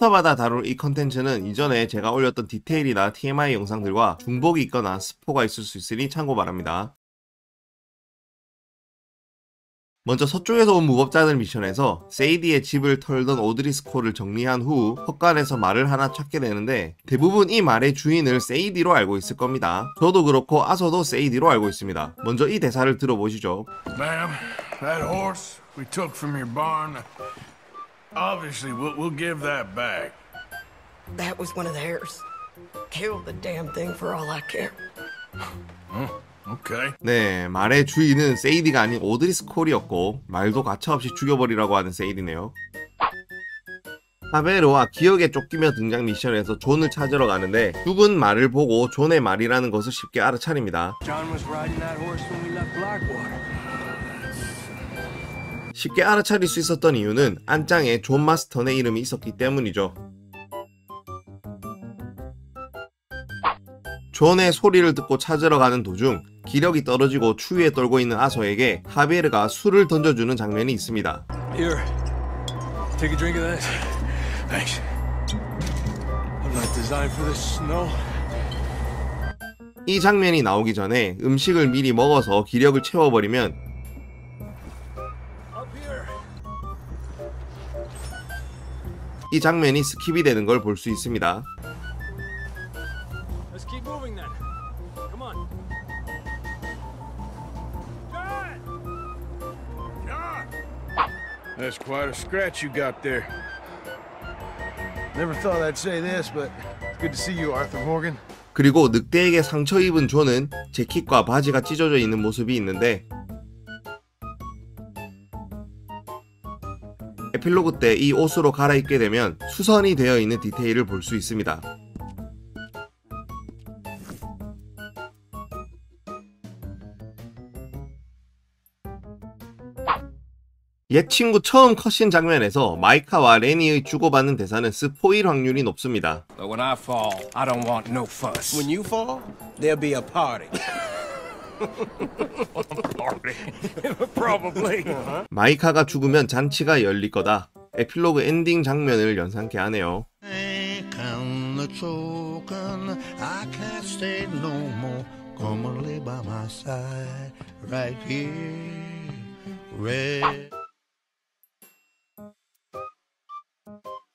챕터마다 다룰 이 컨텐츠는 이전에 제가 올렸던 디테일이나 TMI 영상들과 중복이 있거나 스포가 있을 수 있으니 참고 바랍니다. 먼저 서쪽에서 온 무법자들 미션에서 세이디의 집을 털던 오드리스코를 정리한 후 헛간에서 말을 하나 찾게 되는데 대부분 이 말의 주인을 세이디로 알고 있을 겁니다. 저도 그렇고 아서도 세이디로 알고 있습니다. 먼저 이 대사를 들어보시죠. Ma'am, that horse we took from your barn, obviously we'll, we'll give that back. That was one of theirs. Kill the damn thing for all I care. Okay. 네, 말의 주인은 세이디가 아닌 오드리 스콜이었고 말도 가차없이 죽여버리라고 하는 세이디네요. 하베로와 기억에 쫓기며 등장 미션에서 존을 찾으러 가는데 죽은 말을 보고 존의 말이라는 것을 쉽게 알아차립니다. John was riding that horse when we 쉽게 알아차릴 수 있었던 이유는 안장에 존 마스턴의 이름이 있었기 때문이죠. 존의 소리를 듣고 찾으러 가는 도중 기력이 떨어지고 추위에 떨고 있는 아서에게 하비에르가 술을 던져주는 장면이 있습니다. Here, take a drink of that. Thanks. I'm not designed for this snow. 이 장면이 나오기 전에 음식을 미리 먹어서 기력을 채워버리면 이 장면이 스킵이 되는 걸 볼 수 있습니다. Let's keep moving then. Come on. John! John! That's quite a scratch you got there. Never thought I'd say this, but it's good to see you, Arthur Morgan. 그리고 늑대에게 상처 입은 존은 재킷과 바지가 찢어져 있는 모습이 있는데 에필로그 때 이 옷으로 갈아입게 되면 수선이 되어 있는 디테일을 볼 수 있습니다. 옛 친구 처음 컷신 장면에서 마이카와 레니의 주고받는 대사는 스포일 확률이 높습니다. But when I fall, I don't want no fuss. When you fall, there'll be a party. Probably. 마이카가 죽으면 잔치가 열릴 거다. 에필로그 엔딩 장면을 연상케 하네요. Come the choking, I can't stay no more. Come and lay by my side, right here, red.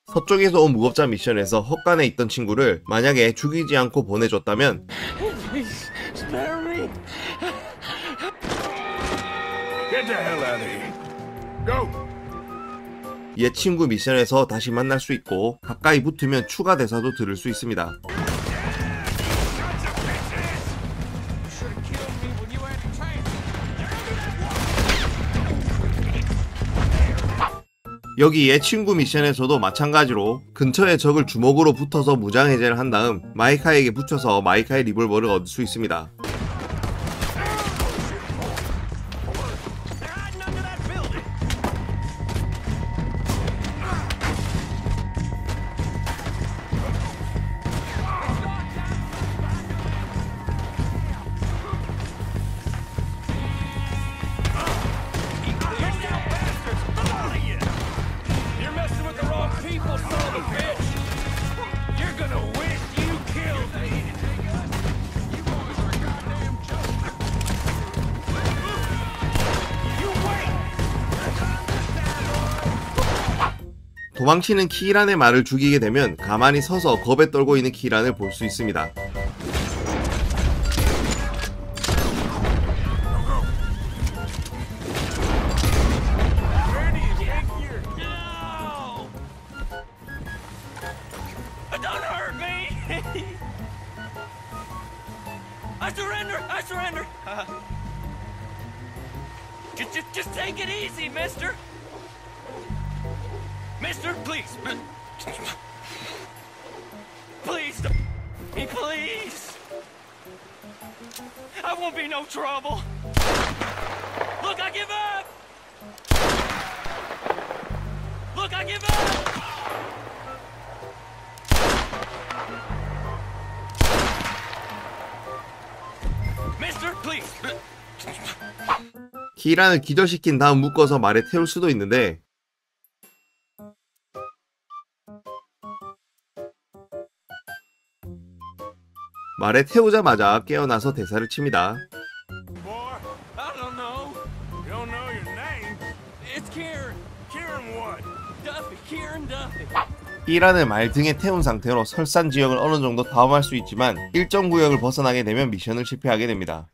서쪽에서 온 무법자 미션에서 헛간에 있던 친구를 만약에 죽이지 않고 보내줬다면 Spare me. Get the hell out of here. Go! 옛 친구 미션에서 다시 만날 수 있고 가까이 붙으면 추가 대사도 들을 수 있습니다. 여기 옛 친구 미션에서도 마찬가지로 근처의 적을 주먹으로 붙어서 무장해제를 한 다음 마이카에게 붙여서 마이카의 리볼버를 얻을 수 있습니다. 도망치는 키란의 말을 죽이게 되면 가만히 서서 겁에 떨고 있는 키란을 볼 수 있습니다. 기란을 기절시킨 다음 묶어서 말에 태울 수도 있는데. 말에 태우자마자 깨어나서 대사를 칩니다. 이란을 말 등에 태운 상태로 설산 지역을 어느 정도 다음할 수 있지만 일정 구역을 벗어나게 되면 미션을 실패하게 됩니다.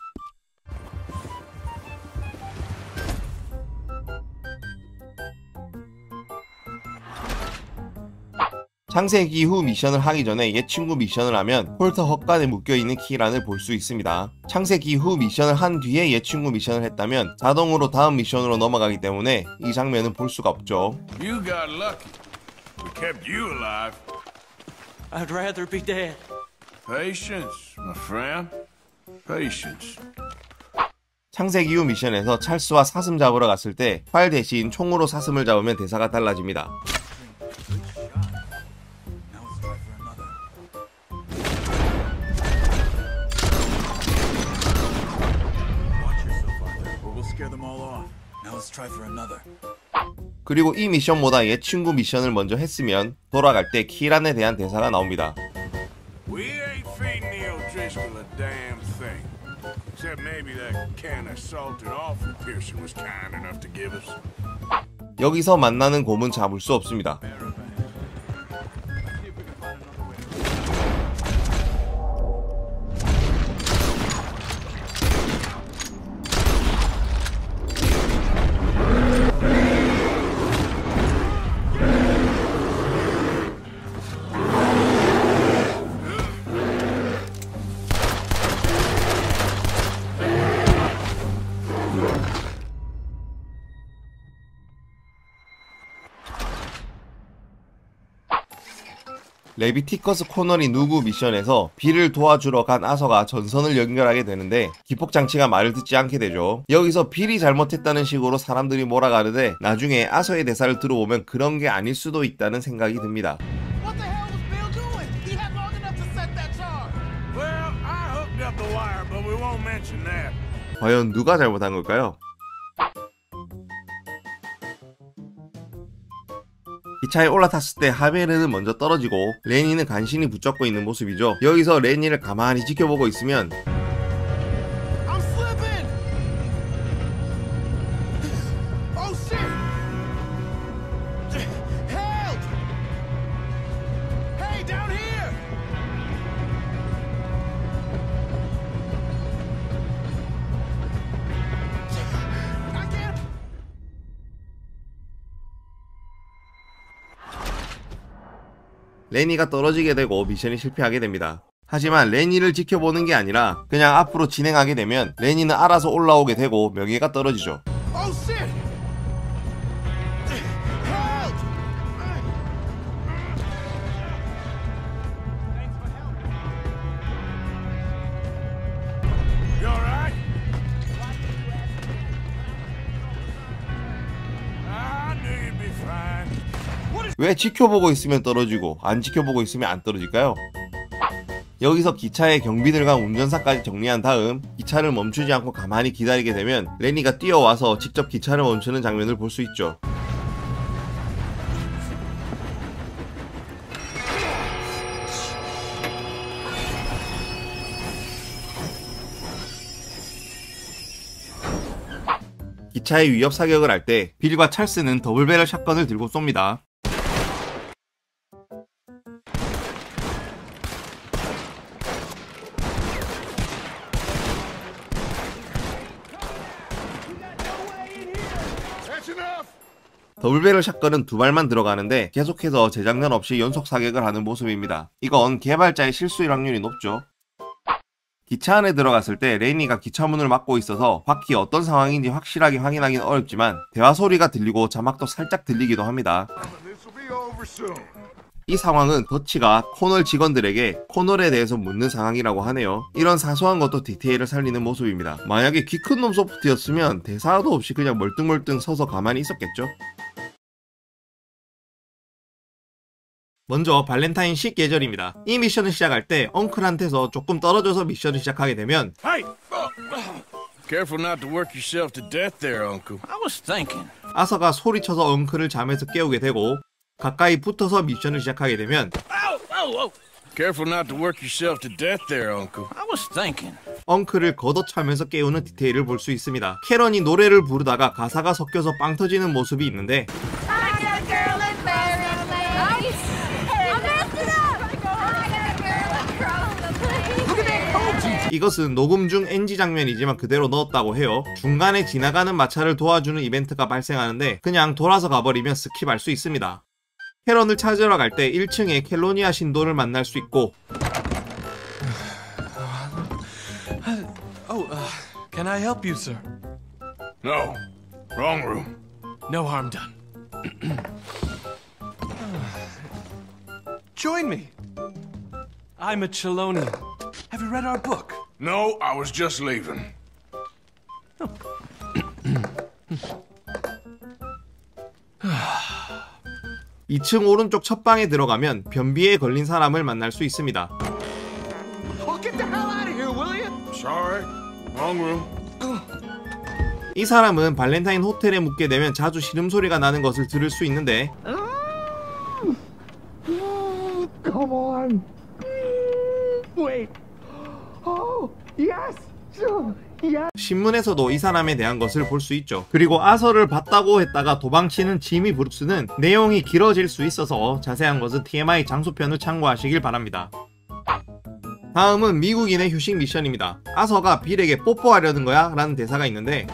창세기 후 미션을 하기 전에 옛 친구 미션을 하면 폴터 헛간에 묶여있는 키란을 볼 수 있습니다. 창세기 후 미션을 한 뒤에 옛 친구 미션을 했다면 자동으로 다음 미션으로 넘어가기 때문에 이 장면은 볼 수가 없죠. You got lucky. We kept you alive. I'd rather be dead. Patience, my friend. Patience. 창세기 후 미션에서 찰스와 사슴 잡으러 갔을 때 활 대신 총으로 사슴을 잡으면 대사가 달라집니다. 그리고 이 미션보다 옛 친구 미션을 먼저 했으면 돌아갈 때 키란에 대한 대사가 나옵니다. We ain't feeding Neil Driscoll a damn thing. Except maybe that can of salted offal Pearson was kind enough to give us. 여기서 만나는 곰은 잡을 수 없습니다. 레비티커스 콘월이 누구 미션에서 빌을 도와주러 간 아서가 전선을 연결하게 되는데 기폭장치가 말을 듣지 않게 되죠. 여기서 빌이 잘못했다는 식으로 사람들이 몰아가는데 나중에 아서의 대사를 들어보면 그런 게 아닐 수도 있다는 생각이 듭니다. What the hell was Bill doing? He had long enough to set that charge. Well, I hooked up the wire, but we won't mention that. 과연 누가 잘못한 걸까요? 기차에 올라탔을 때 하베르는 먼저 떨어지고 레니는 간신히 붙잡고 있는 모습이죠. 여기서 레니를 가만히 지켜보고 있으면 레니가 떨어지게 되고 미션이 실패하게 됩니다. 하지만 레니를 지켜보는 게 아니라 그냥 앞으로 진행하게 되면 레니는 알아서 올라오게 되고 명예가 떨어지죠. 왜 지켜보고 있으면 떨어지고 안 지켜보고 있으면 안 떨어질까요? 여기서 기차의 경비들과 운전사까지 정리한 다음 기차를 멈추지 않고 가만히 기다리게 되면 레니가 뛰어와서 직접 기차를 멈추는 장면을 볼 수 있죠. 기차의 위협 사격을 할 때 빌과 찰스는 double-barrel shotgun을 들고 쏩니다. double-barrel shotgun은 두 발만 들어가는데 계속해서 재장전 없이 연속 사격을 하는 모습입니다. 이건 개발자의 실수일 확률이 높죠. 기차 안에 들어갔을 때 레니가 기차 문을 막고 있어서 밖이 어떤 상황인지 확실하게 확인하기는 어렵지만 대화 소리가 들리고 자막도 살짝 들리기도 합니다. 이 상황은 더치가 콘월 직원들에게 콘월에 대해서 묻는 상황이라고 하네요. 이런 사소한 것도 디테일을 살리는 모습입니다. 만약에 키 큰 놈 소프트였으면 대사도 없이 그냥 멀뚱멀뚱 서서 가만히 있었겠죠? 먼저 발렌타인식 계절입니다. 이 미션을 시작할 때 엉클한테서 조금 떨어져서 미션을 시작하게 되면. 아서가 소리쳐서 엉클을 잠에서 깨우게 되고 가까이 붙어서 미션을 시작하게 되면 Oh, oh, oh. Careful not to work yourself to death there, Uncle. I was thinking. 엉클을 걷어차면서 깨우는 디테일을 볼 수 있습니다. 캐런이 노래를 부르다가 가사가 섞여서 빵 터지는 모습이 있는데 이것은 녹음 중 NG 장면이지만 그대로 넣었다고 해요. 중간에 지나가는 마차를 도와주는 이벤트가 발생하는데 그냥 돌아서 가버리면 스킵할 수 있습니다. 캐런을 찾으러 갈 때 1층에 켈로니아 신도를 만날 수 있고 Oh, uh, can I help you, sir? No. Wrong room. No harm done. Join me. I'm a Chelonian. Have you read our book? No, I was just leaving. 2층 오른쪽 첫 방에 들어가면 변비에 걸린 사람을 만날 수 있습니다. Oh, get the hell out of here, will you? Sorry. Wrong room. 이 사람은 발렌타인 호텔에 묵게 되면 자주 시름소리가 나는 것을 들을 수 있는데 Come on. Wait. Oh, yes. Yes. 신문에서도 이 사람에 대한 것을 볼 수 있죠. 그리고 아서를 봤다고 했다가 도망치는 지미 브룩스는 내용이 길어질 수 있어서 자세한 것은 TMI 장소편을 참고하시길 바랍니다. 다음은 미국인의 휴식 미션입니다. 아서가 빌에게 뽀뽀하려는 거야? 라는 대사가 있는데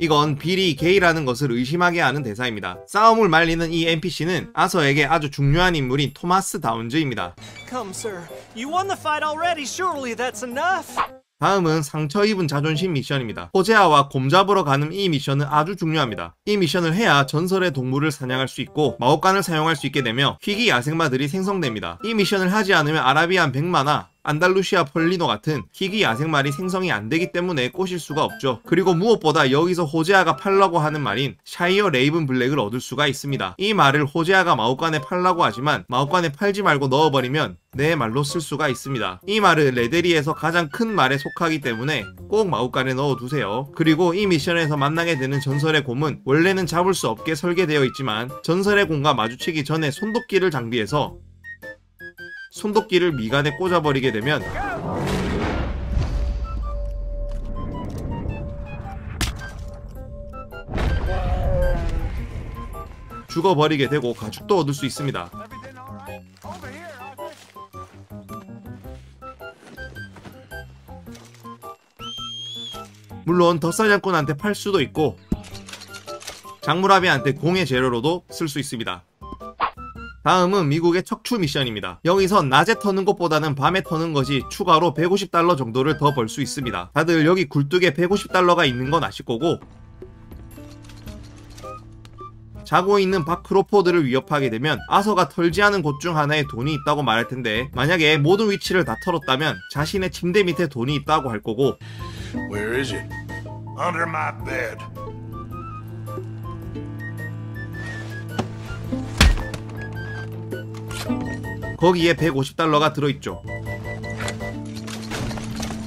이건 빌이 게이라는 것을 의심하게 하는 대사입니다. 싸움을 말리는 이 NPC는 아서에게 아주 중요한 인물인 토마스 다운즈입니다. Come, sir. You won the fight already. Surely that's enough. 다음은 상처 입은 자존심 미션입니다. 호제아와 곰 잡으러 가는 이 미션은 아주 중요합니다. 이 미션을 해야 전설의 동물을 사냥할 수 있고 마구간을 사용할 수 있게 되며 희귀 야생마들이 생성됩니다. 이 미션을 하지 않으면 아라비안 백마나 안달루시아 펄리노 같은 희귀 야생말이 생성이 안 되기 때문에 꼬실 수가 없죠. 그리고 무엇보다 여기서 호제아가 팔라고 하는 말인 샤이어 레이븐 블랙을 얻을 수가 있습니다. 이 말을 호제아가 마구간에 팔라고 하지만 마구간에 팔지 말고 넣어버리면 내 말로 쓸 수가 있습니다. 이 말은 레데리에서 가장 큰 말에 속하기 때문에 꼭 마법관에 넣어두세요. 그리고 이 미션에서 만나게 되는 전설의 곰은 원래는 잡을 수 없게 설계되어 있지만 전설의 곰과 마주치기 전에 손도끼를 장비해서 손도끼를 미간에 꽂아버리게 되면 죽어버리게 되고 가죽도 얻을 수 있습니다. 물론 덧사냥꾼한테 팔 수도 있고 장무라비한테 공의 재료로도 쓸 수 있습니다. 다음은 미국의 척추 미션입니다. 여기서 낮에 터는 것보다는 밤에 터는 것이 추가로 150달러 정도를 더 벌 수 있습니다. 다들 여기 굴뚝에 150달러가 있는 건 아실 거고 자고 있는 박 크로포드를 위협하게 되면 아서가 털지 않은 곳 중 하나에 돈이 있다고 말할 텐데 만약에 모든 위치를 다 털었다면 자신의 침대 밑에 돈이 있다고 할 거고 거기에 150달러가 들어있죠.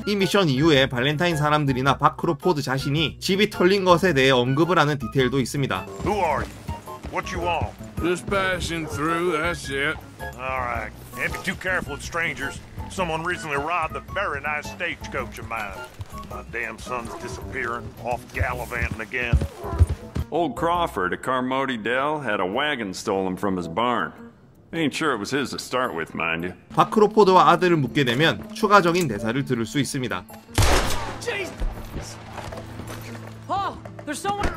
이 미션 이후에 발렌타인 사람들이나 바크로포드 자신이 집이 털린 것에 대해 언급을 하는 디테일도 있습니다. Who are you? What you want? Just passing through, that's it. All right. And be too careful with strangers. Someone recently robbed a very nice stagecoach of mine. My damn son's disappearing, off gallivanting again. Old Crawford at Carmody Dell had a wagon stolen from his barn. Ain't sure it was his to start with, mind you. 바크로포드와 아들을 묻게 되면 추가적인 대사를 들을 수 있습니다. Jesus! Paul, there's someone.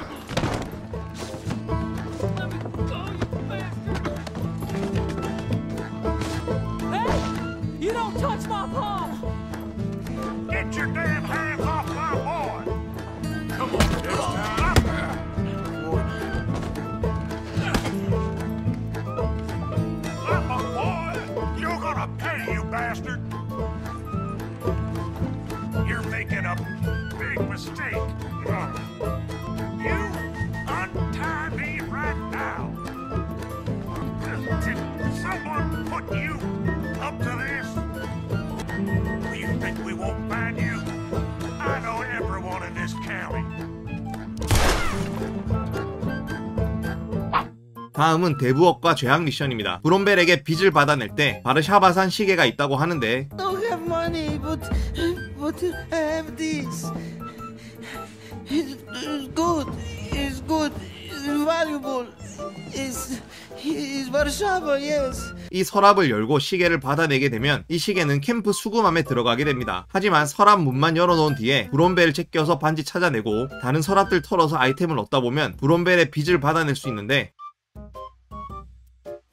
Let me go, you bastard! Hey! You don't touch my Paul! Get your damn hands 다음은 대부업과 죄악 미션입니다. 브롬벨에게 빚을 받아낼 때 바르샤바산 시계가 있다고 하는데 It's, it's good. It's good. It's valuable. It's it's Warsaw, yes. 이 서랍을 열고 시계를 받아내게 되면 이 시계는 캠프 수금함에 들어가게 됩니다. 하지만 서랍 문만 열어놓은 뒤에 브롬벨을 제껴서 반지 찾아내고 다른 서랍들 털어서 아이템을 얻다 보면 브롬벨의 빚을 받아낼 수 있는데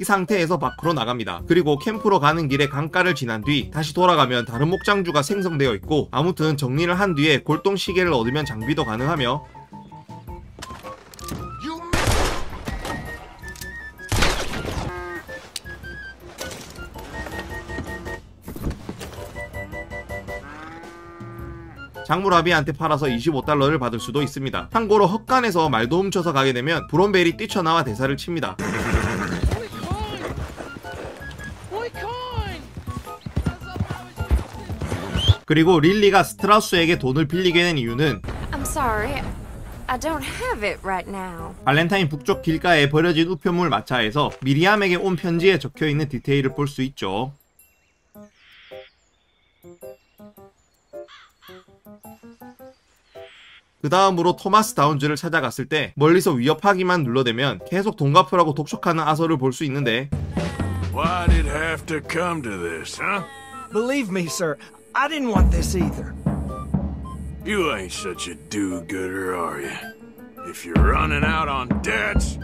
이 상태에서 밖으로 나갑니다. 그리고 캠프로 가는 길에 강가를 지난 뒤 다시 돌아가면 다른 목장주가 생성되어 있고 아무튼 정리를 한 뒤에 골동 시계를 얻으면 장비도 가능하며 장무라비한테 팔아서 25달러를 받을 수도 있습니다. 참고로 헛간에서 말도 훔쳐서 가게 되면 브롬벨이 뛰쳐나와 대사를 칩니다. 그리고 릴리가 스트라우스에게 돈을 빌리게 된 이유는 I'm sorry. I don't have it right now. 발렌타인 북쪽 길가에 버려진 우표물 마차에서 미리암에게 온 편지에 적혀 있는 디테일을 볼 수 있죠. 그 다음으로 토마스 다운즈를 찾아갔을 때 멀리서 위협하기만 눌러대면 계속 돈 갚으라고 독촉하는 아서를 볼 수 있는데 Why did it have to come to this, huh? Believe me, sir, I didn't want this either. You ain't such a do-gooder, are you? If you're running out on debts,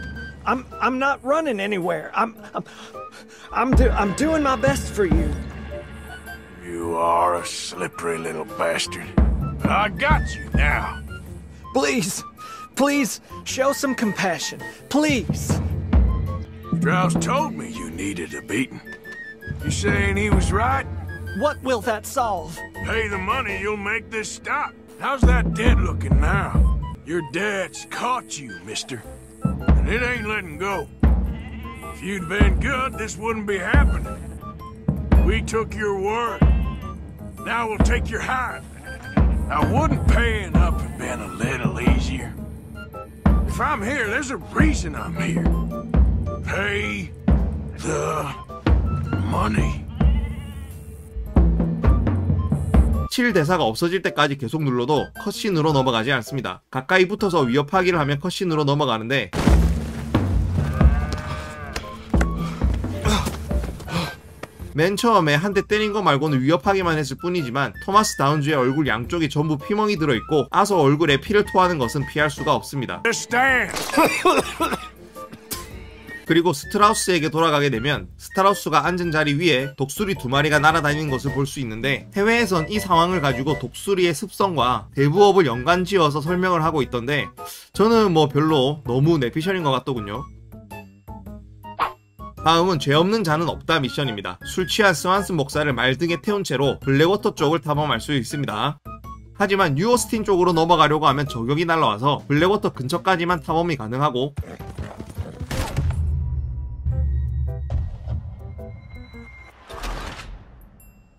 I'm I'm not running anywhere. I'm I'm I'm, do, I'm doing my best for you. you are a slippery little bastard. I got you now. Please, please show some compassion. Please. Strauss told me you needed a beating. You saying he was right? What will that solve? Pay the money, you'll make this stop. How's that dead looking now? Your dad's caught you, mister. And it ain't letting go. If you'd been good, this wouldn't be happening. We took your word. Now we'll take your hide. Now, wouldn't paying up have been a little easier? If I'm here, there's a reason I'm here. Pay the money. 7 대사가 없어질 때까지 계속 눌러도 컷신으로 넘어가지 않습니다. 가까이 붙어서 위협하기를 하면 컷신으로 넘어가는데 맨 처음에 한 대 때린 거 말고는 위협하기만 했을 뿐이지만 토마스 다운즈의 얼굴 양쪽이 전부 피멍이 들어있고 아서 얼굴에 피를 토하는 것은 피할 수가 없습니다. 그리고 스트라우스에게 돌아가게 되면 스트라우스가 앉은 자리 위에 독수리 두 마리가 날아다니는 것을 볼 수 있는데 해외에선 이 상황을 가지고 독수리의 습성과 대부업을 연관지어서 설명을 하고 있던데 저는 뭐 별로 너무 내피셜인 것 같더군요. 다음은 죄 없는 자는 없다 미션입니다. 술 취한 스완슨 목사를 말등에 태운 채로 블랙워터 쪽을 탐험할 수 있습니다. 하지만 뉴오스틴 쪽으로 넘어가려고 하면 저격이 날라와서 블랙워터 근처까지만 탐험이 가능하고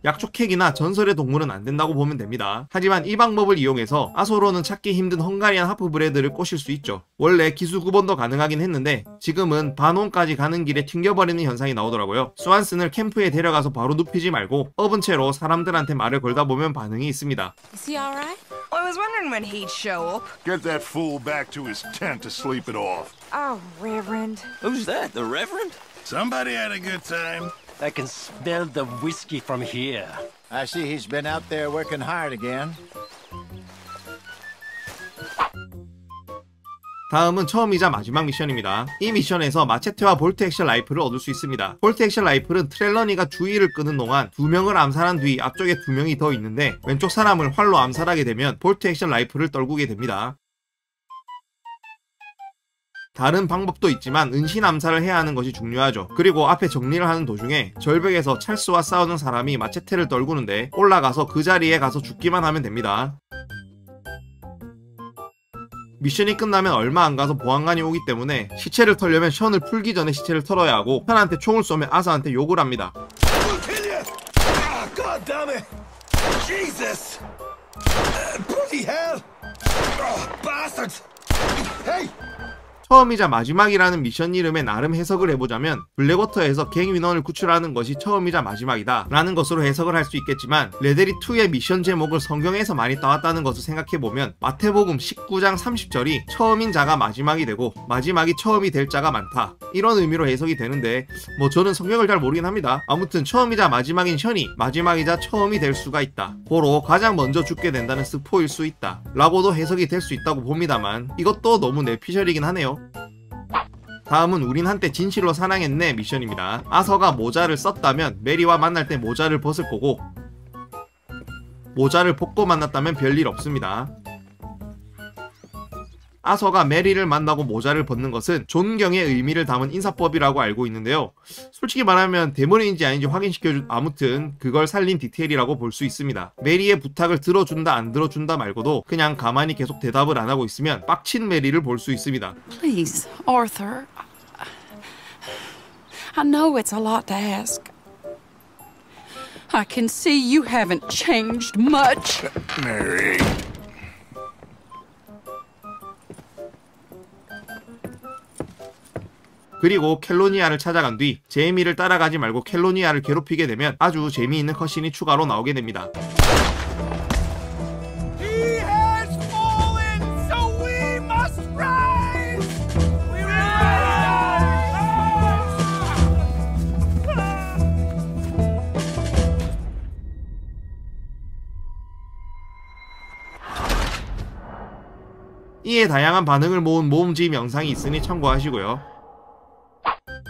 약초캐기나 전설의 동물은 안 된다고 보면 됩니다. 하지만 이 방법을 이용해서 아소로는 찾기 힘든 헝가리안 하프 브레드를 꼬실 수 있죠. 원래 기수 구번도 가능하긴 했는데 지금은 반원까지 가는 길에 튕겨버리는 현상이 나오더라고요. 스완슨을 캠프에 데려가서 바로 눕히지 말고 업은 채로 사람들한테 말을 걸다 보면 반응이 있습니다. Is he alright? I was wondering when he'd show up. Get that fool back to his tent to sleep it off. Oh, Reverend. Who's that? The Reverend? Somebody had a good time. I can smell the whiskey from here. I see he's been out there working hard again. 다음은 처음이자 마지막 미션입니다. 이 미션에서 마체테와 bolt action 라이플을 얻을 수 있습니다. bolt action 라이플은 트렐러니가 주의를 끄는 동안 두 명을 암살한 뒤 앞쪽에 두 명이 더 있는데 왼쪽 사람을 활로 암살하게 되면 bolt action 라이플을 떨구게 됩니다. 다른 방법도 있지만 은신 암살을 해야 하는 것이 중요하죠. 그리고 앞에 정리를 하는 도중에 절벽에서 찰스와 싸우는 사람이 마체테를 떨구는데 올라가서 그 자리에 가서 죽기만 하면 됩니다. 미션이 끝나면 얼마 안 가서 보안관이 오기 때문에 시체를 털려면 션을 풀기 전에 시체를 털어야 하고 션한테 총을 쏘면 아사한테 욕을 합니다. 처음이자 마지막이라는 미션 이름에 나름 해석을 해보자면 블랙워터에서 갱 일원을 구출하는 것이 처음이자 마지막이다 라는 것으로 해석을 할 수 있겠지만 레데리2의 미션 제목을 성경에서 많이 따왔다는 것을 생각해보면 마태복음 19장 30절이 처음인 자가 마지막이 되고 마지막이 처음이 될 자가 많다 이런 의미로 해석이 되는데 뭐 저는 성경을 잘 모르긴 합니다. 아무튼 처음이자 마지막인 션이 마지막이자 처음이 될 수가 있다. 고로 가장 먼저 죽게 된다는 스포일 수 있다 라고도 해석이 될 수 있다고 봅니다만 이것도 너무 뇌피셜이긴 하네요 다음은 우린 한때 진실로 사랑했네 미션입니다. 아서가 모자를 썼다면 메리와 만날 때 모자를 벗을 거고 모자를 벗고 만났다면 별일 없습니다. 아서가 메리를 만나고 모자를 벗는 것은 존경의 의미를 담은 인사법이라고 알고 있는데요. 솔직히 말하면 대머리인지 아닌지 확인시켜준 아무튼 그걸 살린 디테일이라고 볼 수 있습니다. 메리의 부탁을 들어준다 안 들어준다 말고도 그냥 가만히 계속 대답을 안 하고 있으면 빡친 메리를 볼 수 있습니다. Please, Arthur. I know it's a lot to ask. I can see you haven't changed much. Mary. 그리고 켈로니아를 찾아간 뒤 제이미를 따라가지 말고 켈로니아를 괴롭히게 되면 아주 재미있는 컷신이 추가로 나오게 됩니다. 이에 다양한 반응을 모은 모음집 영상이 있으니 참고하시고요.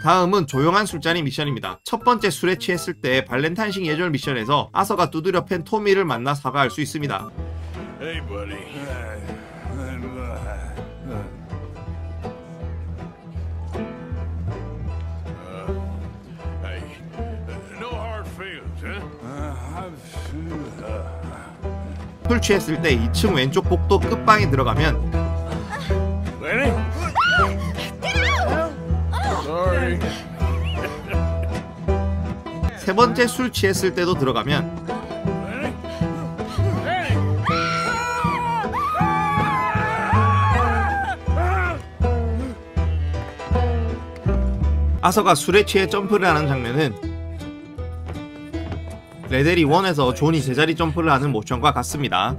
다음은 조용한 술자리 미션입니다. 첫 번째 술에 취했을 때 발렌타인식 예절 미션에서 아서가 두드려 팬 토미를 만나 사과할 수 있습니다. Hey? 술 취했을 때 2층 왼쪽 복도 끝방에 들어가면. 세 번째 술 취했을 때도 들어가면 아서가 술에 취해 점프를 하는 장면은 레데리 1에서 존이 제자리 점프를 하는 모션과 같습니다.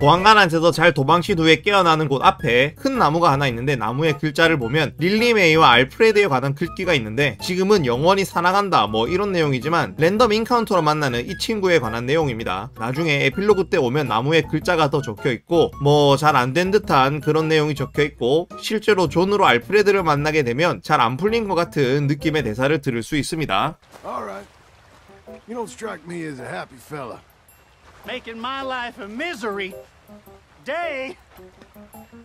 보안관한테서 잘 도망친 후에 깨어나는 곳 앞에 큰 나무가 하나 있는데 나무의 글자를 보면 릴리 메이와 알프레드에 관한 글귀가 있는데 지금은 영원히 살아간다 뭐 이런 내용이지만 random encounter로 만나는 이 친구에 관한 내용입니다. 나중에 에필로그 때 오면 나무에 글자가 더 적혀 있고 뭐 잘 안 된 듯한 그런 내용이 적혀 있고 실제로 존으로 알프레드를 만나게 되면 잘 안 풀린 것 같은 느낌의 대사를 들을 수 있습니다. Making my life a misery day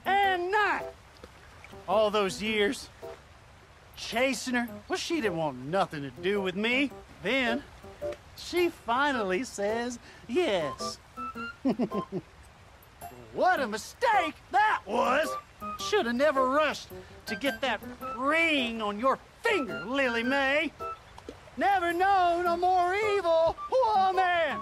and night. All those years chasing her. Well, she didn't want nothing to do with me. Then she finally says yes. what a mistake that was! Should have never rushed to get that ring on your finger, Lily May. Never known a more evil woman.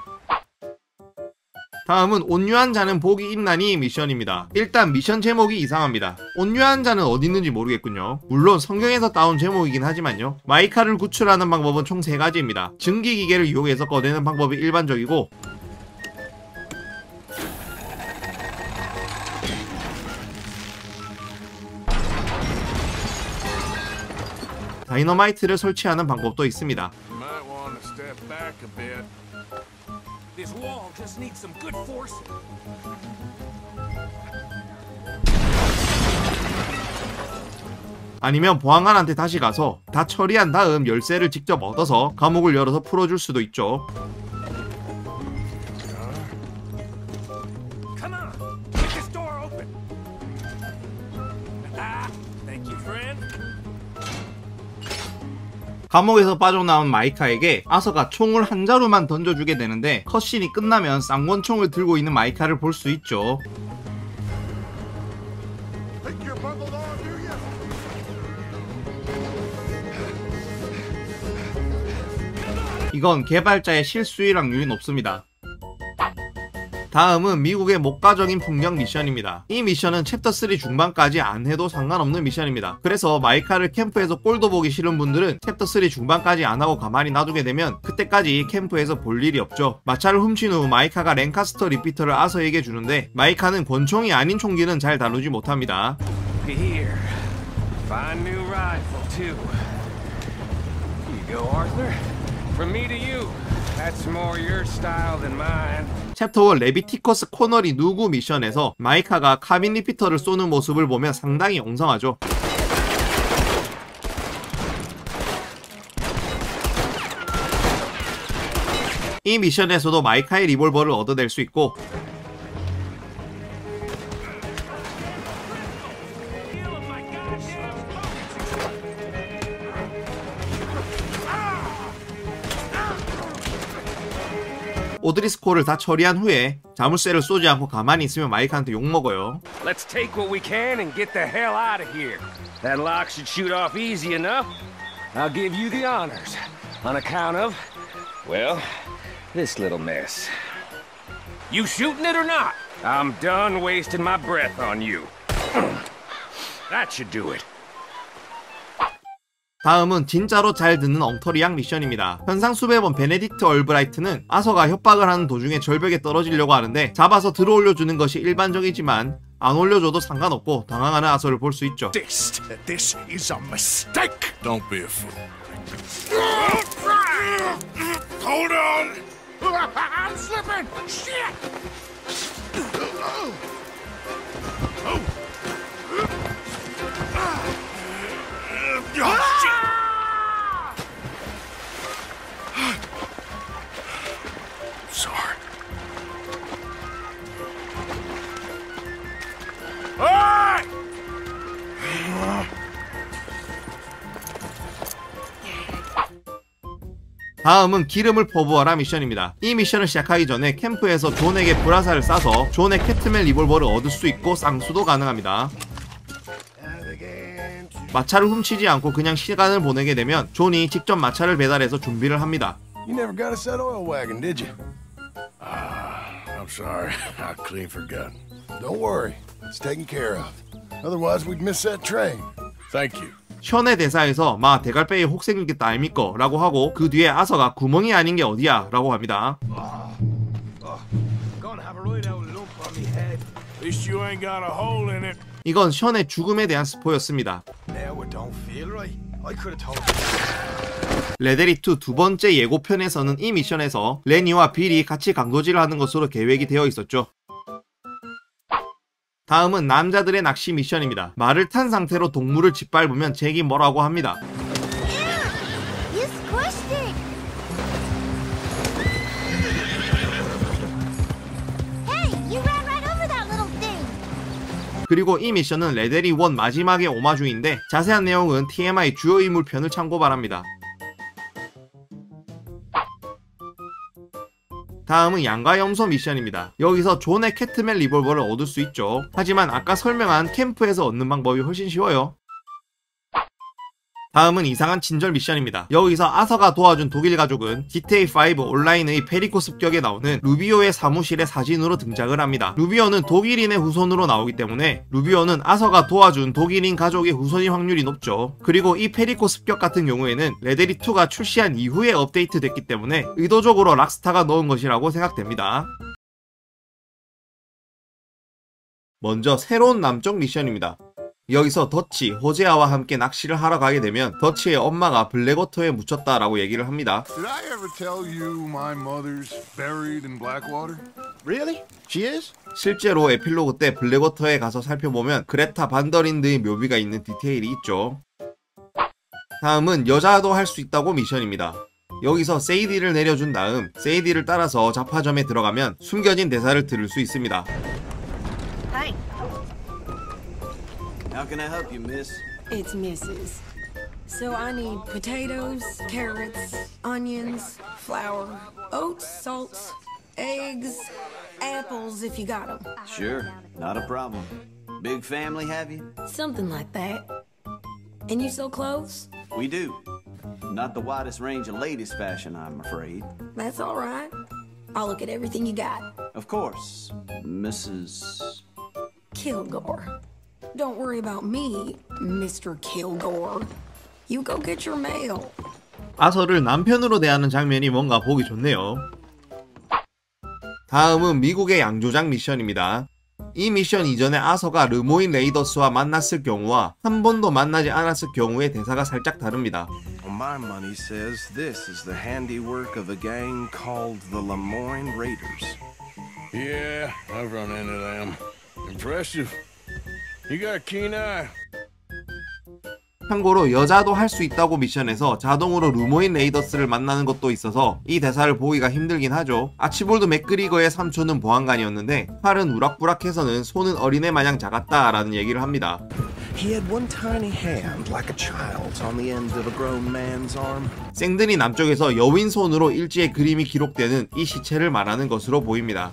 다음은 온유한 자는 복이 있나니 미션입니다. 일단 미션 제목이 이상합니다. 온유한 자는 어디 있는지 모르겠군요. 물론 성경에서 따온 제목이긴 하지만요. 마이카를 구출하는 방법은 총 3가지입니다. 증기기계를 이용해서 꺼내는 방법이 일반적이고 다이너마이트를 설치하는 방법도 있습니다. This wall just needs some good forcing. 아니면 보안관한테 다시 가서 다 처리한 다음 열쇠를 직접 얻어서 감옥을 열어서 풀어줄 수도 있죠. 감옥에서 빠져나온 마이카에게 아서가 총을 한 자루만 던져주게 되는데 cutscene이 끝나면 쌍권총을 들고 있는 마이카를 볼 수 있죠. 이건 개발자의 실수일 확률이 높습니다. 다음은 미국의 목가적인 풍경 미션입니다. 이 미션은 챕터 3 중반까지 안 해도 상관없는 미션입니다. 그래서 마이카를 캠프에서 꼴도 보기 싫은 분들은 챕터 3 중반까지 안 하고 가만히 놔두게 되면 그때까지 캠프에서 볼 일이 없죠. 마차를 훔친 후 마이카가 Lancaster repeater를 아서에게 주는데 마이카는 권총이 아닌 총기는 잘 다루지 못합니다. Go, Arthur. From me to you. That's more your style than mine. 챕터 1 레비티커스 콘월이 누구 미션에서 마이카가 carbine repeater를 쏘는 모습을 보면 상당히 엉성하죠. 이 미션에서도 마이카의 리볼버를 얻어낼 수 있고 오드리스코를 다 처리한 후에 자물쇠를 쏘지 않고 가만히 있으면 마이카한테 욕먹어요. Let's take what we can and get the hell out of here. That lock should shoot off easy enough. I'll give you the honors. On account of, well, this little mess. You shooting it or not? I'm done wasting my breath on you. that should do it. 다음은 진짜로 잘 듣는 엉터리양 미션입니다. 현상 수배본 베네딕트 얼브라이트는 아서가 협박을 하는 도중에 절벽에 떨어지려고 하는데 잡아서 들어 올려주는 것이 일반적이지만 안 올려줘도 상관없고 당황하는 아서를 볼 수 있죠. This, this is a mistake. Don't be a fool. Hold on. I'm slipping. Shit. 다음은 기름을 퍼부어라 미션입니다. 이 미션을 시작하기 전에 캠프에서 존에게 불화살을 쏴서 존의 Cattleman 리볼버를 얻을 수 있고 쌍수도 가능합니다. 마차를 훔치지 않고 그냥 시간을 보내게 되면 존이 직접 마차를 배달해서 준비를 합니다. You never got us that oil wagon, did you? Ah, I'm sorry. I clean forgot. Don't worry. It's taken care of. Otherwise, we'd miss that train. Thank you. 션의 대사에서 마 대갈빡에 혹 생기겠다 아닙니까? 라고 하고 그 뒤에 아서가 구멍이 안 난 게 어디야? 라고 합니다. A. At least you ain't got a hole in it. 이건 션의 죽음에 대한 스포였습니다. Now it don't feel right. I could have told you. 레데리2 두 번째 예고편에서는 이 미션에서 레니와 빌이 같이 강도질을 하는 것으로 계획이 되어 있었죠. 다음은 남자들의 낚시 미션입니다. 말을 탄 상태로 동물을 짓밟으면 잭이 뭐라고 합니다. 그리고 이 미션은 레데리 1 마지막의 오마주인데 자세한 내용은 TMI 주요 인물 편을 참고 바랍니다. 다음은 양과 염소 미션입니다. 여기서 존의 Cattleman 리볼버를 얻을 수 있죠. 하지만 아까 설명한 캠프에서 얻는 방법이 훨씬 쉬워요. 다음은 이상한 친절 미션입니다. 여기서 아서가 도와준 독일 가족은 GTA5 온라인의 페리코 습격에 나오는 루비오의 사무실의 사진으로 등장을 합니다. 루비오는 독일인의 후손으로 나오기 때문에 루비오는 아서가 도와준 독일인 가족의 후손일 확률이 높죠. 그리고 이 페리코 습격 같은 경우에는 레데리2가 출시한 이후에 업데이트 됐기 때문에 의도적으로 락스타가 넣은 것이라고 생각됩니다. 먼저 새로운 남쪽 미션입니다. 여기서 더치, 호제아와 함께 낚시를 하러 가게 되면 더치의 엄마가 블랙워터에 묻혔다라고 얘기를 합니다. Did I ever tell you my mother's buried in Blackwater? Really? She is? 실제로 에필로그 때 블랙워터에 가서 살펴보면 그레타 반더린드의 묘비가 있는 디테일이 있죠. 다음은 여자도 할 수 있다고 미션입니다. 여기서 세이디를 내려준 다음 세이디를 따라서 잡화점에 들어가면 숨겨진 대사를 들을 수 있습니다. How can I help you, miss? It's Mrs. So I need potatoes, carrots, onions, flour, oats, salts, eggs, apples if you got them. Sure, not a problem. Big family, have you? Something like that. And you sell clothes? We do. Not the widest range of ladies' fashion, I'm afraid. That's all right. I'll look at everything you got. Of course, Mrs. Kilgore. Don't worry about me, Mr. Kilgore. You go get your mail. 아서를 남편으로 대하는 장면이 뭔가 보기 좋네요. 다음은 미국의 양조장 미션입니다. 이 미션 이전에 아서가 르모인 레이더스와 만났을 경우와 한 번도 만나지 않았을 경우의 대사가 살짝 다릅니다. My money says this is the handiwork of a gang called the Lemoyne Raiders. Yeah, I've run into them. Impressive. You got a keen eye. 참고로 여자도 할 수 있다고 미션에서 자동으로 루모인 레이더스를 만나는 것도 있어서 이 대사를 보기가 힘들긴 하죠. 아치볼드 맥그리거의 삼촌은 보안관이었는데 팔은 우락부락해서는 손은 어린애 마냥 작았다라는 얘기를 합니다. He had one tiny hand, like a child's, on the end of a grown man's arm. 생드니 남쪽에서 여윈 손으로 일지의 그림이 기록되는 이 시체를 말하는 것으로 보입니다.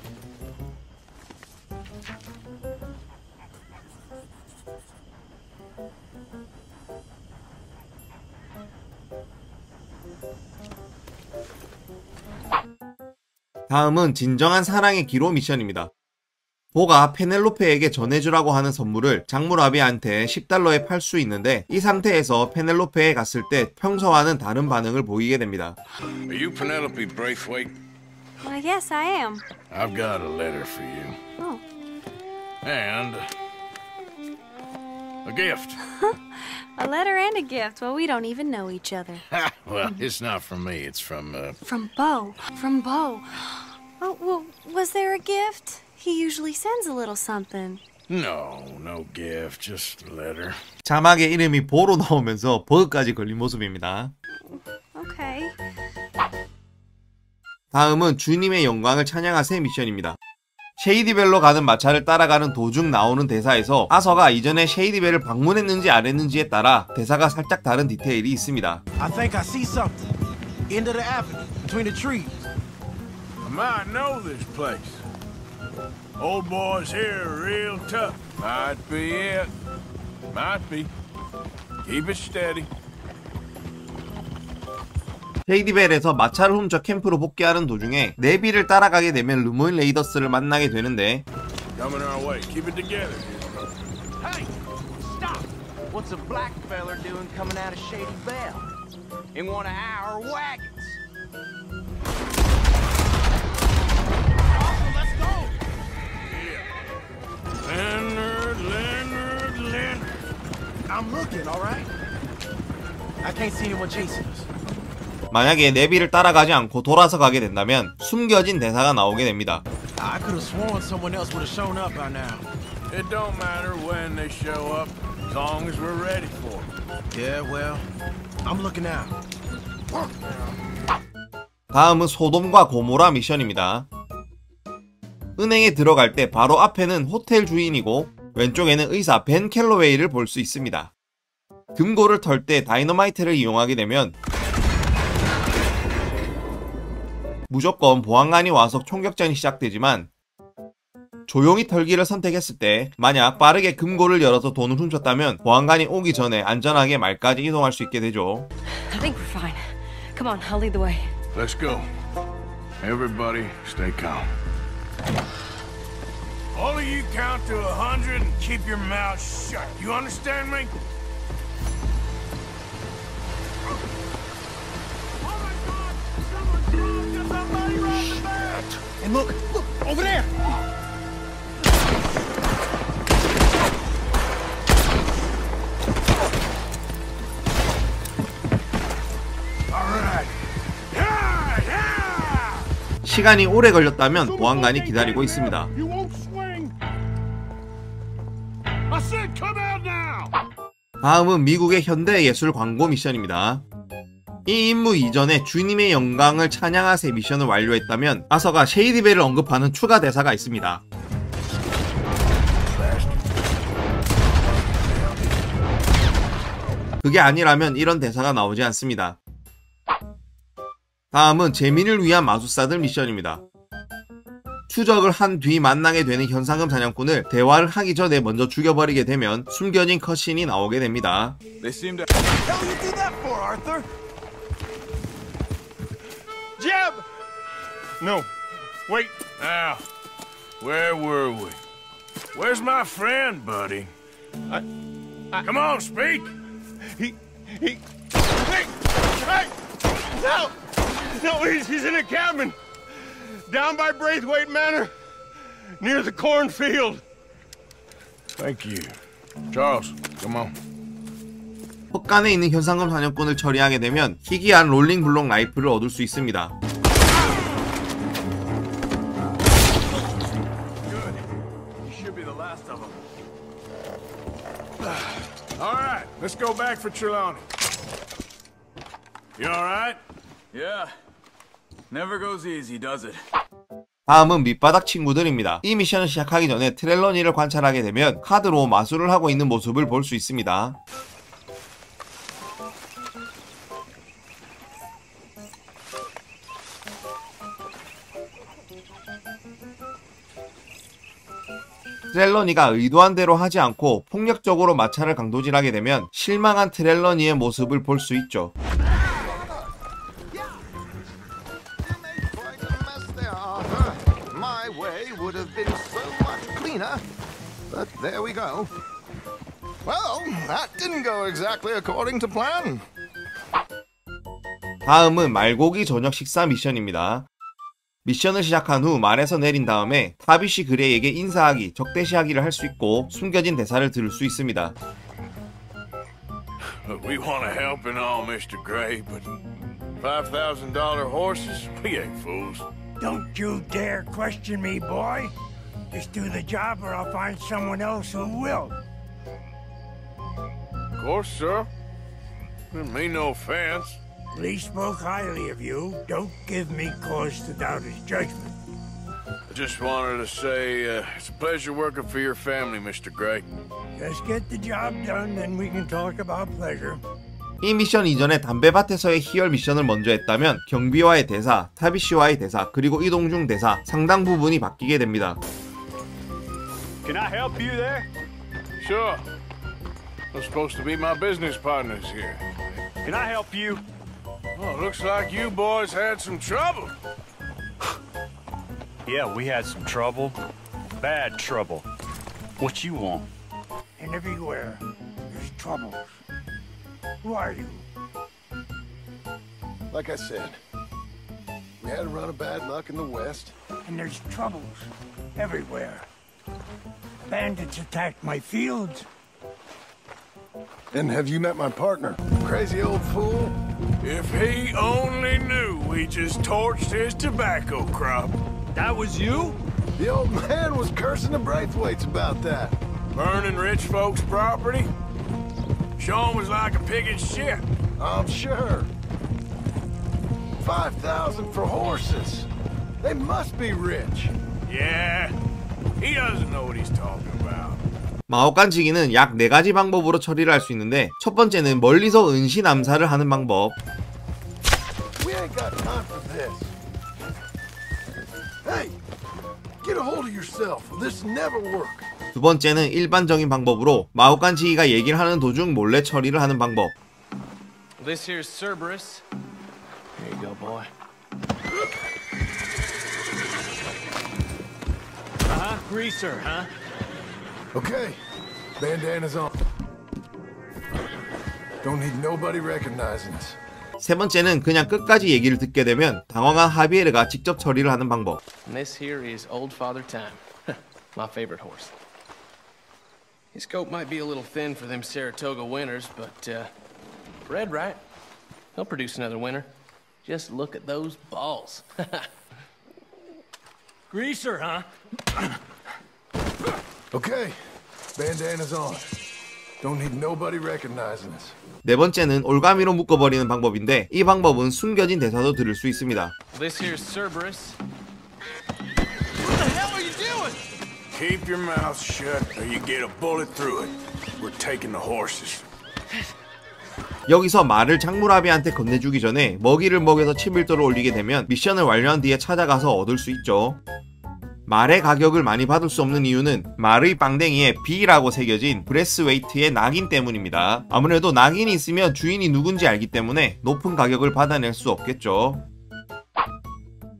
다음은 진정한 사랑의 기로 미션입니다. 보가 페넬로페에게 전해주라고 하는 선물을 장무라비한테 10달러에 팔 수 있는데 이 상태에서 페넬로페에 갔을 때 평소와는 다른 반응을 보이게 됩니다. Are you Penelope Braithwaite? Why, yes, I am. I've got a letter for you. Oh. And a gift. A letter and a gift. Well, we don't even know each other. well, it's not from me. It's from, uh, From Bo. From Bo. Oh, well, was there a gift? He usually sends a little something. no, no gift, just a letter. 자막에 이름이 보로 나오면서 버그까지 걸린 모습입니다. Okay. 다음은 주님의 영광을 찬양하세 미션입니다. 쉐이디벨로 가는 마차를 따라가는 도중 나오는 대사에서 아서가 이전에 쉐이디벨을 방문했는지 안 했는지에 따라 대사가 살짝 다른 디테일이 있습니다. I think I see something. End of the avenue, between the trees. I might know this place. Old boys here are real tough. Might be it. Might be. Keep it steady. 쉐이디벨에서 마차를 훔쳐 캠프로 복귀하는 도중에 네비를 따라가게 되면 루모인 레이더스를 만나게 되는데 Coming our way. Keep it together. Hey! Stop! What's a black feller doing coming out of Shady Bell? In one of our wagons? Let's go! Leonard, Leonard, Leonard. I'm looking, all right? I can't see anyone chasing us. 만약에 네비를 따라가지 않고 돌아서 가게 된다면 숨겨진 대사가 나오게 됩니다. It don't matter when they show up, as long as we're ready for. Yeah, well, I'm looking out. 다음은 소돔과 고모라 미션입니다. 은행에 들어갈 때 바로 앞에는 호텔 주인이고 왼쪽에는 의사 벤 캘로웨이를 볼 수 있습니다. 금고를 털 때 다이너마이트를 이용하게 되면 무조건 보안관이 와서 총격전이 시작되지만 조용히 털기를 선택했을 때 만약 빠르게 금고를 열어서 돈을 훔쳤다면 보안관이 오기 전에 안전하게 말까지 이동할 수 있게 되죠. I think we're fine. Come on, I'll lead the way. Let's go. Everybody, stay calm. All of you count to a hundred and keep your mouth shut. You understand me? And look, look, over there! 시간이 오래 걸렸다면 보안관이 기다리고 있습니다. 다음은 미국의 현대 예술 광고 미션입니다. 이 임무 이전에 주님의 영광을 찬양하세 미션을 완료했다면 아서가 쉐이디벨을 언급하는 추가 대사가 있습니다. 그게 아니라면 이런 대사가 나오지 않습니다. 다음은 재민을 위한 마술사들 미션입니다. 추적을 한 뒤 만나게 되는 현상금 사냥꾼을 대화를 하기 전에 먼저 죽여버리게 되면 숨겨진 컷신이 나오게 됩니다. Jeb! No. Wait. Now, Where were we? Where's my friend, buddy? Come on, speak. He, he, hey, hey, no, no, he's, he's in a cabin down by Braithwaite Manor, near the cornfield. Thank you. Charles, come on. 헛간에 있는 현상금 사냥꾼을 처리하게 되면 희귀한 rolling block 라이플을 얻을 수 있습니다. You should be the last of them. All right, let's go back for Trelawney. You all right? Yeah. Never goes easy, does it? 다음은 밑바닥 친구들입니다. 이 미션을 시작하기 전에 트렐러니를 관찰하게 되면 카드로 마술을 하고 있는 모습을 볼 수 있습니다. 트렐러니가 의도한 대로 하지 않고 폭력적으로 마차를 강도질하게 되면 실망한 트렐러니의 모습을 볼 수 있죠. 다음은 말고기 저녁 식사 미션입니다. 미션을 시작한 후 말에서 내린 다음에 타비시 그레이에게 인사하기, 적대시하기를 할 수 있고 숨겨진 대사를 들을 수 있습니다. We want to help and all, Mr. Gray, but $5,000 horses? We ain't fools. Don't you dare question me, boy. Just do the job or I'll find someone else who will. Of course, sir. Didn't mean no offense. Lee spoke highly of you. Don't give me cause to doubt his judgment. I just wanted to say uh, it's a pleasure working for your family, Mr. Gray. Just get the job done, then we can talk about pleasure. 이 미션 이전에 담배밭에서의 희열 미션을 먼저 했다면 경비와의 대사, 타비씨와의 대사, 그리고 이동 중 대사 상당 부분이 바뀌게 됩니다. Can I help you there? Sure. They're supposed to be my business partners here. Can I help you? Oh, looks like you boys had some trouble. Yeah, we had some trouble. Bad trouble. What you want? And everywhere, there's troubles. Who are you? Like I said, we had a run of bad luck in the West. And there's troubles everywhere. Bandits attacked my fields. And have you met my partner? Crazy old fool? If he only knew we just torched his tobacco crop. That was you? The old man was cursing the Braithwaites about that. Burning rich folks' property? Sean was like a pig in shit. I'm sure. 5,000 for horses. They must be rich. Yeah, he doesn't know what he's talking about. 마오간지기는 약 4가지 방법으로 처리를 할 수 있는데 첫 번째는 멀리서 은신 암살을 하는 방법 We ain't got time for this. Hey, get a hold of yourself. This never work. 두 번째는 일반적인 방법으로 마오간지기가 얘기를 하는 도중 몰래 처리를 하는 방법 This here's Cerberus. Here you go, boy. Uh-huh, greaser, huh? Okay, bandana's on. Don't need nobody recognizing us. 세 번째는 그냥 끝까지 얘기를 듣게 되면 당황한 하비에르가 직접 처리를 하는 방법 this here is Old Father Time. My favorite horse. His coat might be a little thin for them Saratoga winters, but uh, bred right. He'll produce another winter. Just look at those balls. Greaser, huh? Okay, bandana's on. Don't need nobody recognizing us. 네 번째는 올가미로 묶어버리는 방법인데 이 방법은 숨겨진 대사도 들을 수 있습니다 this here's Cerberus. What the hell are you doing? Keep your mouth shut or you get a bullet through it. We're taking the horses. 여기서 말을 장무라비한테 건네주기 전에 먹이를 먹여서 11도를 올리게 되면 미션을 완료한 뒤에 찾아가서 얻을 수 있죠. 말의 가격을 많이 받을 수 없는 이유는 말의 빵댕이에 B라고 새겨진 브레스웨이트의 낙인 때문입니다. 아무래도 낙인이 있으면 주인이 누군지 알기 때문에 높은 가격을 받아낼 수 없겠죠.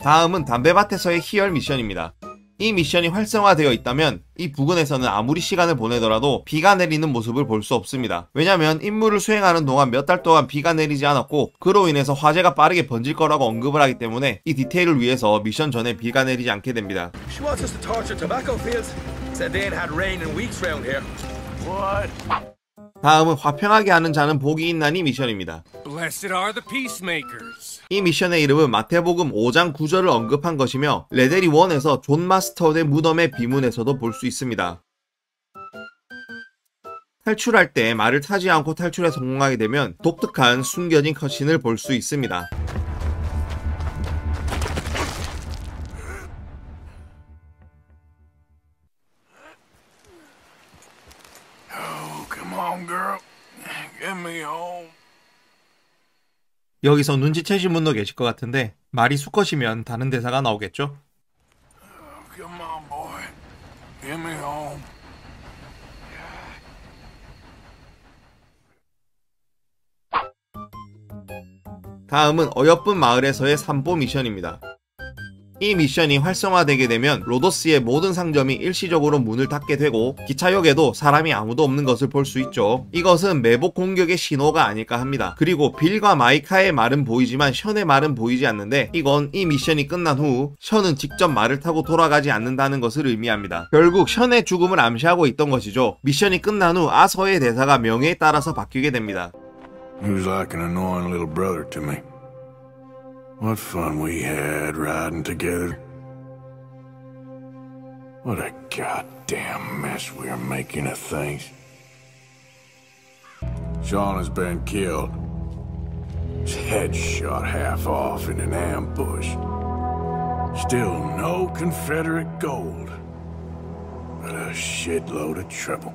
다음은 담배밭에서의 희열 미션입니다. 이 미션이 활성화되어 있다면 이 부근에서는 아무리 시간을 보내더라도 비가 내리는 모습을 볼 수 없습니다. 왜냐면 임무를 수행하는 동안 몇 달 동안 비가 내리지 않았고 그로 인해서 화재가 빠르게 번질 거라고 언급을 하기 때문에 이 디테일을 위해서 미션 전에 비가 내리지 않게 됩니다. She wants us to torch her tobacco fields. Said they ain't had rain in weeks round here. What? 다음은 화평하게 하는 자는 복이 있나니 미션입니다. Blessed are the peacemakers. 이 미션의 이름은 마태복음 5장 9절을 언급한 것이며 레데리 1에서 존 마스턴의 무덤의 비문에서도 볼 수 있습니다. 탈출할 때 말을 타지 않고 탈출에 성공하게 되면 독특한 숨겨진 cutscene을 볼 수 있습니다. Oh, come on, girl. Get me home. 여기서 눈치채신 분도 계실 것 같은데 말이 수컷이면 다른 대사가 나오겠죠? Come on, boy. Get me home. 다음은 어여쁜 마을에서의 산보 미션입니다. 이 미션이 활성화되게 되면 로도스의 모든 상점이 일시적으로 문을 닫게 되고 기차역에도 사람이 아무도 없는 것을 볼 수 있죠. 이것은 매복 공격의 신호가 아닐까 합니다. 그리고 빌과 마이카의 말은 보이지만 션의 말은 보이지 않는데 이건 이 미션이 끝난 후 션은 직접 말을 타고 돌아가지 않는다는 것을 의미합니다. 결국 션의 죽음을 암시하고 있던 것이죠. 미션이 끝난 후 아서의 대사가 명예에 따라서 바뀌게 됩니다. He was like an annoying little brother to me. What fun we had riding together. What a goddamn mess we are making of things. Sean has been killed. His head shot half off in an ambush. Still no Confederate gold. But a shitload of trouble.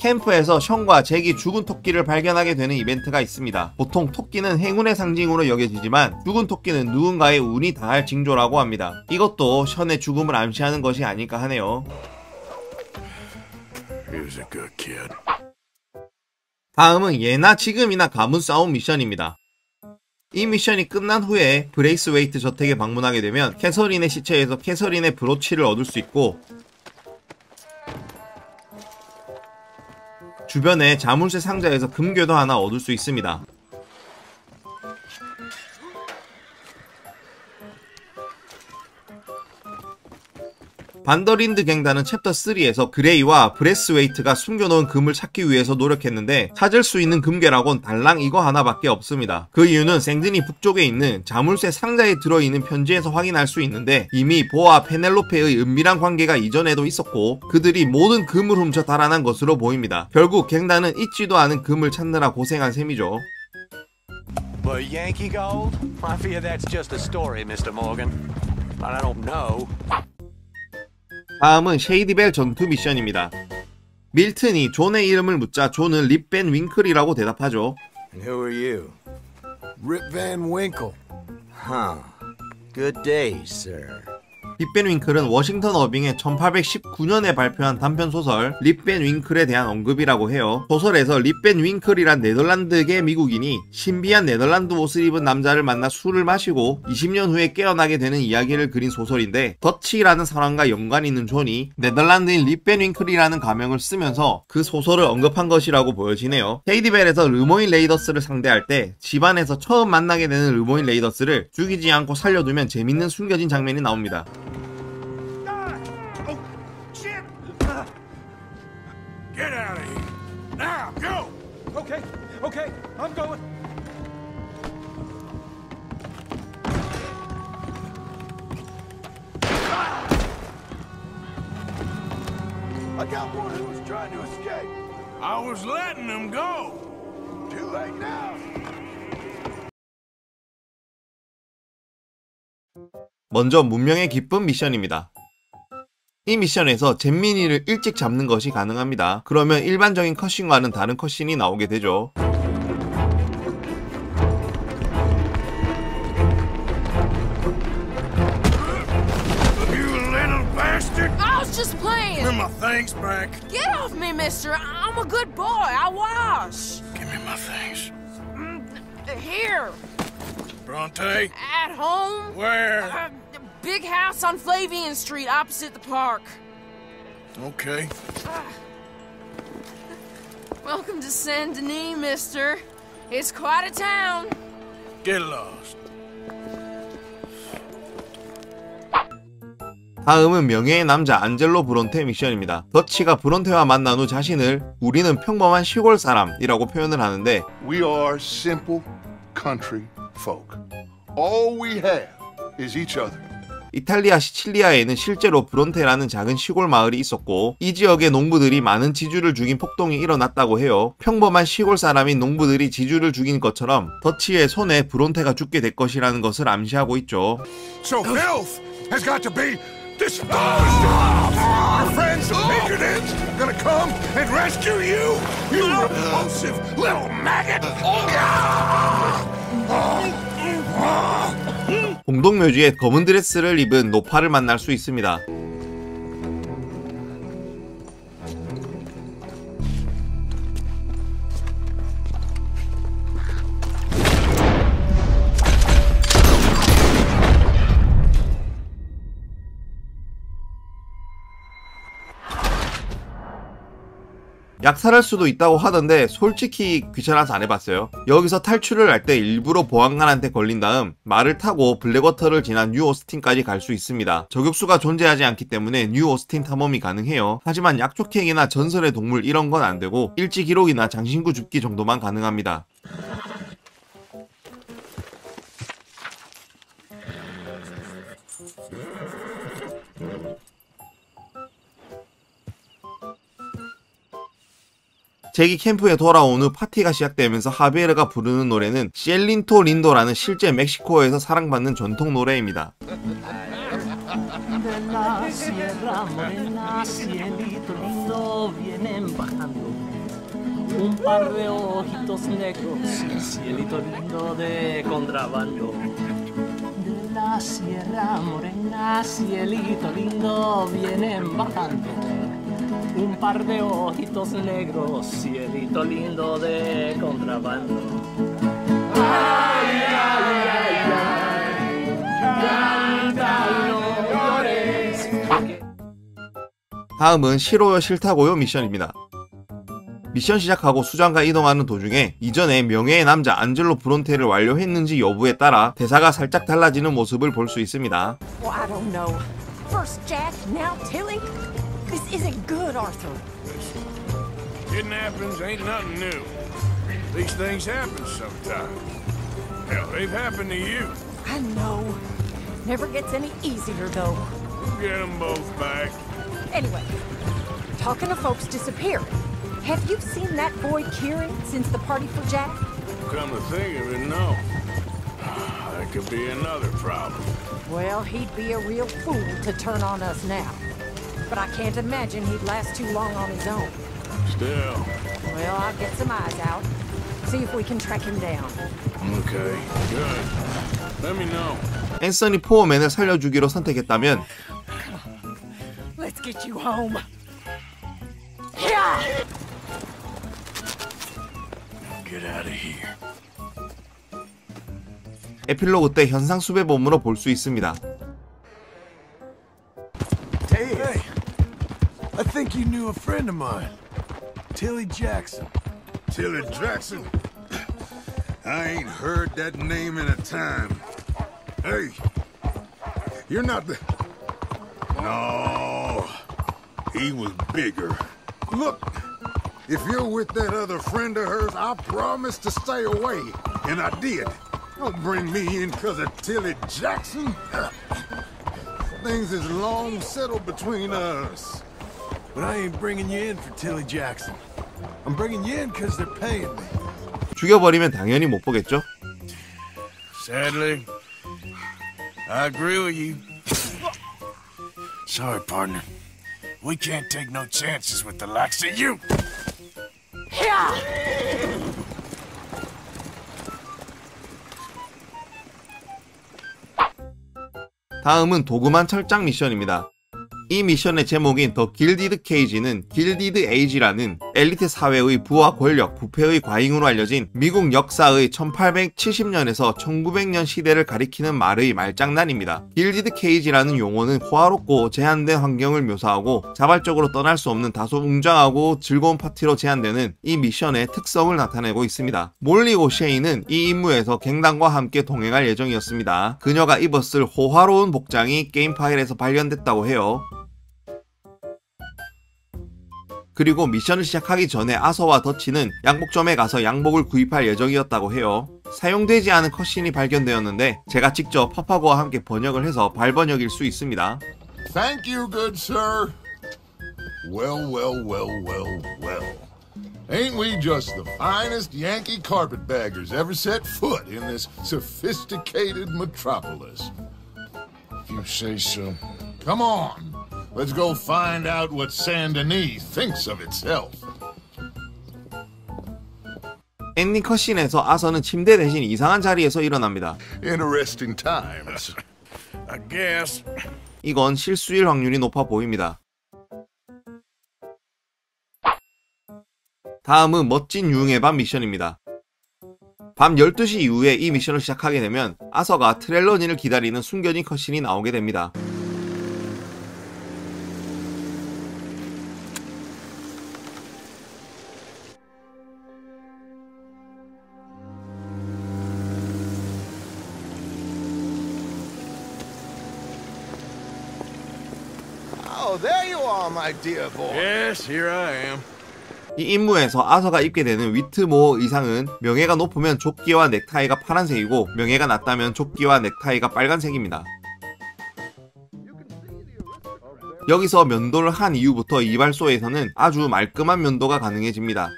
캠프에서 션과 잭이 죽은 토끼를 발견하게 되는 이벤트가 있습니다. 보통 토끼는 행운의 상징으로 여겨지지만 죽은 토끼는 누군가의 운이 다할 징조라고 합니다. 이것도 션의 죽음을 암시하는 것이 아닐까 하네요. 다음은 예나 지금이나 가문 싸움 미션입니다. 이 미션이 끝난 후에 브레이스웨이트 저택에 방문하게 되면 캐서린의 시체에서 캐서린의 브로치를 얻을 수 있고 주변에 자물쇠 상자에서 금괴도 하나 얻을 수 있습니다. 반더린드 갱단은 챕터 3에서 그레이와 브레스웨이트가 숨겨놓은 금을 찾기 위해서 노력했는데 찾을 수 있는 금괴라곤 달랑 이거 하나밖에 없습니다. 그 이유는 생드니 북쪽에 있는 자물쇠 상자에 들어있는 편지에서 확인할 수 있는데 이미 보와 페넬로페의 은밀한 관계가 이전에도 있었고 그들이 모든 금을 훔쳐 달아난 것으로 보입니다. 결국 갱단은 있지도 않은 금을 찾느라 고생한 셈이죠. But Yankee gold? I fear that's just a story, Mr. Morgan. But I don't know. 다음은 쉐이디벨 전투 미션입니다. 밀튼이 존의 이름을 묻자 존은 립벤 윙클이라고 대답하죠. Who are you? Rip Van Winkle. Huh. Good day, sir. 립벤 윙클은 워싱턴 어빙의 1819년에 발표한 단편 소설 립벤 윙클에 대한 언급이라고 해요. 소설에서 립벤 윙클이란 네덜란드계 미국인이 신비한 네덜란드 옷을 입은 남자를 만나 술을 마시고 20년 후에 깨어나게 되는 이야기를 그린 소설인데 더치라는 사람과 연관이 있는 존이 네덜란드인 립벤 윙클이라는 가명을 쓰면서 그 소설을 언급한 것이라고 보여지네요. 쉐이디벨에서 르모인 레이더스를 상대할 때 집안에서 처음 만나게 되는 르모인 레이더스를 죽이지 않고 살려두면 재밌는 숨겨진 장면이 나옵니다. Okay, I'm going. I got one who was trying to escape. I was letting him go. Too late now. 먼저 문명의 기쁨 미션입니다. 이 미션에서 잼민이를 일찍 잡는 것이 가능합니다. 그러면 일반적인 컷신과는 다른 컷신이 나오게 되죠. Things back. Get off me, mister. I'm a good boy. I wash. Give me my things. Here. Bronte? At home. Where? Uh, Big house on Flavian Street opposite the park. Okay. Welcome to Saint Denis, mister. It's quite a town. Get lost. 다음은 명예의 남자 안젤로 브론테 미션입니다. 더치가 브론테와 만난 후 자신을 우리는 평범한 시골 사람이라고 표현을 하는데 We are simple country folk. All we have is each other. 이탈리아 시칠리아에는 실제로 브론테라는 작은 시골 마을이 있었고 이 지역의 농부들이 많은 지주를 죽인 폭동이 일어났다고 해요. 평범한 시골 사람인 농부들이 지주를 죽인 것처럼 더치의 손에 브론테가 죽게 될 것이라는 것을 암시하고 있죠. So disposed of. Your friends, patriots, gonna come and rescue you. You repulsive little maggot. 공동묘지에 검은 드레스를 입은 노파를 만날 수 있습니다. 약탈할 수도 있다고 하던데 솔직히 귀찮아서 안 해봤어요. 여기서 탈출을 할 때 일부러 보안관한테 걸린 다음 말을 타고 블랙워터를 지난 뉴 오스틴까지 갈 수 있습니다. 저격수가 존재하지 않기 때문에 뉴 오스틴 탐험이 가능해요. 하지만 약초캐기나 전설의 동물 이런 건 안 되고 일지 기록이나 장신구 줍기 정도만 가능합니다. 잭이 캠프에 돌아온 후 파티가 시작되면서 하비에르가 부르는 노래는 셀린토 린도라는 실제 멕시코에서 사랑받는 전통 노래입니다. Un par de ojitos negros, cielito lindo de contrabando. Ay, ay, ay, ay, llores. 다음은 싫어요 싫다고요 미션입니다. 미션 시작하고 수장과 이동하는 도중에 이전에 명예의 남자 안젤로 브론테를 완료했는지 여부에 따라 대사가 살짝 달라지는 모습을 볼 수 있습니다. Well, I don't know. First Jack, now Tilly. This isn't good, Arthur. Kidnappings ain't nothing new. These things happen sometimes. Hell, they've happened to you. I know. Never gets any easier, though. We'll get them both back. Anyway, talking of folks disappearing. Have you seen that boy Kieran since the party for Jack? Come to think of it, no. Ah, that could be another problem. Well, he'd be a real fool to turn on us now. But I can't imagine he'd last too long on his own. Still, Well, I'll get some eyes out. See if we can track him down. okay, good. Let me know. 앤서니 포어맨을 살려주기로 선택했다면 Let's get you home. Yeah! Get out of here. 에필로그 때 현상 수배범으로 볼 수 있습니다. Think you knew a friend of mine, Tilly Jackson. Tilly Jackson? I ain't heard that name in a time. Hey, you're not the... No, he was bigger. Look, if you're with that other friend of hers, I promised to stay away, and I did. Don't bring me in because of Tilly Jackson. Things is long settled between us. But I ain't bringing you in for Tilly Jackson. I'm bringing you in because they're paying me. 죽여버리면 당연히 못 보겠죠? Sadly, I agree with you. Sorry, partner. We can't take no chances with the likes of you. 다음은 도금한 철장 미션입니다. 이 미션의 제목인 The Gilded Cage는 Gilded Age라는 엘리트 사회의 부와 권력, 부패의 과잉으로 알려진 미국 역사의 1870년에서 1900년 시대를 가리키는 말의 말장난입니다. Gilded Cage라는 용어는 호화롭고 제한된 환경을 묘사하고 자발적으로 떠날 수 없는 다소 웅장하고 즐거운 파티로 제한되는 이 미션의 특성을 나타내고 있습니다. 몰리 오셰이는 이 임무에서 갱단과 함께 동행할 예정이었습니다. 그녀가 입었을 호화로운 복장이 게임 파일에서 발견됐다고 해요. 그리고 미션을 시작하기 전에 아서와 더치는 양복점에 가서 양복을 구입할 예정이었다고 해요. 사용되지 않은 컷신이 발견되었는데 제가 직접 파파고와 함께 번역을 해서 발번역일 수 있습니다. Thank you, good sir. Well, well, well, well, well. Ain't we just the finest Yankee carpetbaggers ever set foot in this sophisticated metropolis? If you say so. Come on. Let's go find out what Saint Denis thinks of itself. 엔딩 컷신에서 아서는 침대 대신 이상한 자리에서 일어납니다. Interesting times. I guess. 이건 실수일 확률이 높아 보입니다. 다음은 멋진 유흥의 밤 미션입니다. 밤 12시 이후에 이 미션을 시작하게 되면 아서가 트렐러닌을 기다리는 숨겨진 컷신이 나오게 됩니다. My dear boy. Yes, here I am. 이 임무에서 아서가 입게 되는 위트모어 의상은 명예가 높으면 조끼와 넥타이가 파란색이고 명예가 낮다면 조끼와 넥타이가 빨간색입니다. 여기서 면도를 한 이후부터 이발소에서는 아주 말끔한 면도가 가능해집니다.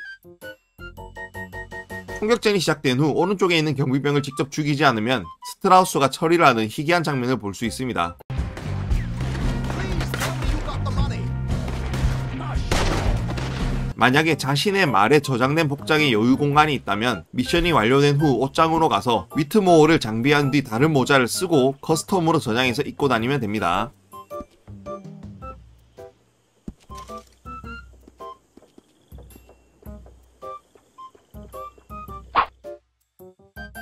총격전이 시작된 후 오른쪽에 있는 경비병을 직접 죽이지 않으면 스트라우스가 처리를 하는 희귀한 장면을 볼 수 있습니다. 만약에 자신의 말에 저장된 복장에 여유 공간이 있다면 미션이 완료된 후 옷장으로 가서 위트모어를 장비한 뒤 다른 모자를 쓰고 custom으로 저장해서 입고 다니면 됩니다.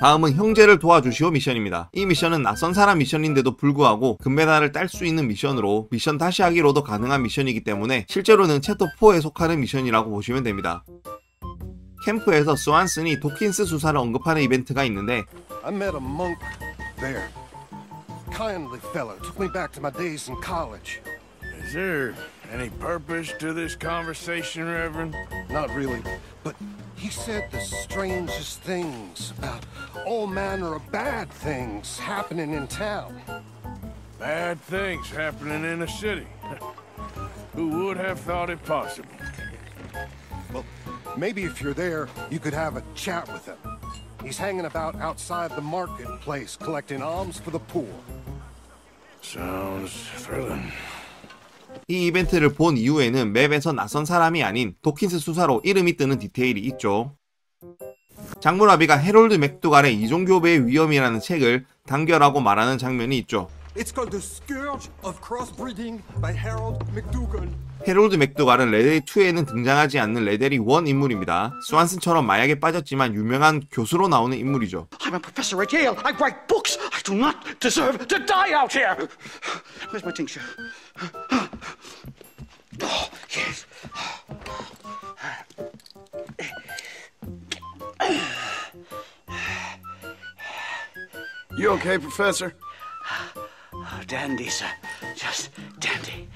다음은 형제를 도와주시오 미션입니다. 이 미션은 낯선 사람 미션인데도 불구하고 금메달을 딸 수 있는 미션으로 미션 다시 하기로도 가능한 미션이기 때문에 실제로는 챕터 4에 속하는 미션이라고 보시면 됩니다. 캠프에서 스완슨이 도킨스 수사를 언급하는 이벤트가 있는데 I met a monk there. Kindly fellow. Took me back to my days in college. Is there any purpose to this conversation, Reverend? Not really, but he said the strangest things about all manner of bad things happening in town. Bad things happening in a city. Who would have thought it possible? Well, maybe if you're there, you could have a chat with him. He's hanging about outside the marketplace collecting alms for the poor. Sounds thrilling. 이 이벤트를 본 이후에는 맵에서 낯선 사람이 아닌 도킨스 수사로 이름이 뜨는 디테일이 있죠. 장무라비가 헤롤드 맥두갈의 이종교배의 위험이라는 책을 단결하고 말하는 장면이 있죠. It's called The Scourge of Crossbreeding by Harold McDougall. 헤롤드 맥두갈은 레데리 2에는 등장하지 않는 레데리 1 인물입니다. 스완슨처럼 마약에 빠졌지만 유명한 교수로 나오는 인물이죠. I'm a professor at Yale. I write books. I do not deserve to die out here. Where's my tincture? Oh, yes. You okay, Professor? Oh, dandy, sir. Just dandy.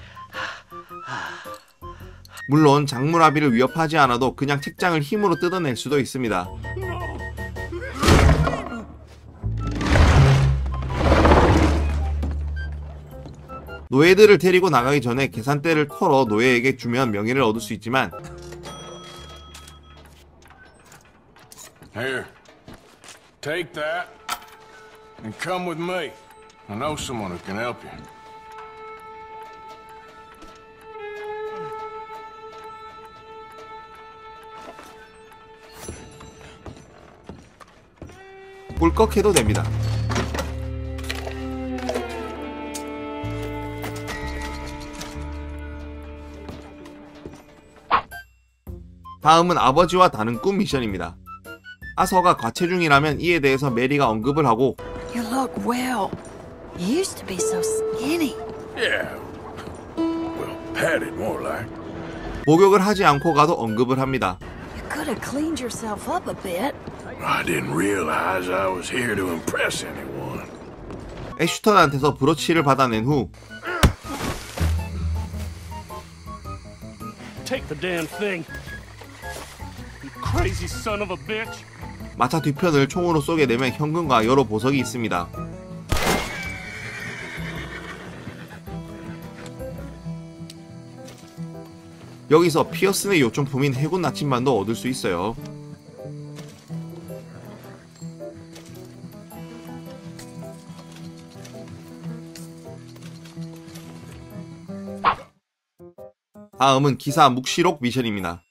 물론 장무라비를 위협하지 않아도 그냥 책장을 힘으로 뜯어낼 수도 있습니다. 노예들을 데리고 나가기 전에 계산대를 털어 노예에게 주면 명예를 얻을 수 있지만 Here. Take that and come with me. I know someone who can help you. 꿀꺽해도 됩니다. 다음은 아버지와 다른 꿈 미션입니다. 아서가 과체중이라면 이에 대해서 메리가 언급을 하고 You look well. You used to be so skinny. Yeah. Well, padded more like. 목욕을 하지 않고 가도 언급을 합니다. You could have cleaned yourself up a bit. I didn't realize I was here to impress anyone. 애슈턴한테서 브로치를 받아낸 후 Take the damn thing. You crazy son of a bitch. 마차 뒤편을 총으로 쏘게 되면 현금과 여러 보석이 있습니다. 여기서 피어슨의 요청품인 해군 나침반도 얻을 수 있어요. 다음은 기사 묵시록 미션입니다.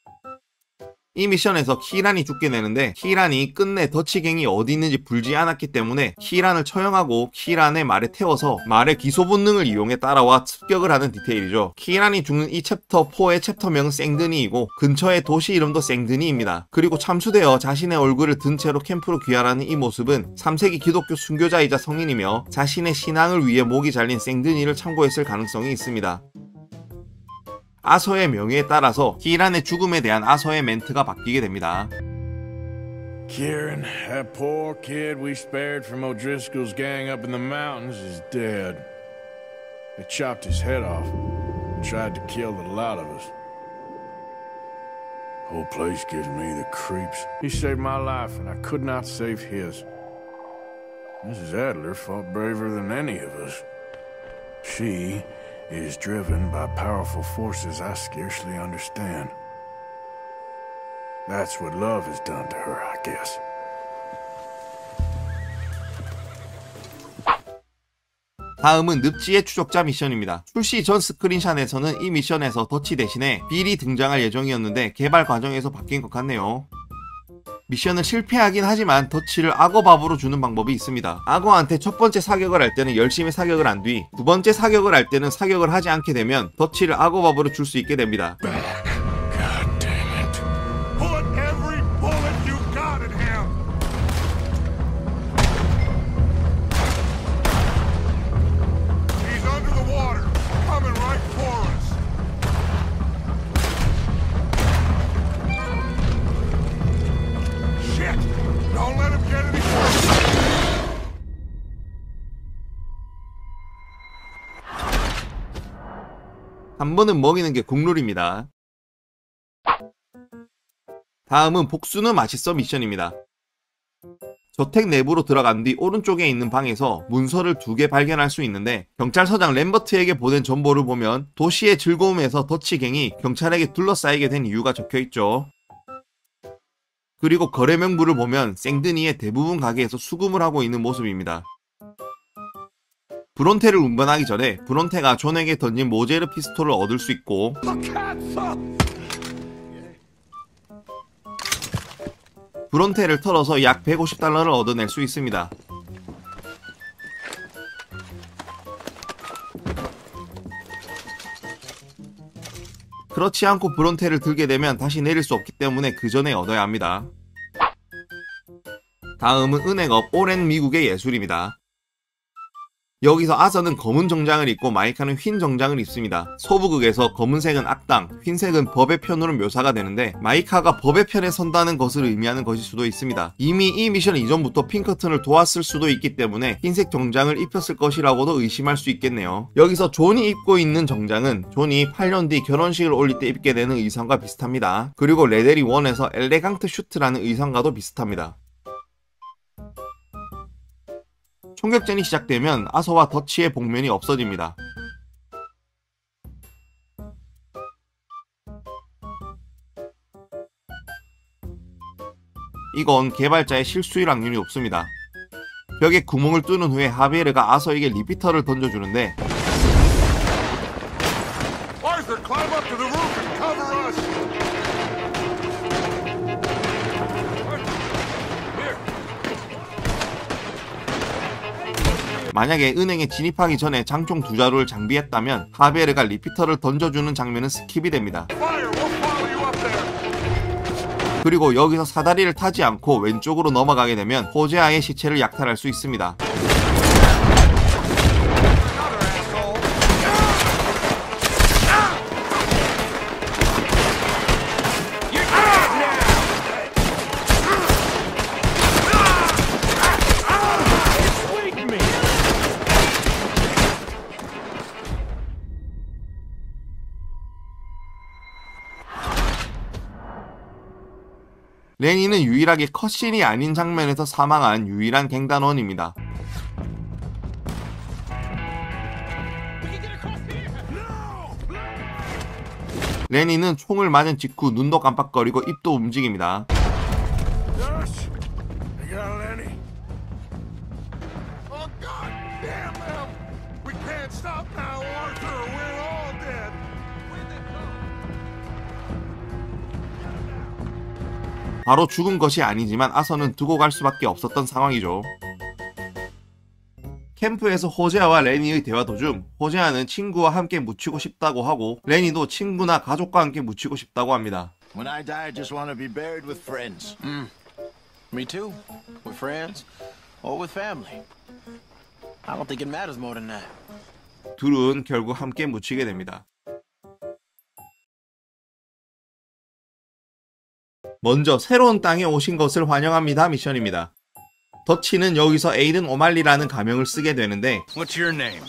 이 미션에서 키란이 죽게 되는데 키란이 끝내 더치갱이 어디 있는지 불지 않았기 때문에 키란을 처형하고 키란의 말에 태워서 말의 귀소 본능을 이용해 따라와 습격을 하는 디테일이죠. 키란이 죽는 이 챕터 4의 챕터명은 생드니이고 근처의 도시 이름도 생드니입니다. 그리고 참수되어 자신의 얼굴을 든 채로 캠프로 귀환하는 이 모습은 3세기 기독교 순교자이자 성인이며 자신의 신앙을 위해 목이 잘린 생드니를 참고했을 가능성이 있습니다. 아서의 명예에 따라서 키란의 죽음에 대한 아서의 멘트가 바뀌게 됩니다. Kieran, that poor kid we spared from O'Driscoll's gang up in the mountains is dead. They chopped his head off and tried to kill the lot of us. Whole place gives me the creeps. He saved my life, and I could not save his. Mrs. Adler fought braver than any of us. She is driven by powerful forces I scarcely understand. That's what love has done to her, I guess. 다음은 늪지의 추적자 미션입니다. 출시 전 스크린샷에서는 이 미션에서 더치 대신에 빌이 등장할 예정이었는데 개발 과정에서 바뀐 것 같네요. 미션을 실패하긴 하지만 더치를 악어 밥으로 주는 방법이 있습니다. 악어한테 첫 번째 사격을 할 때는 열심히 사격을 한 뒤 두 번째 사격을 할 때는 사격을 하지 않게 되면 더치를 악어 밥으로 줄 수 있게 됩니다. 한 번은 먹이는 게 국룰입니다. 다음은 복수는 맛있어 미션입니다. 저택 내부로 들어간 뒤 오른쪽에 있는 방에서 문서를 두 개 발견할 수 있는데 경찰서장 램버트에게 보낸 정보를 보면 도시의 즐거움에서 더치갱이 경찰에게 둘러싸이게 된 이유가 적혀 있죠. 그리고 거래 명부를 보면 생드니의 대부분 가게에서 수금을 하고 있는 모습입니다. 브론테를 운반하기 전에 브론테가 존에게 던진 모제르 피스톨을 얻을 수 있고 브론테를 털어서 약 150달러를 얻어낼 수 있습니다. 그렇지 않고 브론테를 들게 되면 다시 내릴 수 없기 때문에 그 전에 얻어야 합니다. 다음은 은행업 오랜 미국의 예술입니다. 여기서 아서는 검은 정장을 입고 마이카는 흰 정장을 입습니다. 서부극에서 검은색은 악당, 흰색은 법의 편으로 묘사가 되는데 마이카가 법의 편에 선다는 것을 의미하는 것일 수도 있습니다. 이미 이 미션 이전부터 핑커튼을 도왔을 수도 있기 때문에 흰색 정장을 입혔을 것이라고도 의심할 수 있겠네요. 여기서 존이 입고 있는 정장은 존이 8년 뒤 결혼식을 올릴 때 입게 되는 의상과 비슷합니다. 그리고 레데리 1에서 Elegant Suit라는 의상과도 비슷합니다. 총격전이 시작되면 아서와 더치의 복면이 없어집니다. 이건 개발자의 실수일 확률이 높습니다. 벽에 구멍을 뚫은 후에 하비에르가 아서에게 리피터를 던져주는데 만약에 은행에 진입하기 전에 장총 두 자루를 장비했다면 하비에르가 repeater를 던져주는 장면은 skip이 됩니다. 그리고 여기서 사다리를 타지 않고 왼쪽으로 넘어가게 되면 호제아의 시체를 약탈할 수 있습니다. 레니는 유일하게 컷신이 아닌 장면에서 사망한 유일한 갱단원입니다. 레니는 총을 맞은 직후 눈도 깜빡거리고 입도 움직입니다. 바로 죽은 것이 아니지만 아서는 두고 갈 수밖에 없었던 상황이죠. 캠프에서 호제아와 레니의 대화 도중 호제아는 친구와 함께 묻히고 싶다고 하고 레니도 친구나 가족과 함께 묻히고 싶다고 합니다. When I die, I just want to be buried with friends. Mm. Me too. With friends or with family. I don't think it matters more than that. 둘은 결국 함께 묻히게 됩니다. 먼저 새로운 땅에 오신 것을 환영합니다 미션입니다. 더치는 여기서 에이든 오말리라는 가명을 쓰게 되는데 What's your name?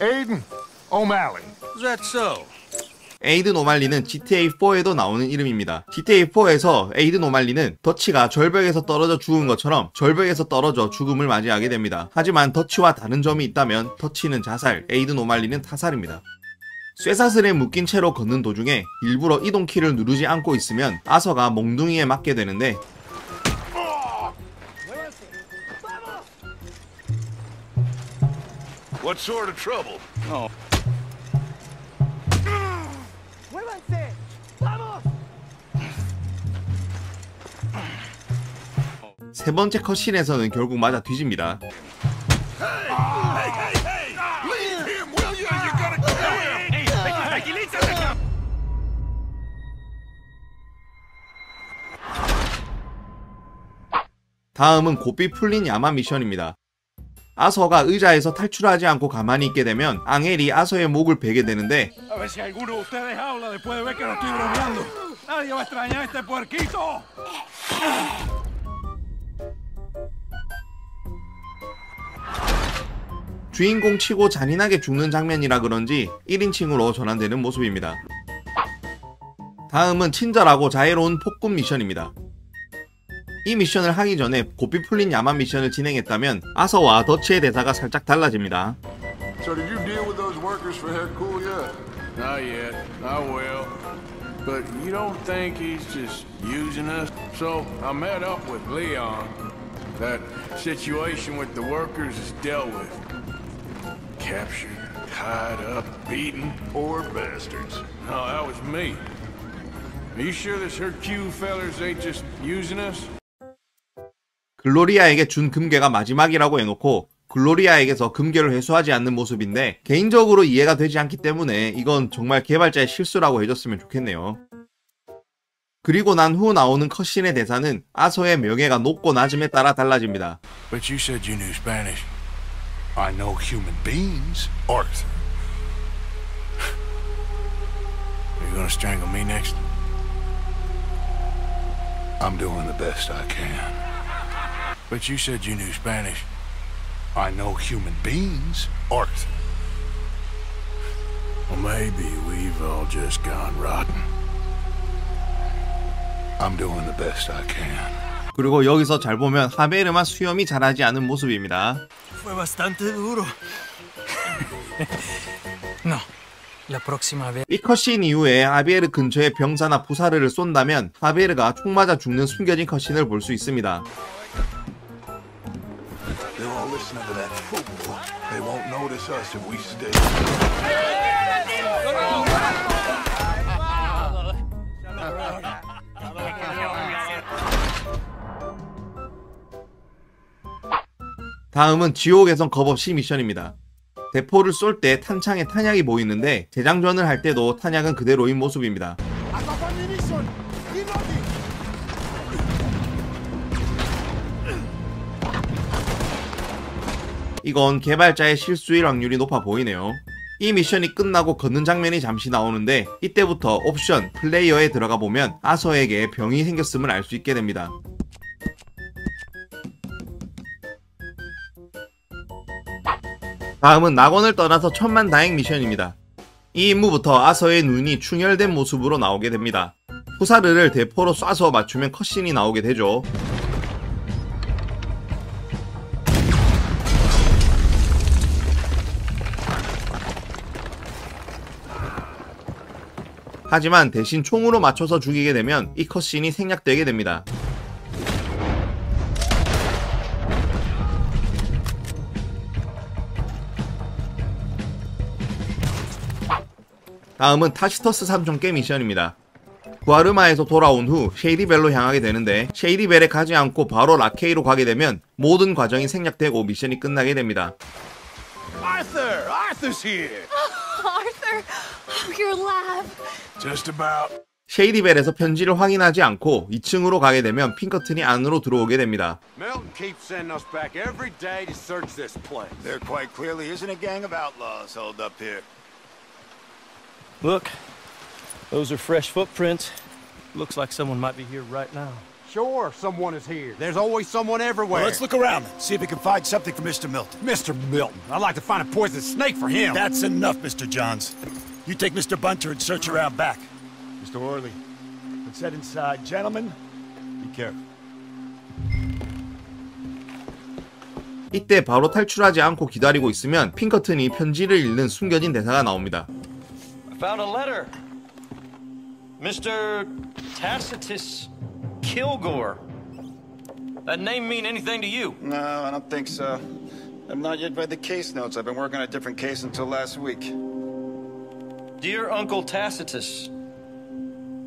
Aiden O'Malley. Is that so? 에이든 오말리는 GTA4에도 나오는 이름입니다. GTA4에서 에이든 오말리는 더치가 절벽에서 떨어져 죽은 것처럼 절벽에서 떨어져 죽음을 맞이하게 됩니다. 하지만 더치와 다른 점이 있다면 더치는 자살, 에이든 오말리는 타살입니다. 쇠사슬에 묶인 채로 걷는 도중에 일부러 이동키를 누르지 않고 있으면 아서가 몽둥이에 맞게 되는데. 세 번째 컷신에서는 결국 맞아 뒤집니다. 다음은 고삐 풀린 야마 미션입니다. 아서가 의자에서 탈출하지 않고 가만히 있게 되면 앙헬이 아서의 목을 베게 되는데. 주인공 치고 잔인하게 죽는 장면이라 그런지 1인칭으로 전환되는 모습입니다. 다음은 친절하고 자애로운 폭군 미션입니다. 이 미션을 하기 전에 고삐 풀린 야만 미션을 진행했다면 아서와 더치의 대사가 살짝 달라집니다. So did you deal with those workers for Hercule yet? Not yet. I will. But you don't think he's just using us? So I met up with Leon. That situation with the workers is dealt with. Captured, tied up, beaten. Poor bastards. No, that was me. Are you sure this Hercule fellers ain't just using us? 글로리아에게 준 금괴가 마지막이라고 해놓고 글로리아에게서 금괴를 회수하지 않는 모습인데 개인적으로 이해가 되지 않기 때문에 이건 정말 개발자의 실수라고 해줬으면 좋겠네요. 그리고 난 후 나오는 컷신의 대사는 아서의 명예가 높고 낮음에 따라 달라집니다. But you said you knew Spanish. I know human beings, Arthur. You gonna strangle me next? I'm doing the best I can. But you said you knew Spanish. I know human beings, Arthur. Well, maybe we've all just gone rotten. I'm doing the best I can. 그리고 여기서 잘 보면 하베르만 수염이 자라지 않은 모습입니다. Fue bastante duro. no, la próxima vez. 이 컷신 이후에 하베르 근처에 병사나 부사르를 쏜다면 하베르가 총 맞아 죽는 숨겨진 컷신을 볼 수 있습니다. 다음은 지옥에선 겁없이 미션입니다. 대포를 쏠 때 탄창에 탄약이 보이는데 재장전을 할 때도 탄약은 그대로인 모습입니다. 이건 개발자의 실수일 확률이 높아 보이네요. 이 미션이 끝나고 걷는 장면이 잠시 나오는데 이때부터 옵션 플레이어에 들어가 보면 아서에게 병이 생겼음을 알 수 있게 됩니다. 다음은 낙원을 떠나서 천만다행 미션입니다. 이 임무부터 아서의 눈이 충혈된 모습으로 나오게 됩니다. 후사르를 대포로 쏴서 맞추면 컷신이 나오게 되죠. 하지만 대신 총으로 맞춰서 죽이게 되면 이 컷신이 생략되게 됩니다. 다음은 타시터스 삼촌께 미션입니다. 구아르마에서 돌아온 후 쉐이디벨로 향하게 되는데 쉐이디벨에 가지 않고 바로 라케이로 가게 되면 모든 과정이 생략되고 미션이 끝나게 됩니다. Arthur! Arthur's here! Arthur, oh, you're alive. Just about. 쉐이디벨에서 편지를 확인하지 않고 2층으로 가게 되면 핑커튼이 안으로 들어오게 됩니다. Milton keeps sending us back every day to search this place. There quite clearly isn't a gang of outlaws holed up here. Look, those are fresh footprints. Looks like someone might be here right now. Sure, someone is here. There's always someone everywhere. Well, let's look around and see if we can find something for Mr. Milton. Mr. Milton, I'd like to find a poisonous snake for him. That's enough, Mr. Johns. You take Mr. Bunter and search around back. Mr. Orley, let's head inside. Gentlemen, be careful. 이때 바로 탈출하지 않고 기다리고 있으면 핑커튼이 편지를 읽는 숨겨진 대사가 나옵니다. Found a letter. Mr. Tacitus Kilgore. That name mean anything to you? No, I don't think so. I've not yet read the case notes. I've been working on a different case until last week. Dear Uncle Tacitus,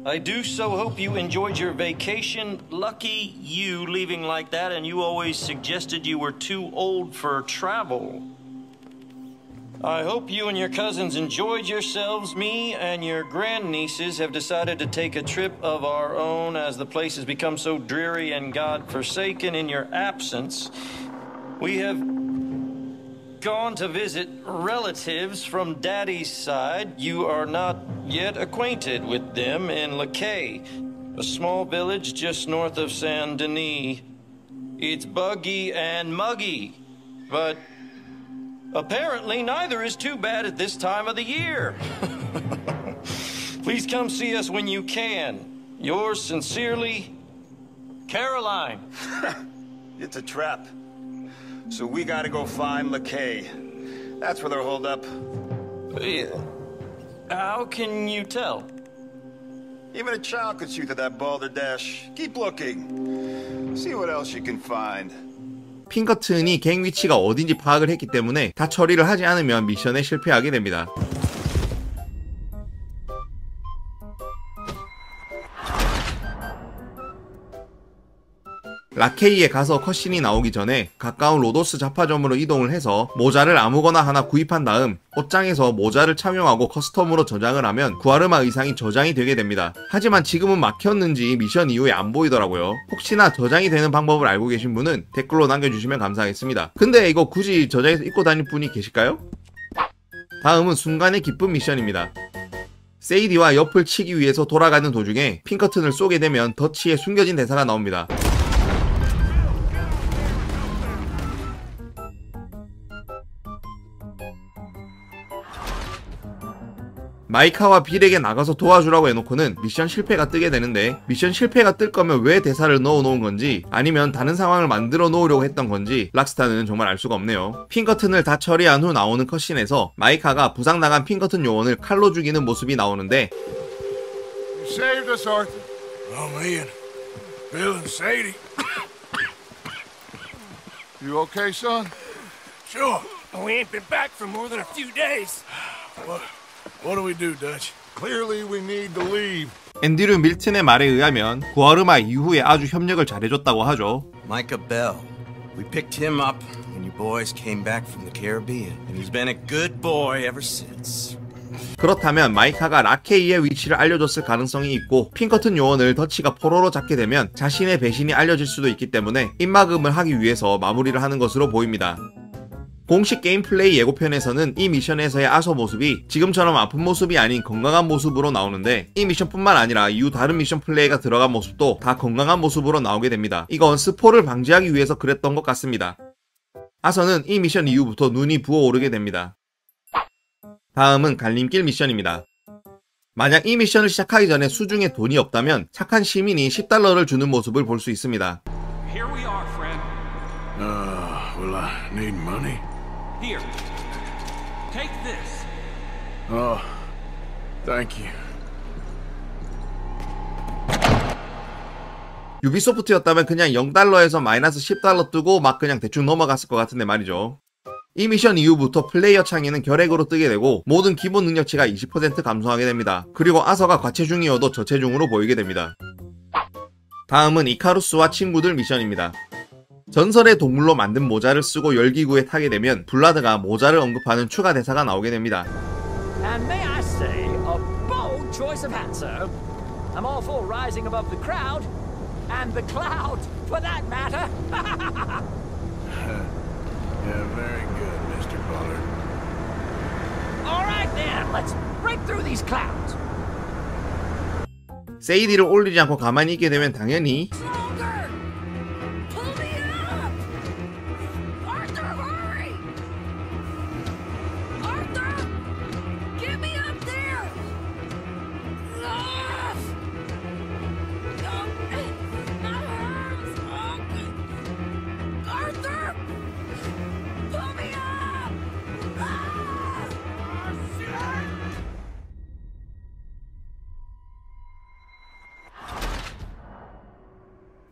I do so hope you enjoyed your vacation. Lucky you leaving like that, and you always suggested you were too old for travel. I hope you and your cousins enjoyed yourselves. Me and your grandnieces have decided to take a trip of our own as the place has become so dreary and God-forsaken in your absence. We have gone to visit relatives from Daddy's side. You are not yet acquainted with them in Laquais, a small village just north of Saint Denis. It's buggy and muggy, but apparently neither is too bad at this time of the year. Please come see us when you can. Yours sincerely, Caroline. It's a trap. So we gotta go find Laquais. That's where they're holed up. Yeah. How can you tell? Even a child could shoot at that balderdash. Keep looking. See what else you can find. 핑커튼이 갱 위치가 어딘지 파악을 했기 때문에 다 처리를 하지 않으면 미션에 실패하게 됩니다. 라케이에 가서 cutscene이 나오기 전에 가까운 로도스 잡화점으로 이동을 해서 모자를 아무거나 하나 구입한 다음 옷장에서 모자를 착용하고 custom으로 저장을 하면 구아르마 의상이 저장이 되게 됩니다. 하지만 지금은 막혔는지 미션 이후에 안 보이더라고요. 혹시나 저장이 되는 방법을 알고 계신 분은 댓글로 남겨주시면 감사하겠습니다. 근데 이거 굳이 저장해서 입고 다닐 분이 계실까요? 다음은 순간의 기쁜 미션입니다. 세이디와 옆을 치기 위해서 돌아가는 도중에 핑커튼을 쏘게 되면 더치에 숨겨진 대사가 나옵니다. 마이카와 빌에게 나가서 도와주라고 해놓고는 미션 실패가 뜨게 되는데 미션 실패가 뜰 거면 왜 대사를 넣어 놓은 건지 아니면 다른 상황을 만들어 놓으려고 했던 건지 락스타는 정말 알 수가 없네요. 핑거튼을 다 처리한 후 나오는 컷신에서 마이카가 부상당한 핑거튼 요원을 칼로 죽이는 모습이 나오는데 What, do we do, Dutch? Clearly we need to leave. 앤드류 밀튼의 말에 의하면 구아르마 이후에 아주 협력을 잘해줬다고 하죠. Micah Bell. We picked him up when you boys came back from the Caribbean, and he's been a good boy ever since. 그렇다면 마이카가 라케이의 위치를 알려줬을 가능성이 있고 핑커튼 요원을 더치가 포로로 잡게 되면 자신의 배신이 알려질 수도 있기 때문에 입막음을 하기 위해서 마무리를 하는 것으로 보입니다. 공식 게임 플레이 예고편에서는 이 미션에서의 아서 모습이 지금처럼 아픈 모습이 아닌 건강한 모습으로 나오는데 이 미션뿐만 아니라 이후 다른 미션 플레이가 들어간 모습도 다 건강한 모습으로 나오게 됩니다. 이건 스포를 방지하기 위해서 그랬던 것 같습니다. 아서는 이 미션 이후부터 눈이 부어오르게 됩니다. 다음은 갈림길 미션입니다. 만약 이 미션을 시작하기 전에 수중에 돈이 없다면 착한 시민이 10달러를 주는 모습을 볼 수 있습니다. Oh, thank you. 유비소프트였다면 그냥 0달러에서 마이너스 10달러 뜨고 막 그냥 대충 넘어갔을 것 같은데 말이죠. 이 미션 이후부터 플레이어 창에는 결핵으로 뜨게 되고 모든 기본 능력치가 20% 감소하게 됩니다. 그리고 아서가 과체중이어도 저체중으로 보이게 됩니다. 다음은 이카루스와 친구들 미션입니다. 전설의 동물로 만든 모자를 쓰고 열기구에 타게 되면 블라드가 모자를 언급하는 추가 대사가 나오게 됩니다. And may I say, a bold choice of hat, sir. I'm all for rising above the crowd, and the cloud, for that matter. Yeah, very good, Mr. Bullard. all right then, let's break through these clouds. 세이디를 올리지 않고 가만히 있게 되면 당연히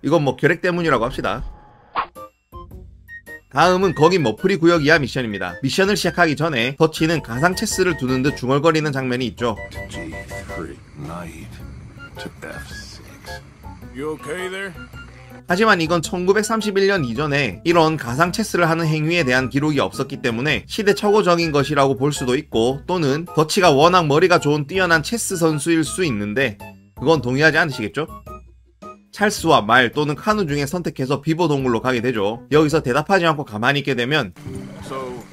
이건 뭐 결핵 때문이라고 합시다. 다음은 거긴 머프리 구역이야 미션입니다. 미션을 시작하기 전에 더치는 가상 체스를 두는 듯 중얼거리는 장면이 있죠. G3, knight to F6. You okay there? 하지만 이건 1931년 이전에 이런 가상 체스를 하는 행위에 대한 기록이 없었기 때문에 시대착오적인 것이라고 볼 수도 있고 또는 더치가 워낙 머리가 좋은 뛰어난 체스 선수일 수 있는데 그건 동의하지 않으시겠죠? 찰스와 말 또는 카누 중에 선택해서 비버 동굴로 가게 되죠. 여기서 대답하지 않고 가만히 있게 되면 So,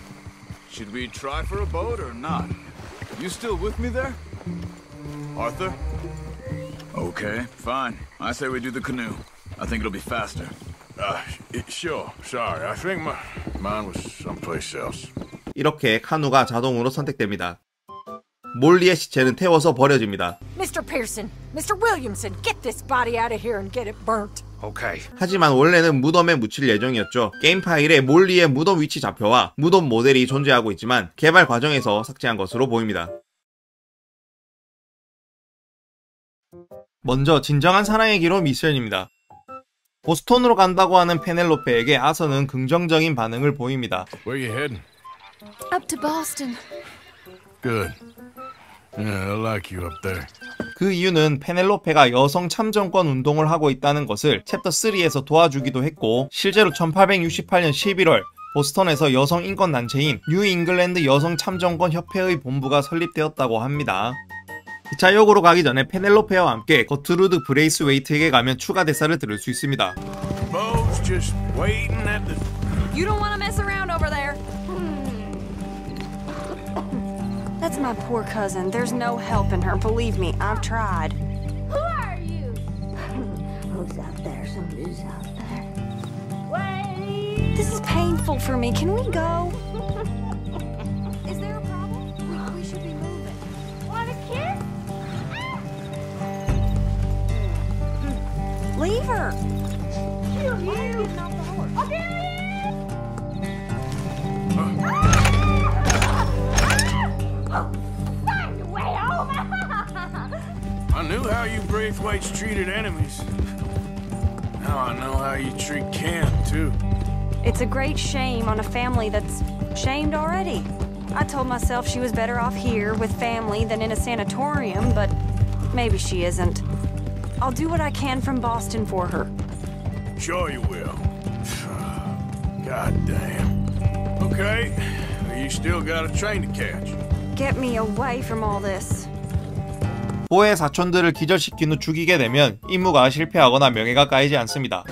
should we try for a boat or not? You still with me there? Arthur? Okay, fine. I say we do the canoe. I think it'll be faster. Uh, sure. Sorry, I think my mine was someplace else. 이렇게 카누가 자동으로 선택됩니다. 몰리의 시체는 태워서 버려집니다. Mr. Pearson, Mr. Williamson, get this body out of here and get it burnt. Okay. 하지만 원래는 무덤에 묻힐 예정이었죠. 게임 파일에 몰리의 무덤 위치 좌표와 무덤 모델이 존재하고 있지만 개발 과정에서 삭제한 것으로 보입니다. 먼저 진정한 사랑의 기로 미션입니다. 보스턴으로 간다고 하는 페넬로페에게 아서는 긍정적인 반응을 보입니다. Where you heading? Up to Boston. Good. Yeah, I like you up there. 그 이유는 페넬로페가 여성 참정권 운동을 하고 있다는 것을 챕터 3에서 도와주기도 했고 실제로 1868년 11월 보스턴에서 여성 인권 단체인 뉴 잉글랜드 여성 참정권 협회의 본부가 설립되었다고 합니다. 기차역으로 가기 전에 페넬로페와 함께 거트루드 브레이스 웨이트에게 가면 추가 대사를 들을 수 있습니다. That's my poor cousin. There's no helping her. Believe me, I've tried. Who are you? Who's out there? Somebody's out there. Wait! This is painful for me. Can we go? Is there a problem? We, we should be moving. Want a kiss? Leave her. You, you. Okay. Find a way home. I knew how you Braithwaites treated enemies. Now I know how you treat Ken, too. It's a great shame on a family that's shamed already. I told myself she was better off here with family than in a sanatorium, but maybe she isn't. I'll do what I can from Boston for her. Sure you will. God damn. Okay, you still got a train to catch. Get me away from all this. 보의 사촌들을 기절시킨 후 죽이게 되면 임무가 실패하거나 명예가 까이지 않습니다.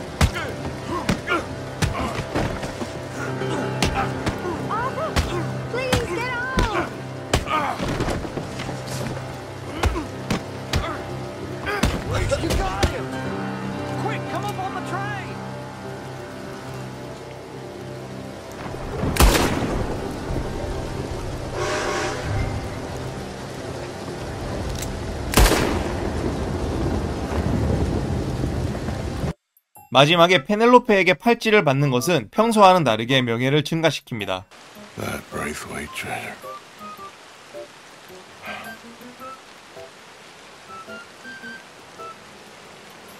마지막에 페넬로페에게 팔찌를 받는 것은 평소와는 다르게 명예를 증가시킵니다.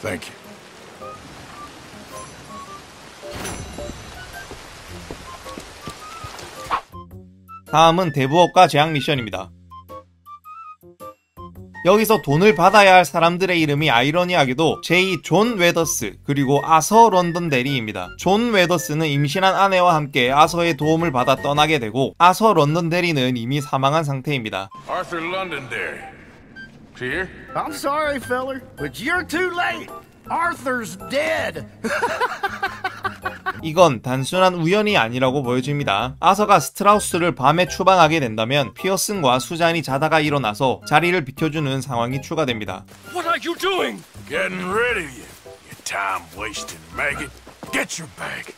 Thank you. 다음은 대부업과 제약 미션입니다. 여기서 돈을 받아야 할 사람들의 이름이 아이러니하게도 제2 존 웨더스 그리고 아서 런던데리입니다. 존 웨더스는 임신한 아내와 함께 아서의 도움을 받아 떠나게 되고 아서 런던데리는 이미 사망한 상태입니다. I'm sorry, feller, but you're too late. Arthur's dead. 이건 단순한 우연이 아니라고 보여집니다. 아서가 스트라우스를 밤에 추방하게 된다면 피어슨과 수잔이 자다가 일어나서 자리를 비켜주는 상황이 추가됩니다. What are you doing? Getting rid of you. You time wasting maggot. Get your bag.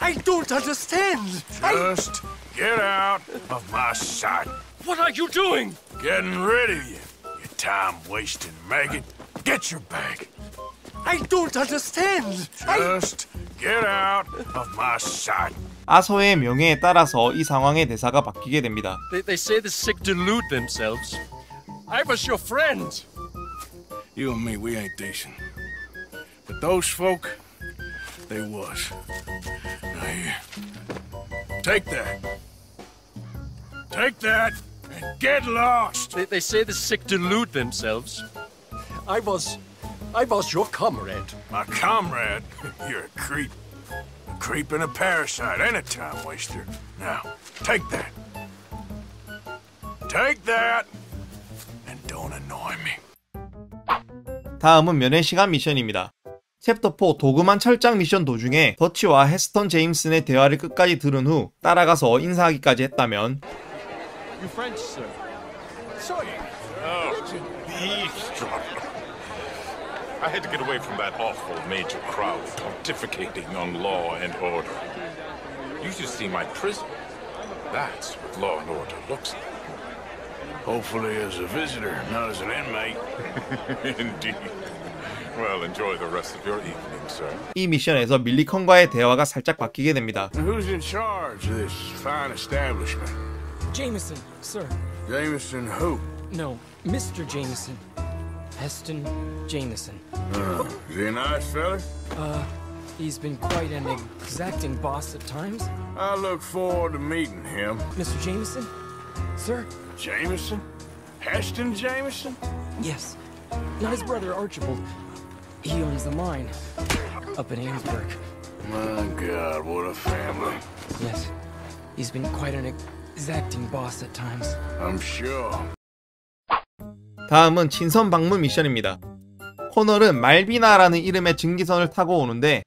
I don't understand. Just get out of my sight. What are you doing? Getting rid of you. You time wasting maggot. Get your bag. I don't understand. Just get out of my sight. 아서의 명예에 따라서 이 상황의 대사가 바뀌게 됩니다. They, they say the sick delude themselves. I was your friend. You and me, we ain't decent. But those folk, they was. Now here. Take that. Take that and get lost. They, they say the sick delude themselves. I was. I was your comrade. My comrade, you're a creep. A creep and a parasite and a time waster. Now, take that. Take that and don't annoy me. 다음은 면회 시간 미션입니다. 챕터 4 도그만 철장 미션 도중에 더치와 헤스턴 제임슨의 대화를 끝까지 들은 후 따라가서 인사하기까지 했다면 You French, sir? Sorry. Oh, eavesdropper. I had to get away from that awful major crowd pontificating on law and order. You should see my prison. That's what law and order looks like. Hopefully as a visitor, not as an inmate. Indeed. Well, enjoy the rest of your evening, sir. 이 미션에서 밀리컨과의 대화가 살짝 바뀌게 됩니다. Who's in charge of this fine establishment? Jameson, sir. Jameson who? No, Mr. Jameson. Heston Jameson. Uh, is he a nice fella? Uh, he's been quite an exacting boss at times. I look forward to meeting him. Mr. Jameson? Sir? Jameson? Heston Jameson? Yes. Not his brother Archibald. He owns the mine up in Amesburg. My God, what a family. Yes. He's been quite an exacting boss at times. I'm sure. 다음은 친선 방문 미션입니다. 코널은 말비나라는 이름의 증기선을 타고 오는데